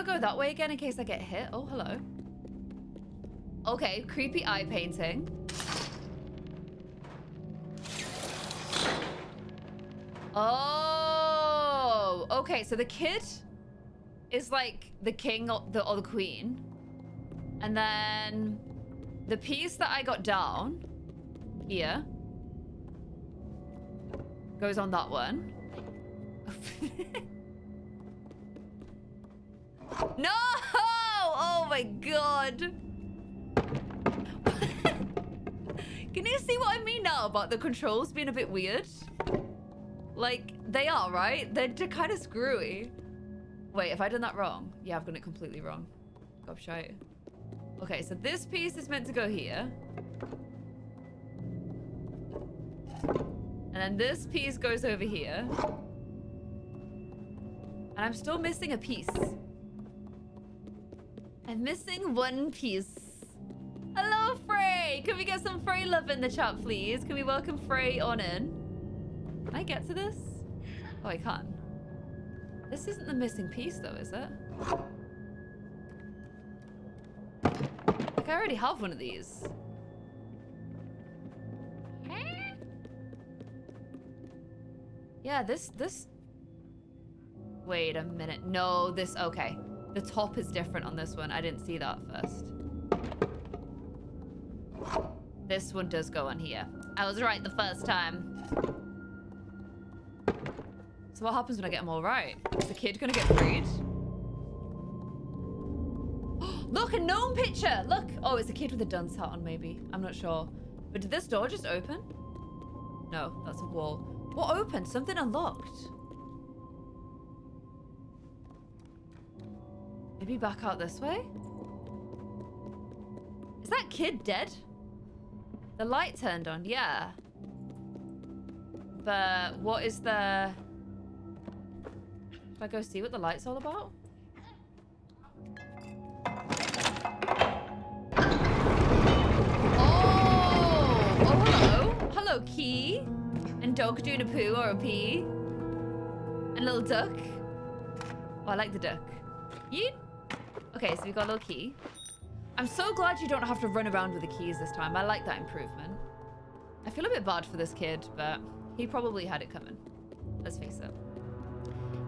To go that way again in case I get hit. Oh, hello. Okay, creepy eye painting. Oh, okay. So the kid is like the king or the, or the queen. And then the piece that I got down here goes on that one. no! Oh my god. Can you see what I mean now about the controls being a bit weird? Like, they are, right? They're, kind of screwy. Wait, have I done that wrong? Yeah, I've done it completely wrong. Gobshite. Okay, so this piece is meant to go here. And then this piece goes over here. And I'm still missing a piece. I'm missing one piece. Hello, Frey! Can we get some Frey love in the chat, please? Can we welcome Frey on in? Can I get to this? Oh, I can't. This isn't the missing piece, though, is it? Like, I already have one of these. Yeah, this, this... Wait a minute. No, this, okay. The top is different on this one. I didn't see that first. This one does go on here. I was right the first time. So what happens when I get them all right? Is the kid gonna get freed? Look, a gnome picture! Look! Oh, it's a kid with a dunce hat on, maybe. I'm not sure. But did this door just open? No, that's a wall. What opened? Something unlocked. Maybe back out this way? Is that kid dead? The light turned on, yeah. But what is the... Should I go see what the light's all about? Oh! Oh, hello. Hello, Key. And dog doing a poo or a pee. And little duck. Oh, I like the duck. Yeet. Okay, so we got a little key. I'm so glad you don't have to run around with the keys this time. I like that improvement. I feel a bit bad for this kid, but he probably had it coming. Let's face it.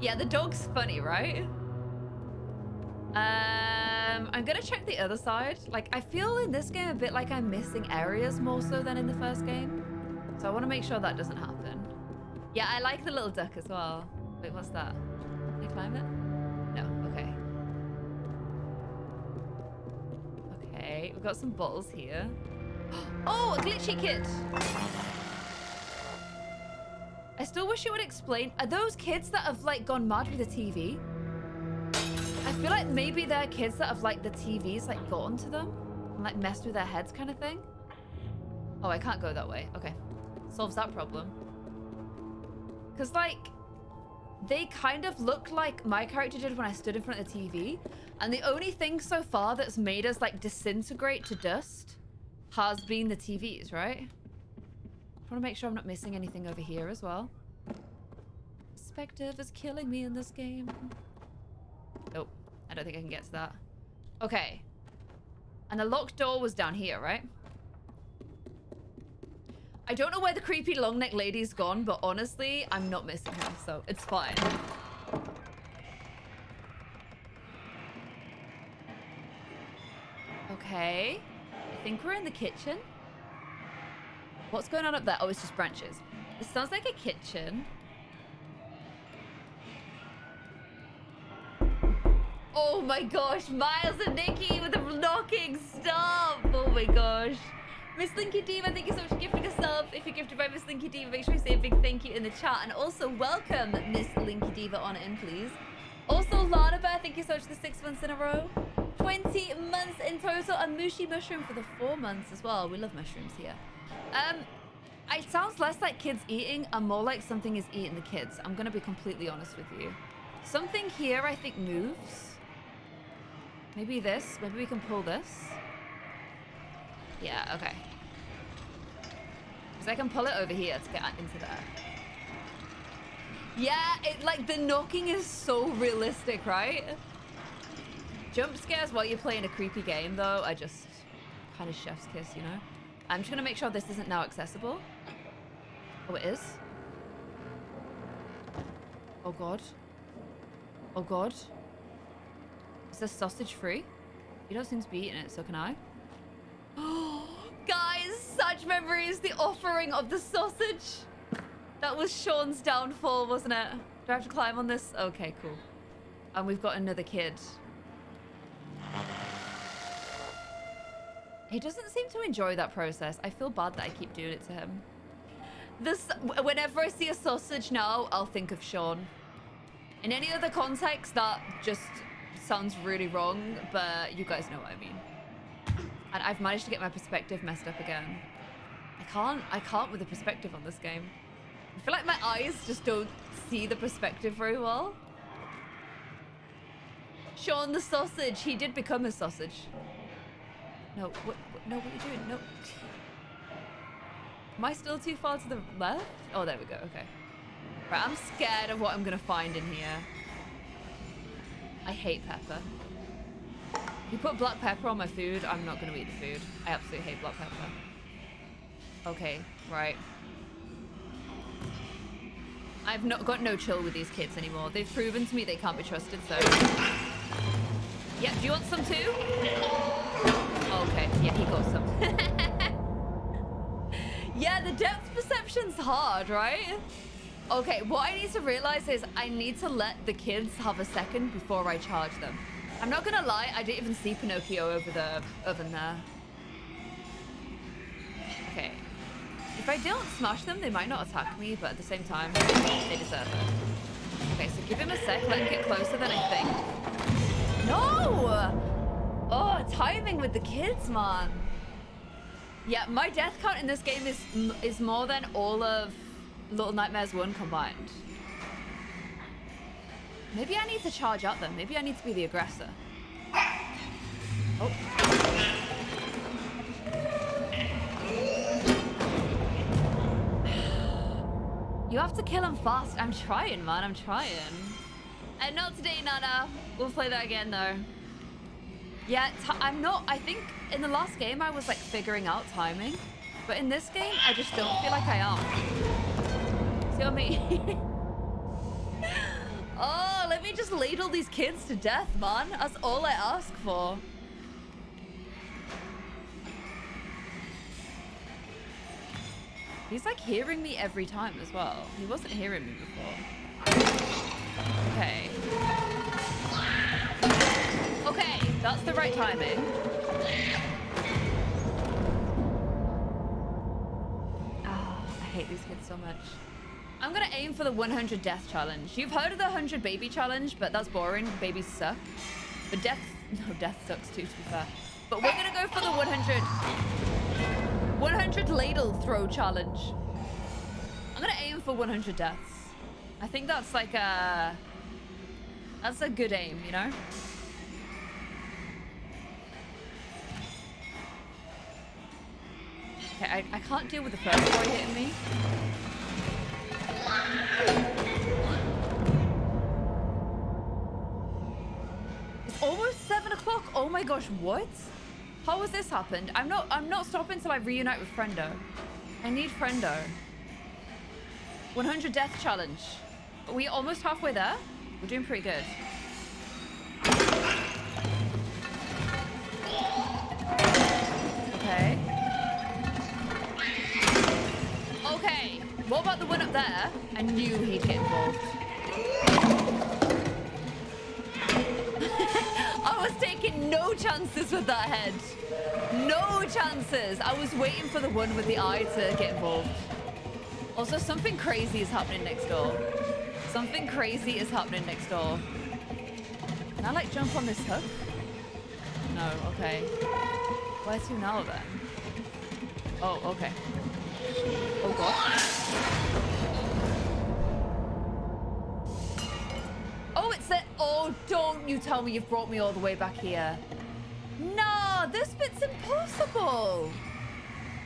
Yeah, the dog's funny, right? Um, I'm gonna check the other side. Like, I feel in this game a bit like I'm missing areas more so than in the first game. So I want to make sure that doesn't happen. Yeah, I like the little duck as well. Wait, what's that? Can I climb it? Okay, we've got some bottles here. Oh, a glitchy kid! I still wish it would explain. Are those kids that have like gone mad with the TV? I feel like maybe they're kids that have like the TVs like gotten to them and like messed with their heads kind of thing. Oh, I can't go that way. Okay. Solves that problem. Because like, they kind of look like my character did when I stood in front of the TV. And the only thing so far that's made us like disintegrate to dust has been the TVs, right? I want to make sure I'm not missing anything over here as well. Perspective is killing me in this game. Nope. I don't think I can get to that. Okay. And the locked door was down here, right? I don't know where the creepy long neck lady's gone, but honestly, I'm not missing her, so it's fine. Okay. I think we're in the kitchen. What's going on up there? Oh, it's just branches. It sounds like a kitchen. Oh my gosh, Miles and Nikki with the knocking stop. Oh my gosh. Miss Linky Diva, thank you so much for gifting sub. If you're gifted by Miss Linky Diva, make sure you say a big thank you in the chat. And also welcome Miss Linky Diva on in, please. Also, Lana Bear, thank you so much for the six months in a row. 20 months in total. And Mushi Mushroom for the four months as well. We love mushrooms here. Um, it sounds less like kids eating and more like something is eating the kids. I'm going to be completely honest with you. Something here I think moves. Maybe this. Maybe we can pull this. Yeah, okay. Because I can pull it over here to get into there. Yeah, it like the knocking is so realistic, right? Jump scares while you're playing a creepy game, though, I just kind of chef's kiss, you know? I'm just gonna make sure this isn't now accessible. Oh, it is? Oh, God. Oh, God. Is this sausage free? You don't seem to be eating it, so can I? Oh, guys, such memories. The offering of the sausage. That was Sean's downfall, wasn't it? Do I have to climb on this? Okay, cool. And we've got another kid. He doesn't seem to enjoy that process. I feel bad that I keep doing it to him. This, whenever I see a sausage now, I'll think of Sean. In any other context, that just sounds really wrong, but you guys know what I mean. And I've managed to get my perspective messed up again. I can't, I can't with the perspective on this game. I feel like my eyes just don't see the perspective very well. Sean the sausage. He did become a sausage. No, what, what no, what are you doing? No. Am I still too far to the left? Oh, there we go. Okay. Right, I'm scared of what I'm gonna find in here. I hate pepper. You put black pepper on my food, I'm not gonna eat the food. I absolutely hate black pepper. Okay, right. I've not got no chill with these kids anymore. They've proven to me they can't be trusted, so... Yeah, do you want some too? Okay, yeah, he got some. yeah, the depth perception's hard, right? Okay, what I need to realize is I need to let the kids have a second before I charge them. I'm not gonna lie, I didn't even see Pinocchio over the oven there. Okay. If I don't smash them, they might not attack me, but at the same time, they deserve it. Okay, so give him a sec, let him get closer than I think. No! Oh, timing with the kids, man. Yeah, my death count in this game is is more than all of Little Nightmares 1 combined. Maybe I need to charge up then. Maybe I need to be the aggressor. Oh. You have to kill him fast. I'm trying, man. I'm trying. And not today, Nana. We'll play that again, though. Yeah, I'm not... I think in the last game, I was, like, figuring out timing. But in this game, I just don't feel like I am. See what I mean? oh, let me just ladle these kids to death, man. That's all I ask for. He's like hearing me every time as well. He wasn't hearing me before. Okay. Okay, that's the right timing. Oh, I hate these kids so much. I'm gonna aim for the 100 death challenge. You've heard of the 100 baby challenge, but that's boring. Babies suck. But death, no, death sucks too, to be fair. But we're gonna go for the 100, 100 ladle throw challenge. I'm gonna aim for 100 deaths. I think that's like a, that's a good aim, you know? Okay, I, I can't deal with the first boy hitting me. It's almost seven o'clock. Oh my gosh, what? How has this happened? I'm not I'm not stopping till I reunite with Frendo. I need Frendo. 100 death challenge. Are we almost halfway there? We're doing pretty good. Okay. What about the one up there? I knew he'd get involved. I was taking no chances with that head. No chances. I was waiting for the one with the eye to get involved. Also, something crazy is happening next door. Something crazy is happening next door. Can I, like, jump on this hook? No, okay. Where to now, then? Oh, okay. Oh, God. Oh, it's that... Oh, don't you tell me you've brought me all the way back here. Nah, this bit's impossible.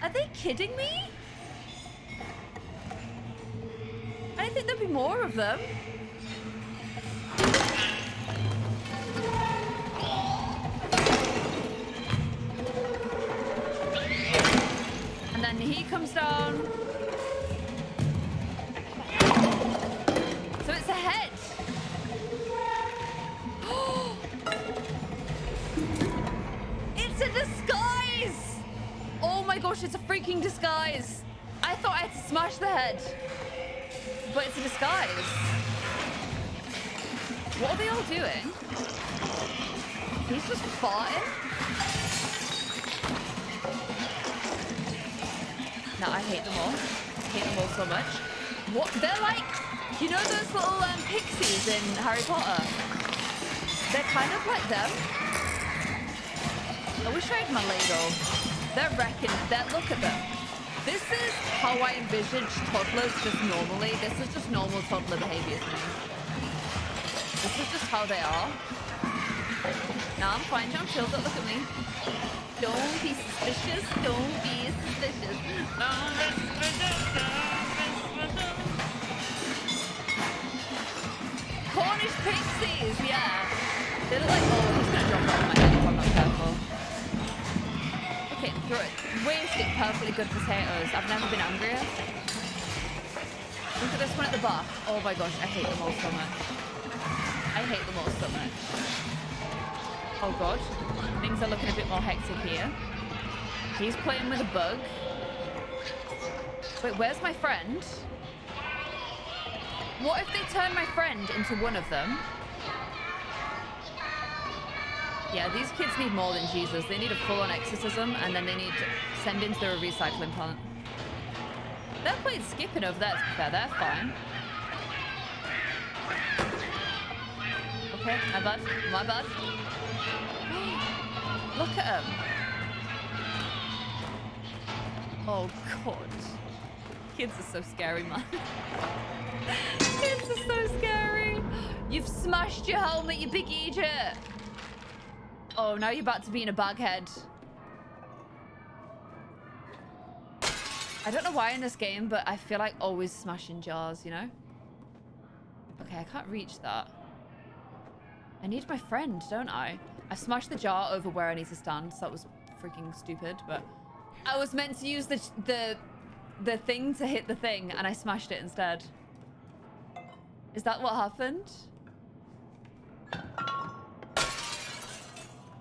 Are they kidding me? I think there'd be more of them. Then he comes down. So it's a head. it's a disguise! Oh my gosh, it's a freaking disguise. I thought I had to smash the head. But it's a disguise. What are they all doing? He's just farting? No, I hate them all. I hate them all so much. What? They're like, you know those little um, pixies in Harry Potter? They're kind of like them. I wish I had my Lego. They're wrecking. They're, look at them. This is how I envisage toddlers just normally. This is just normal toddler behavior to me. This is just how they are. Now I'm fine. Chill. Don't look at me. Don't be suspicious. Don't be suspicious. Don't be suspicious. Don't be suspicious. Cornish pixies, yeah. They look like, oh, he's gonna drop it on my head if I'm not careful. Okay, throw it. Wasted perfectly good potatoes. I've never been angrier. Look at this one at the back. Oh my gosh, I hate them all so much. I hate them all so much. Oh god. Things are looking a bit more hectic here. He's playing with a bug. Wait, where's my friend? What if they turn my friend into one of them? Yeah, these kids need more than Jesus. They need a full-on exorcism, and then they need to send into the recycling plant. They're playing skipping over there, fair. They're fine. Okay, my bad. My bad. Look at him. Oh, God. Kids are so scary, man. Kids are so scary. You've smashed your helmet, you big idiot. Oh, now you're about to be in a baghead. I don't know why in this game, but I feel like always smashing jars, you know? Okay, I can't reach that. I need my friend, don't I? I smashed the jar over where I need to stand, so that was freaking stupid, but... I was meant to use the, the, the thing to hit the thing, and I smashed it instead. Is that what happened?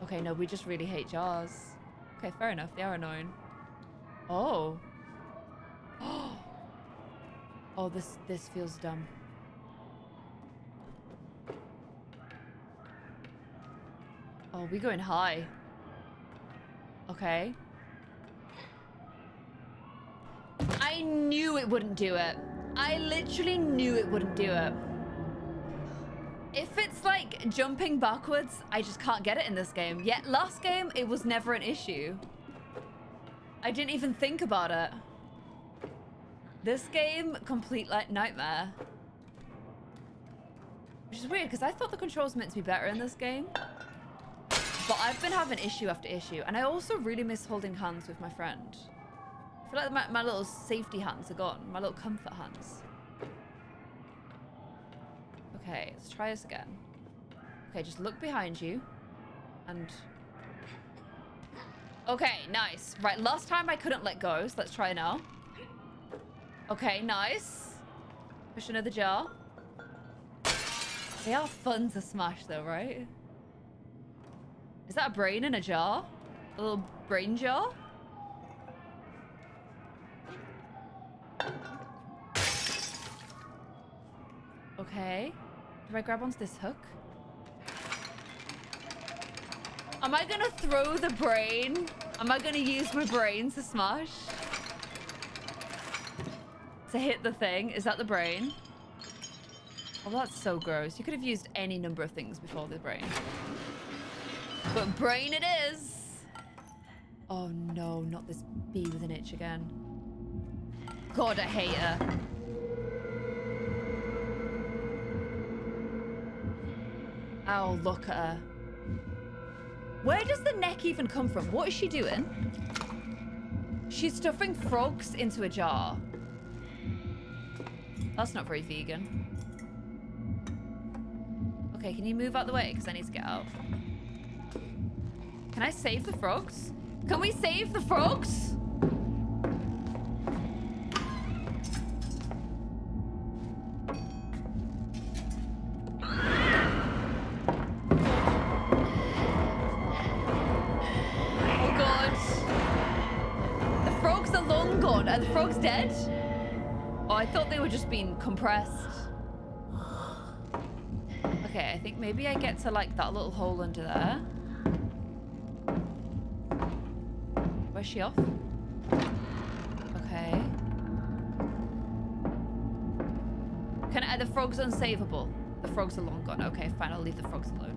Okay, no, we just really hate jars. Okay, fair enough. They are annoying. Oh. Oh, this this feels dumb. Oh, we going high. Okay. I knew it wouldn't do it. I literally knew it wouldn't do it. If it's like jumping backwards, I just can't get it in this game. Yet last game, it was never an issue. I didn't even think about it. This game, complete like nightmare. Which is weird because I thought the controls meant to be better in this game. But I've been having issue after issue. And I also really miss holding hands with my friend. I feel like my, my little safety hands are gone. My little comfort hands. Okay, let's try this again. Okay, just look behind you. And... Okay, nice. Right, last time I couldn't let go, so let's try now. Okay, nice. Push another jar. They are fun to smash though, right? Is that a brain in a jar? A little brain jar? Okay. Do I grab onto this hook? Am I gonna throw the brain? Am I gonna use my brain to smash? To hit the thing? Is that the brain? Oh, that's so gross. You could have used any number of things before the brain. But brain it is! Oh no, not this bee with an itch again. God, I hate her. Oh, look at her. Where does the neck even come from? What is she doing? She's stuffing frogs into a jar. That's not very vegan. Okay, can you move out the way? Because I need to get out. Can I save the frogs? Can we save the frogs? Oh god. The frogs are long gone. Are the frogs dead? Oh, I thought they were just being compressed. Okay, I think maybe I get to like that little hole under there. She off? Okay. Can I, the frogs unsavable? The frogs are long gone. Okay, fine. I'll leave the frogs alone.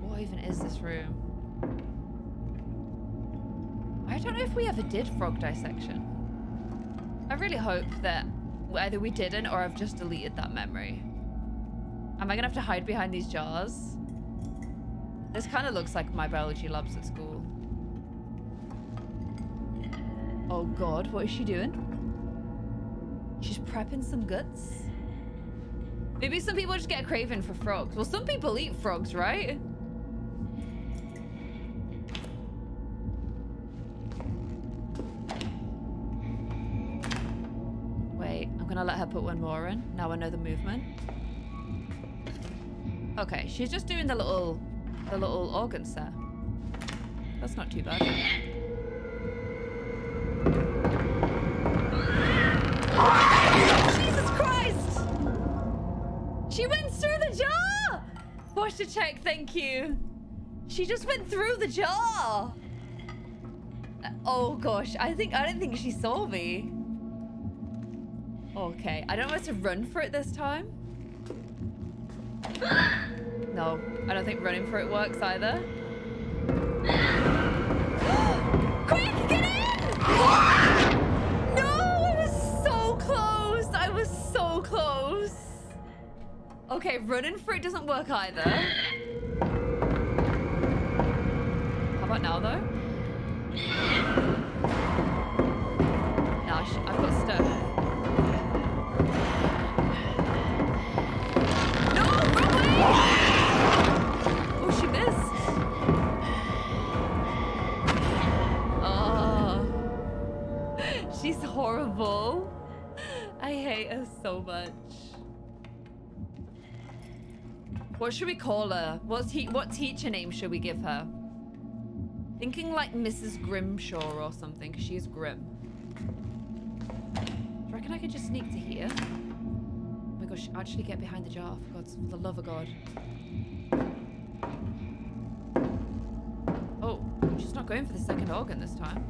What even is this room? I don't know if we ever did frog dissection. I really hope that either we didn't or I've just deleted that memory. Am I gonna have to hide behind these jars? This kind of looks like my biology labs at school. Oh god, what is she doing? She's prepping some guts. Maybe some people just get a craving for frogs. Well, some people eat frogs, right? Wait, I'm gonna let her put one more in. Now I know the movement. Okay, she's just doing the little, the little organ set. That's not too bad. Jesus Christ! She went through the jar! Watch the check, thank you. She just went through the jar. Uh, oh gosh, I think I don't think she saw me. Okay, I don't know how to run for it this time. No, I don't think running for it works either. Quick, get in! No, I was so close. I was so close. Okay, running for it doesn't work either. How about now, though? She's horrible. I hate her so much. What should we call her? What's he what teacher name should we give her? Thinking like Mrs. Grimshaw or something, because she's grim. Do you reckon I could just sneak to here? Oh my gosh, actually get behind the jar, for God's for the love of God. Oh, she's not going for the second organ this time.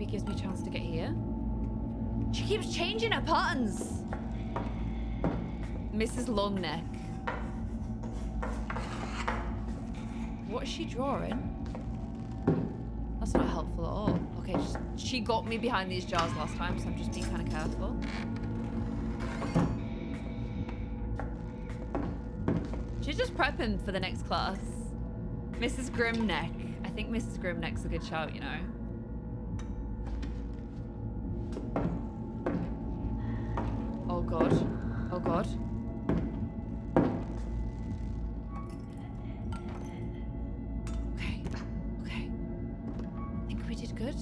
Maybe gives me a chance to get here. She keeps changing her patterns. Mrs. Longneck. What is she drawing? That's not helpful at all. Okay, she got me behind these jars last time, so I'm just being kind of careful. She's just prepping for the next class. Mrs. Grimneck. I think Mrs. Grimneck's a good shout, you know. God. Oh god. Okay. Okay. I think we did good.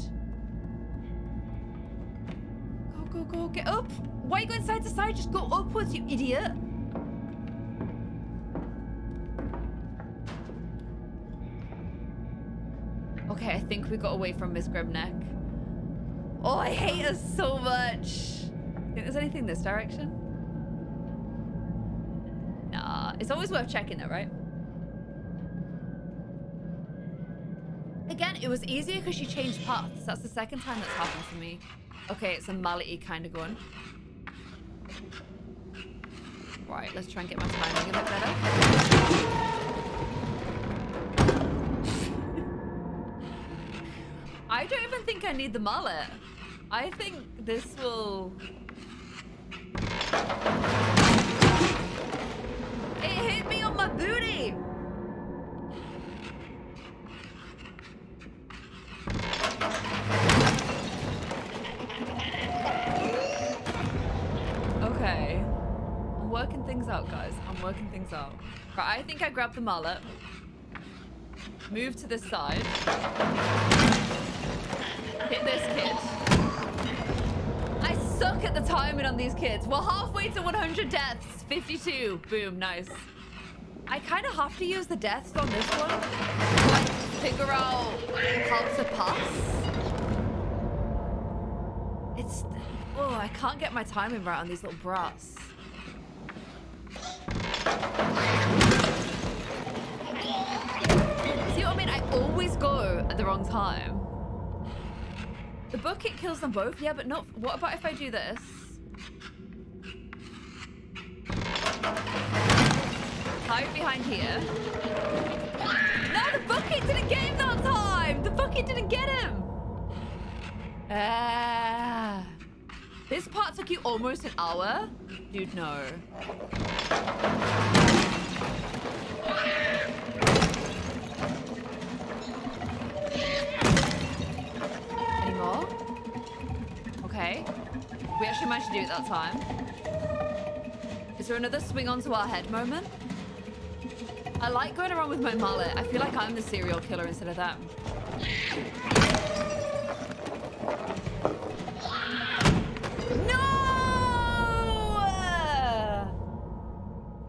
Go, go, go. Get up. Why you going side to side? Just go upwards, you idiot. Okay, I think we got away from Miss Grimneck. Oh, I hate her so much. Think there's anything this direction? Nah, it's always worth checking though, right? Again, it was easier because she changed paths. That's the second time that's happened to me. Okay, it's a mallet kind of going. Right, let's try and get my timing a bit better. I don't even think I need the mallet. I think this will... It hit me on my booty! Okay. I'm working things out, guys. I'm working things out. Right, I think I grabbed the mallet. Move to this side. Hit this kid. Suck at the timing on these kids. We're halfway to 100 deaths. 52. Boom, nice. I kind of have to use the deaths on this one. figure out how to pass. It's... Oh, I can't get my timing right on these little brats. See what I mean? I always go at the wrong time. The bucket kills them both, yeah, but not... What about if I do this? Hide behind here. No, the bucket didn't get him that time! The bucket didn't get him! Ah. This part took you almost an hour. Dude, no. Okay. We actually managed to do it that time. Is there another swing onto our head moment? I like going around with my mullet. I feel like I'm the serial killer instead of them. No!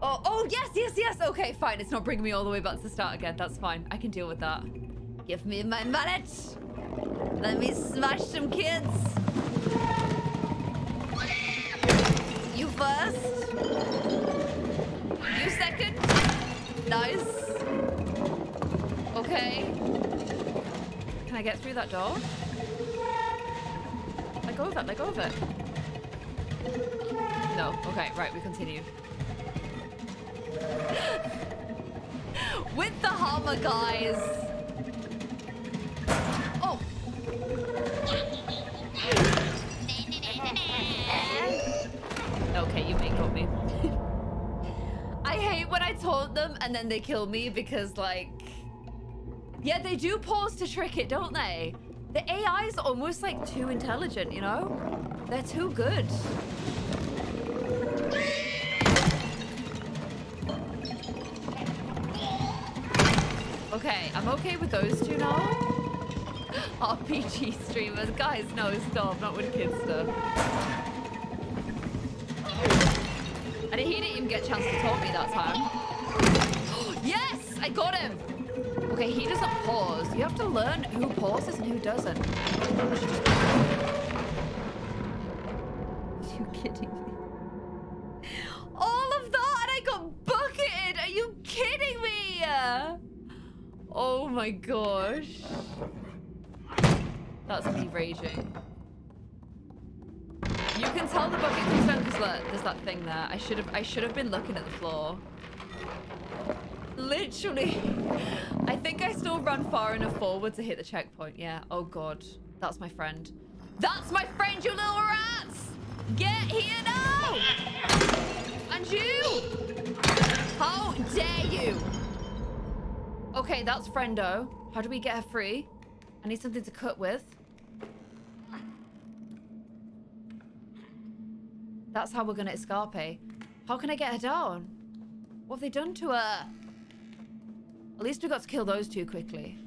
Oh, oh, yes, yes, yes. Okay, fine. It's not bringing me all the way back to the start again. That's fine. I can deal with that. Give me my mullet. Let me smash some kids. You first. You second. Nice. Okay. Can I get through that door? Let go of it. Let go of it. No. Okay. Right. We continue. With the hammer, guys. Oh. Okay, you may got me. I hate when I taunt them and then they kill me because, like... Yeah, they do pause to trick it, don't they? The AI is almost, like, too intelligent, you know? They're too good. Okay, I'm okay with those two now. RPG streamers. Guys, no, stop. Not with kids stuff. And he didn't even get a chance to talk me that time. yes! I got him! Okay, he doesn't pause. You have to learn who pauses and who doesn't. you kidding me? All of that and I got bucketed! Are you kidding me? Oh my gosh. That's me raging. You can tell the bucket comes because look, there's that thing there. I should have I should have been looking at the floor. Literally. I think I still ran far enough forward to hit the checkpoint. Yeah. Oh god. That's my friend. That's my friend, you little rats! Get here now! And you! How dare you! Okay, that's friendo. How do we get her free? I need something to cut with. That's how we're gonna escape. How can I get her down? What have they done to her? At least we got to kill those two quickly.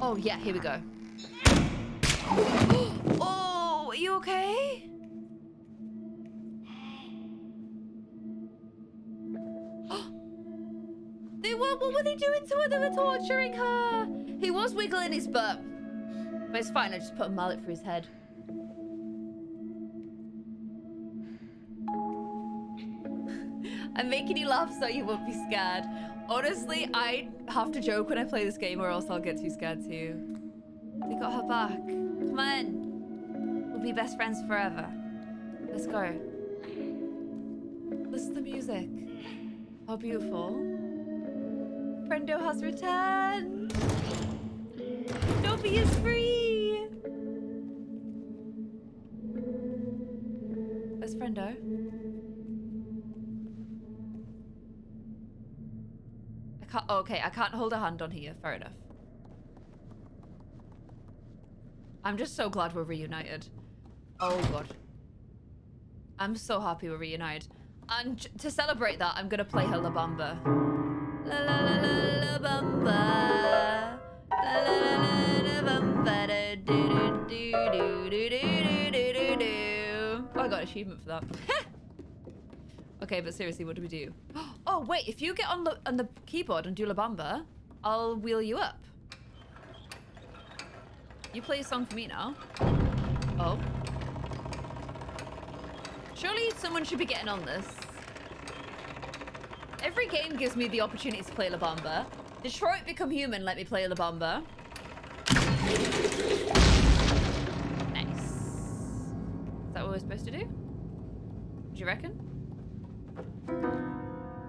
Oh, yeah, here we go. oh, are you okay? they were, what were they doing to her? They were torturing her. He was wiggling his butt. But it's fine, I just put a mallet through his head. I'm making you laugh so you won't be scared. Honestly, I have to joke when I play this game or else I'll get too scared too. We got her back. Come on. We'll be best friends forever. Let's go. Listen to the music. How beautiful. Friendo has returned. Dobby is free. Where's Friendo? Can't. Oh, okay, I can't hold a hand on here. Fair enough. I'm just so glad we're reunited. Oh god. I'm so happy we're reunited. And to celebrate that, I'm gonna play her La Bamba. La la la la la bamba. La la la la la bamba. Da, do, do, do, do, do, do, do, do, do. Oh, I got an achievement for that. okay, but seriously, what do we do? Oh, wait, if you get on the on the keyboard and do La Bamba, I'll wheel you up. You play a song for me now. Oh. Surely someone should be getting on this. Every game gives me the opportunity to play La Bamba. Detroit Become Human let me play La Bamba. Nice. Is that what we're supposed to do? Do you reckon?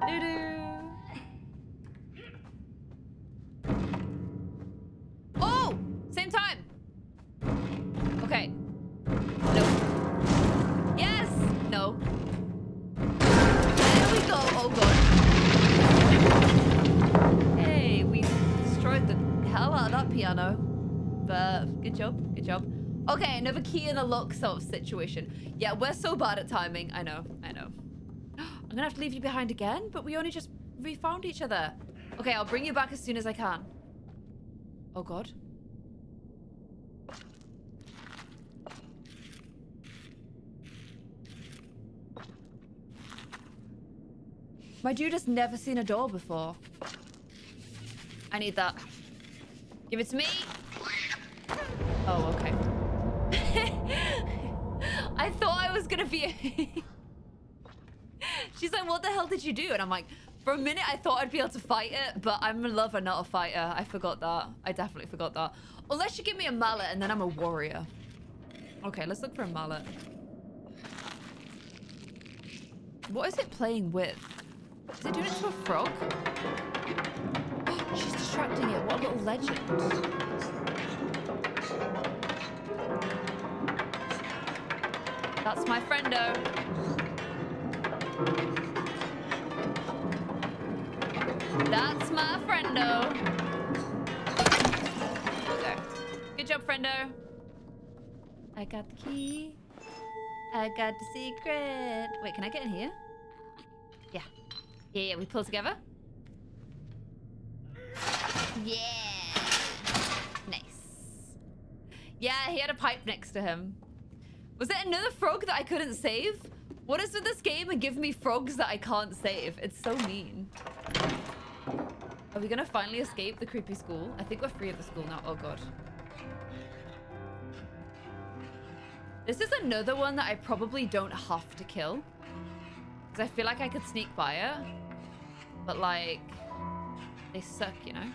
Doo doo. Oh! Same time. Okay. No. Yes! No. There we go. Oh god. Hey, we destroyed the hell out of that piano. But good job. Good job. Okay, another key in a lock sort of situation. Yeah, we're so bad at timing. I know, I know. I'm gonna have to leave you behind again, but we only just refound each other. Okay, I'll bring you back as soon as I can. Oh, God. My dude has never seen a door before. I need that. Give it to me. Oh, okay. I thought I was gonna be... She's like, what the hell did you do? And I'm like, for a minute, I thought I'd be able to fight it, but I'm a lover, not a fighter. I forgot that. I definitely forgot that. Unless you give me a mallet and then I'm a warrior. Okay, let's look for a mallet. What is it playing with? Is it doing it to a frog? She's distracting it. What a little legend. That's my friendo. That's my friendo. Okay. Good job, friendo. I got the key. I got the secret. Wait, can I get in here? Yeah. Yeah, yeah, we pull together. Yeah. Nice. Yeah, he had a pipe next to him. Was it another frog that I couldn't save? What is with this game and give me frogs that I can't save? It's so mean. Are we gonna finally escape the creepy school? I think we're free of the school now. Oh god. This is another one that I probably don't have to kill. Because I feel like I could sneak by it. But like, they suck, you know?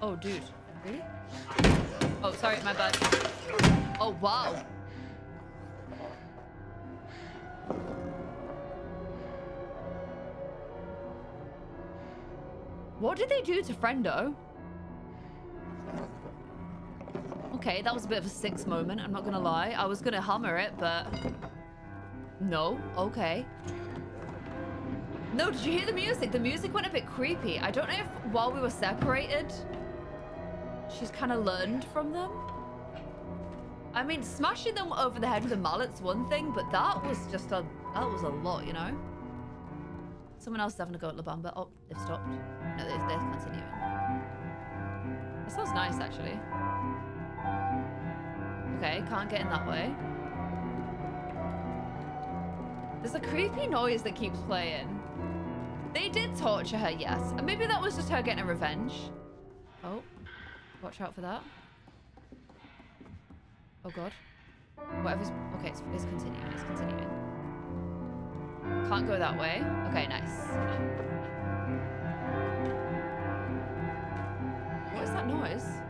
Oh, dude. Really? Oh, sorry, my bad. Oh, wow. What did they do to Friendo? Okay, that was a bit of a six moment, I'm not gonna lie. I was gonna hammer it, but... No, okay. No, did you hear the music? The music went a bit creepy. I don't know if while we were separated, she's kind of learned from them. I mean, smashing them over the head with a mallet's one thing, but that was just a... That was a lot, you know? Someone else is having a go at La Bamba. Oh, they've stopped. No, they're, they're continuing. It sounds nice, actually. Okay, can't get in that way. There's a creepy noise that keeps playing. They did torture her, yes. And maybe that was just her getting a revenge. Oh, watch out for that. Oh, God. Whatever's... Okay, it's, it's continuing. It's continuing. Can't go that way. Okay, nice. What is that noise?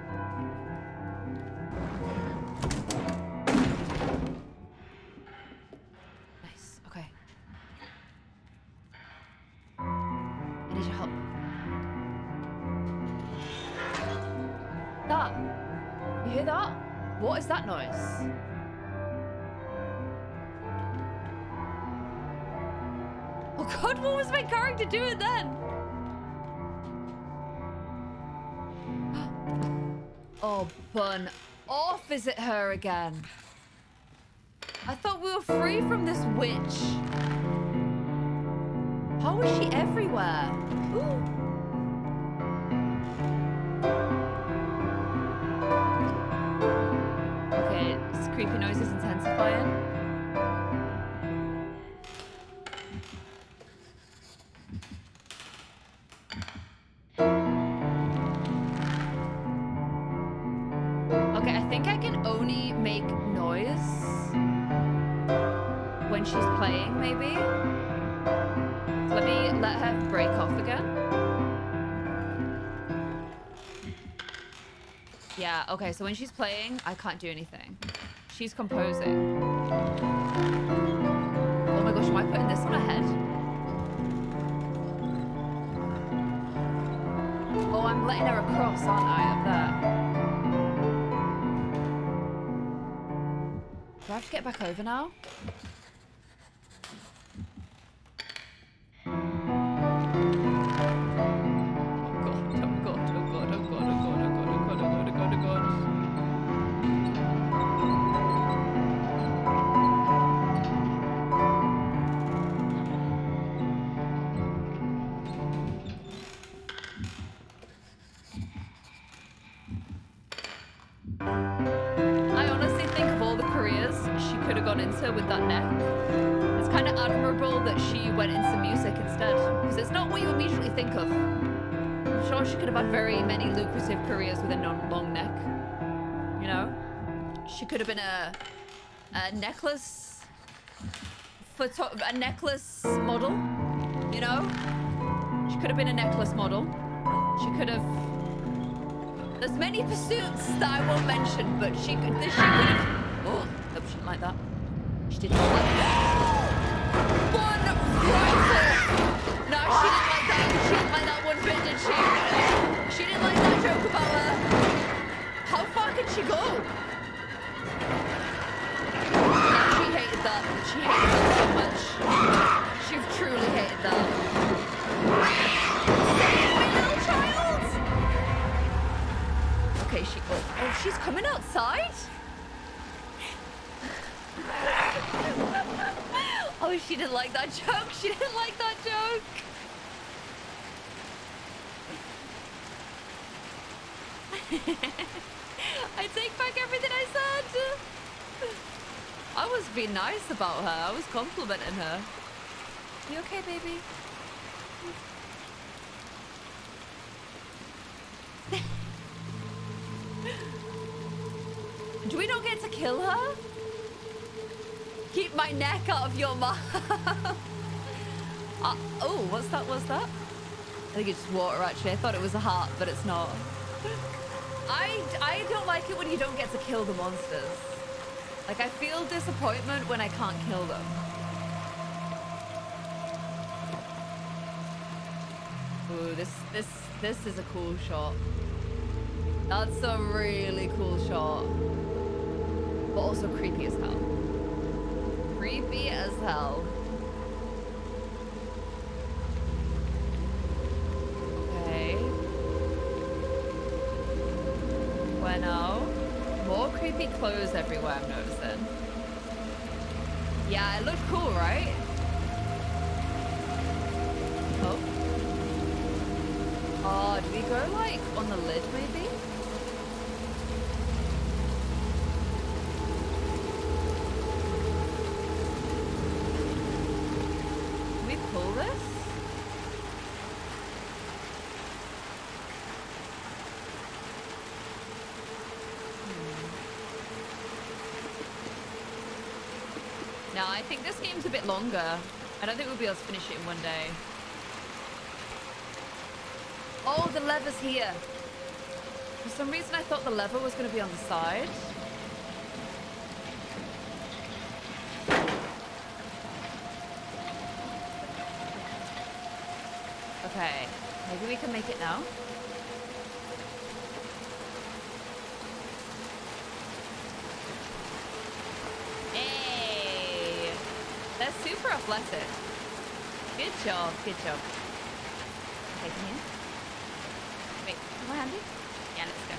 What was my character doing then? Oh, bun off, is it her again? I thought we were free from this witch. How is she everywhere? Ooh. Okay, this creepy noise is intensifying. Okay, so when she's playing, I can't do anything. She's composing. Oh my gosh, am I putting this on her head? Oh, I'm letting her across, aren't I, up there? Do I have to get back over now? She could have been a, a necklace... Photo a necklace model. You know? She could have been a necklace model. She could have... There's many pursuits that I won't mention, but she could... She could have... Oh, hope she didn't like that. She didn't like that. One rifle! No, she didn't like that. She didn't like that one bit, did she? She didn't like that joke about her. How far can she go? That. She hated that so much. She truly hated that. Save my little child! Okay, she... Oh, oh she's coming outside? oh, she didn't like that joke. She didn't like that joke. I take back everything I said. I was being nice about her. I was complimenting her. You okay, baby? Do we not get to kill her? Keep my neck out of your mouth. uh, oh, what's that? What's that? I think it's water, actually. I thought it was a heart, but it's not. I, I don't like it when you don't get to kill the monsters. Like, I feel disappointment when I can't kill them. Ooh, this, this, this is a cool shot. That's a really cool shot. But also creepy as hell. Creepy as hell. Okay. Bueno. More creepy clothes everywhere, I'm noticing. Yeah, it looked cool, right? Oh. Oh, do we go, like, on the lid, maybe? Can we pull this? No, I think a bit longer. I don't think we'll be able to finish it in one day. Oh, the lever's here. For some reason, I thought the lever was going to be on the side. Okay, maybe we can make it now. Hey! That's super athletic. Good job, good job. Okay, come here. Wait, am I handy? Yeah, let's go.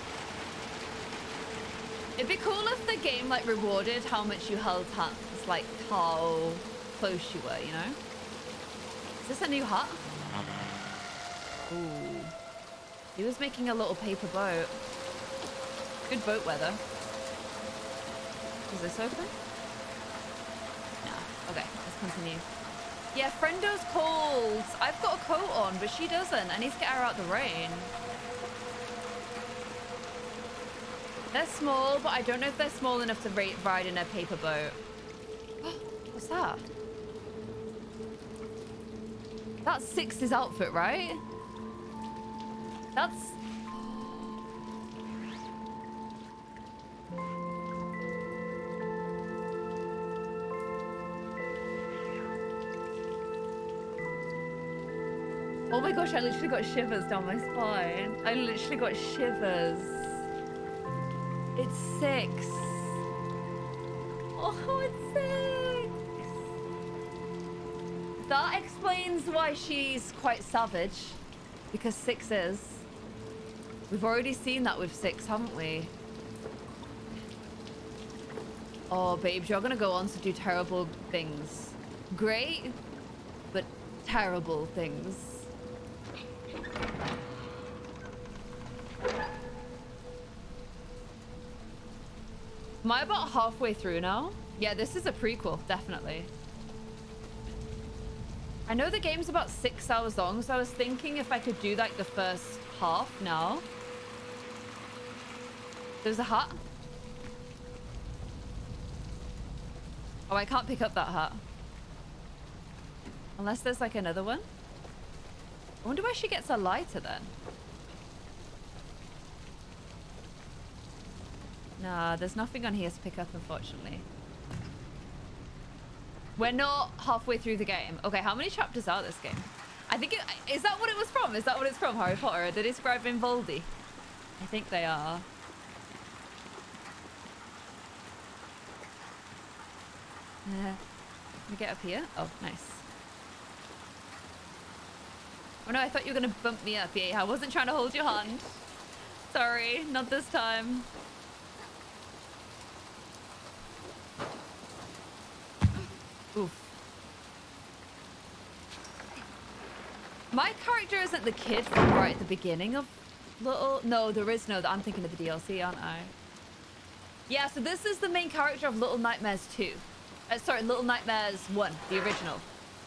It'd be cool if the game like rewarded how much you held hands, like how close you were, you know? Is this a new hut? Ooh. He was making a little paper boat. Good boat weather. Is this open? No. Okay, continue. Yeah, Friendo's cold. I've got a coat on, but she doesn't. I need to get her out the rain. They're small, but I don't know if they're small enough to ride in a paper boat. What's that? That's Six's outfit, right? That's... Oh my gosh, I literally got shivers down my spine. I literally got shivers. It's six. Oh, it's six. That explains why she's quite savage. Because six is. We've already seen that with six, haven't we? Oh, babes, you're gonna go on to do terrible things. Great, but terrible things. Am I about halfway through now? Yeah, this is a prequel, definitely. I know the game's about six hours long, so I was thinking if I could do like the first half now. There's a hut. Oh, I can't pick up that hut. Unless there's like another one. I wonder where she gets a lighter then. Nah, there's nothing on here to pick up, unfortunately. We're not halfway through the game. Okay, how many chapters are this game? I think it, is that what it was from? Is that what it's from, Harry Potter? Are they described in Voldy? I think they are. Uh, we get up here? Oh, nice. Oh no, I thought you were gonna bump me up. Yeah, I wasn't trying to hold your hand. Sorry, not this time. Oof. My character isn't the kid from right at the beginning of Little... No, there is no... I'm thinking of the DLC, aren't I? Yeah, so this is the main character of Little Nightmares 2. Uh, sorry, Little Nightmares 1, the original.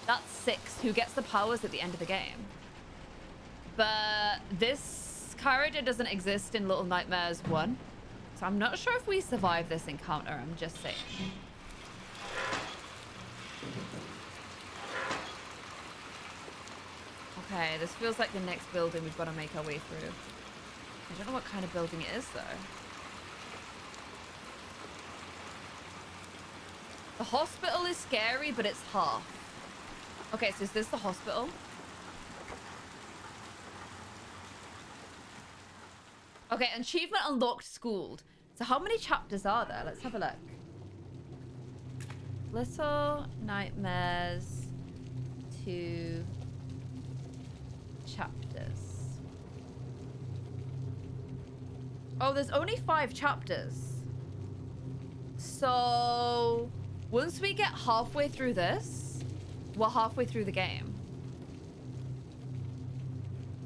That's Six, who gets the powers at the end of the game. But this character doesn't exist in Little Nightmares 1. So I'm not sure if we survive this encounter, I'm just saying. Okay, this feels like the next building we've got to make our way through. I don't know what kind of building it is, though. The hospital is scary, but it's half. Okay, so is this the hospital? Okay, achievement unlocked schooled. So how many chapters are there? Let's have a look. Little Nightmares 2 chapters. Oh, there's only five chapters. So once we get halfway through this, we're halfway through the game.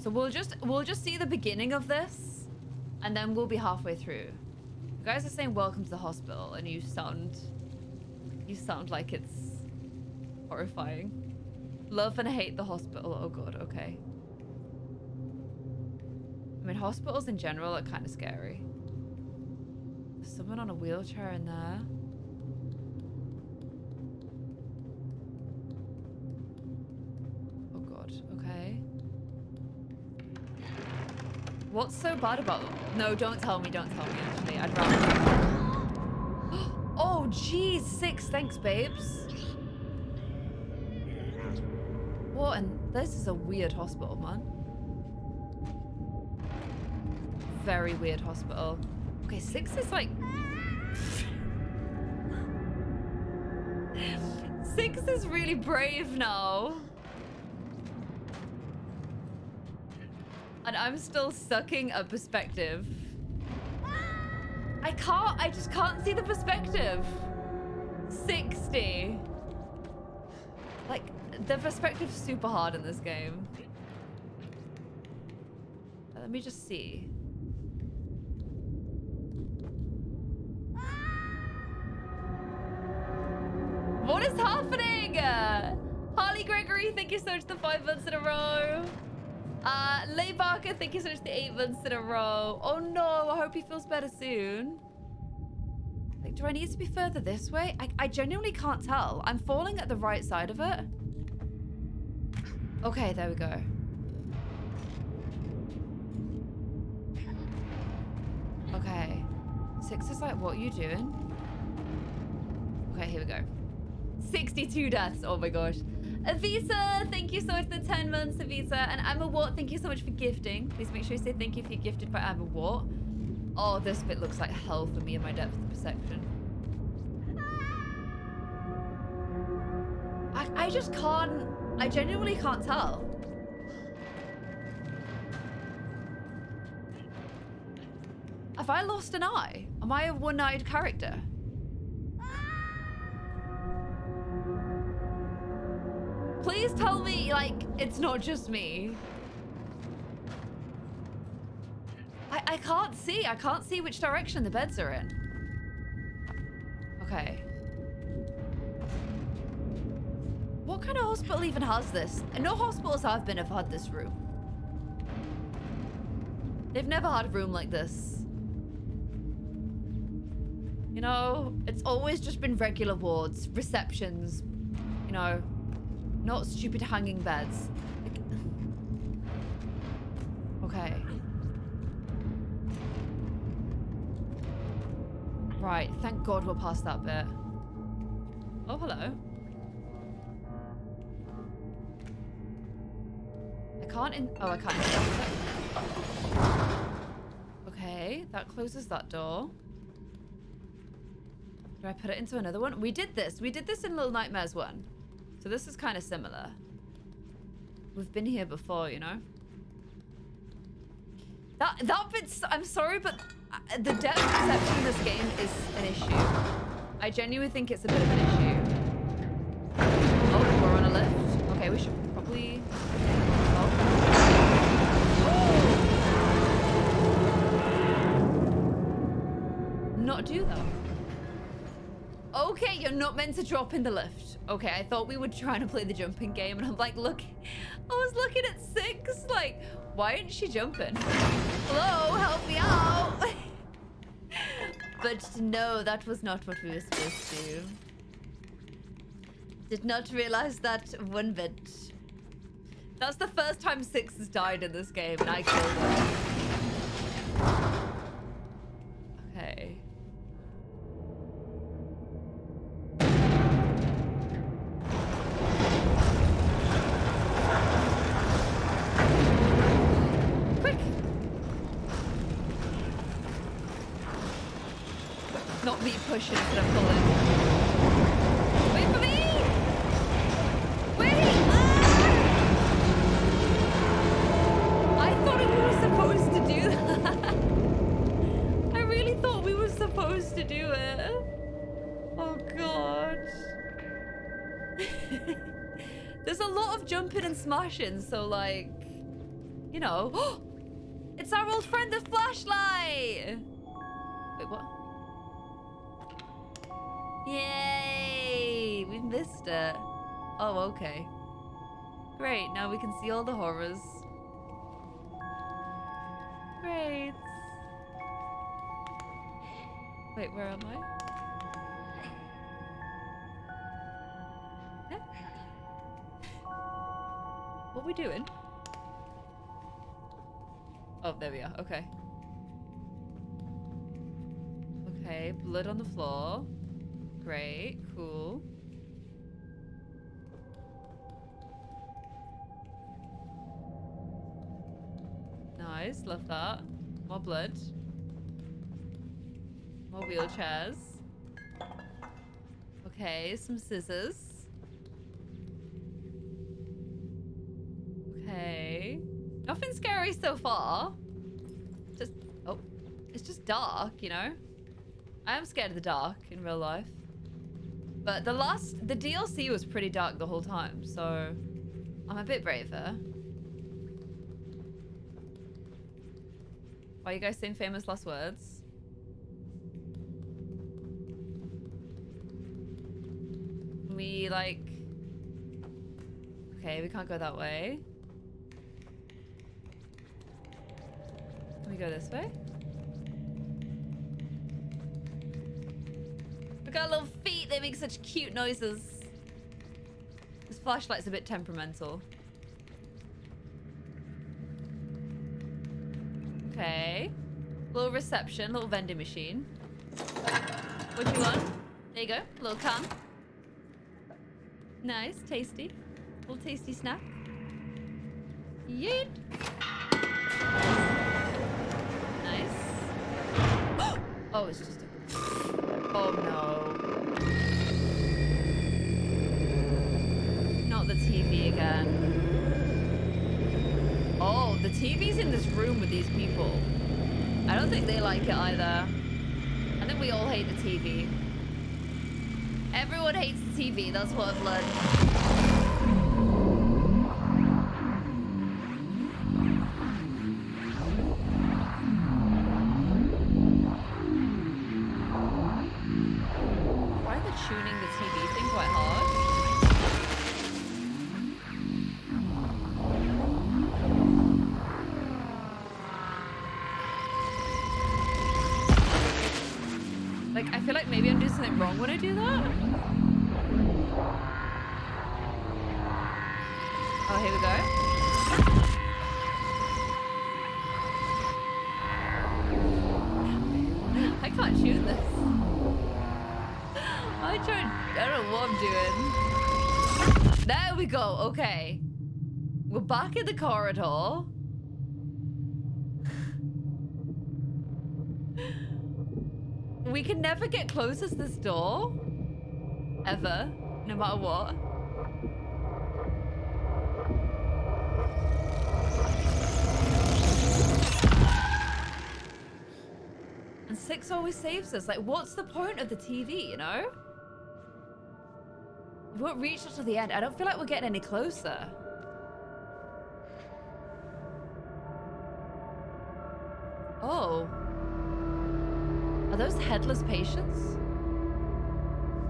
So we'll just we'll just see the beginning of this and then we'll be halfway through. You guys are saying welcome to the hospital and you sound you sound like it's horrifying. Love and hate the hospital. Oh god, okay. I mean, hospitals in general are kind of scary. Someone on a wheelchair in there. What's so bad about them? No, don't tell me, don't tell me, actually. I'd rather... oh, jeez, six. Thanks, babes. What? And this is a weird hospital, man. Very weird hospital. Okay, six is like... six is really brave now. And I'm still sucking a perspective. I can't, I just can't see the perspective. 60. Like, the perspective's super hard in this game. Let me just see. What is happening? Harley Gregory, thank you so much for the five months in a row. Uh, Leigh Barker, thank you so much for the eight months in a row. Oh no, I hope he feels better soon. Like, do I need to be further this way? I, I genuinely can't tell. I'm falling at the right side of it. Okay, there we go. Okay. Six is like, what are you doing? Okay, here we go. 62 deaths. Oh my gosh. Avisa, thank you so much for the 10 months, Avisa. And Emma Watt, thank you so much for gifting. Please make sure you say thank you if you're gifted by Emma Watt. Oh, this bit looks like hell for me and my depth of perception. I, I just can't... I genuinely can't tell. Have I lost an eye? Am I a one-eyed character? Please tell me, like, it's not just me. I, I can't see. I can't see which direction the beds are in. Okay. What kind of hospital even has this? No hospitals I've been have had this room. They've never had a room like this. You know, it's always just been regular wards, receptions, you know, not stupid hanging beds. Okay. Right, thank God we're past that bit. Oh, hello. I can't in- oh, I can't. Okay, that closes that door. Do I put it into another one? We did this. We did this in Little Nightmares 1. So this is kind of similar. We've been here before, you know? That, that bit's... I'm sorry, but uh, the depth perception in this game is an issue. I genuinely think it's a bit of an issue. Oh, we're on a lift. Okay, we should probably... Oh. Not do that. You're not meant to drop in the lift. Okay, I thought we were trying to play the jumping game, and I'm like, look, I was looking at six, like, why isn't she jumping? Hello, help me out. but no, that was not what we were supposed to. Do. Did not realize that one bit. That's the first time Six has died in this game, and I killed her. Okay. Smashing, so like, you know. it's our old friend, the flashlight. Wait, what? Yay! We missed it. Oh, okay. Great, now we can see all the horrors. Great. Wait, where am I? What are we doing? Oh, there we are. Okay. Okay, blood on the floor. Great, cool. Nice, love that. More blood. More wheelchairs. Okay, some scissors. Okay. Nothing scary so far. Just, oh, it's just dark, you know? I am scared of the dark in real life. But the last, the DLC was pretty dark the whole time, so I'm a bit braver. Why are you guys saying famous last words? We like... Okay, we can't go that way. We go this way? Look at our little feet, they make such cute noises. This flashlight's a bit temperamental. Okay. Little reception, little vending machine. What do you want? There you go, little can. Nice, tasty. Little tasty snack. Yeet. Oh, it's just a... Oh no. Not the TV again. Oh, the TV's in this room with these people. I don't think they like it either. I think we all hate the TV. Everyone hates the TV, that's what I've learned. Corridor. We can never get close as this door. Ever. No matter what. And six always saves us. Like, what's the point of the TV, you know? We won't reach until the end. I don't feel like we're getting any closer. Oh. Are those headless patients?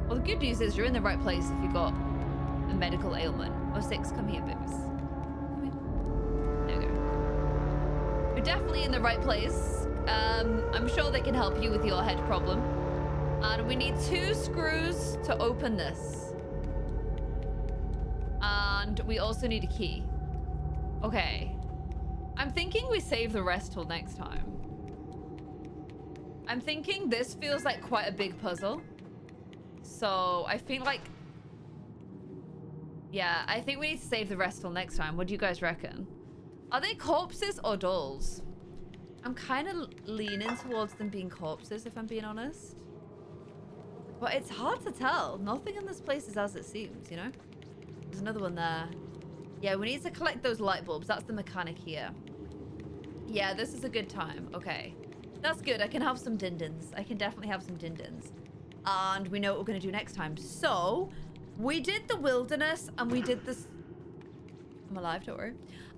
Well, the good news is you're in the right place if you've got a medical ailment. Oh, six, come here, babies. Come here. There we go. You're definitely in the right place. Um, I'm sure they can help you with your head problem. And we need two screws to open this. And we also need a key. Okay. I'm thinking we save the rest till next time. I'm thinking this feels like quite a big puzzle. So I feel like... Yeah, I think we need to save the rest till next time. What do you guys reckon? Are they corpses or dolls? I'm kind of leaning towards them being corpses, if I'm being honest. But it's hard to tell. Nothing in this place is as it seems, you know? There's another one there. Yeah, we need to collect those light bulbs. That's the mechanic here. Yeah, this is a good time. Okay. That's good. I can have some dindins. I can definitely have some dindins. And we know what we're going to do next time. So, we did the wilderness and we did this... I'm alive, don't worry.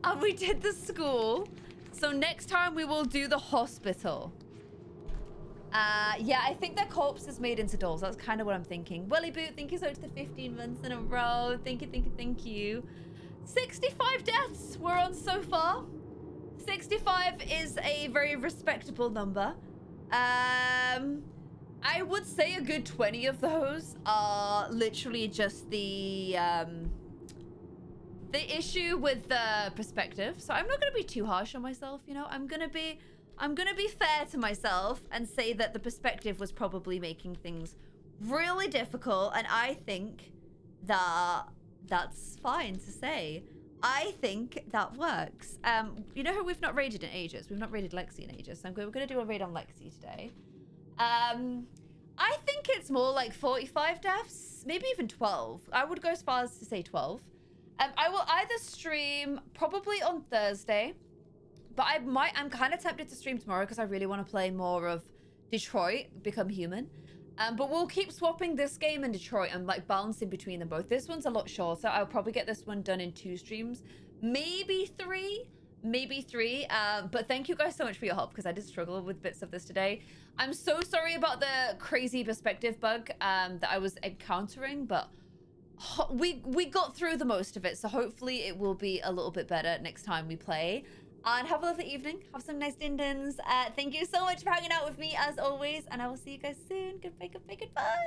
And we did the school. So next time we will do the hospital. Uh, yeah, I think their corpse is made into dolls. That's kind of what I'm thinking. Willy Boot, thank you so much for the 15 months in a row. Thank you, thank you, thank you. 65 deaths we're on so far. 65 is a very respectable number. Um, I would say a good 20 of those are literally just the um, the issue with the perspective. So I'm not going to be too harsh on myself, you know. I'm going to be I'm going to be fair to myself and say that the perspective was probably making things really difficult and I think that that's fine to say. I think that works. Um, you know who we've not raided in ages? We've not raided Lexi in ages. So I'm going, we're going to do a raid on Lexi today. Um, I think it's more like 45 deaths, maybe even 12. I would go as far as to say 12. Um, I will either stream probably on Thursday, but I might. I'm kind of tempted to stream tomorrow because I really want to play more of Detroit, Become Human. Um, but we'll keep swapping this game and Detroit and like balancing between them both. This one's a lot shorter. I'll probably get this one done in two streams, maybe three, maybe three. Uh, but thank you guys so much for your help because I did struggle with bits of this today. I'm so sorry about the crazy perspective bug um, that I was encountering, but we we got through the most of it. So hopefully it will be a little bit better next time we play. And have a lovely evening. Have some nice dindins. Uh, thank you so much for hanging out with me as always. And I will see you guys soon. Goodbye, goodbye, goodbye.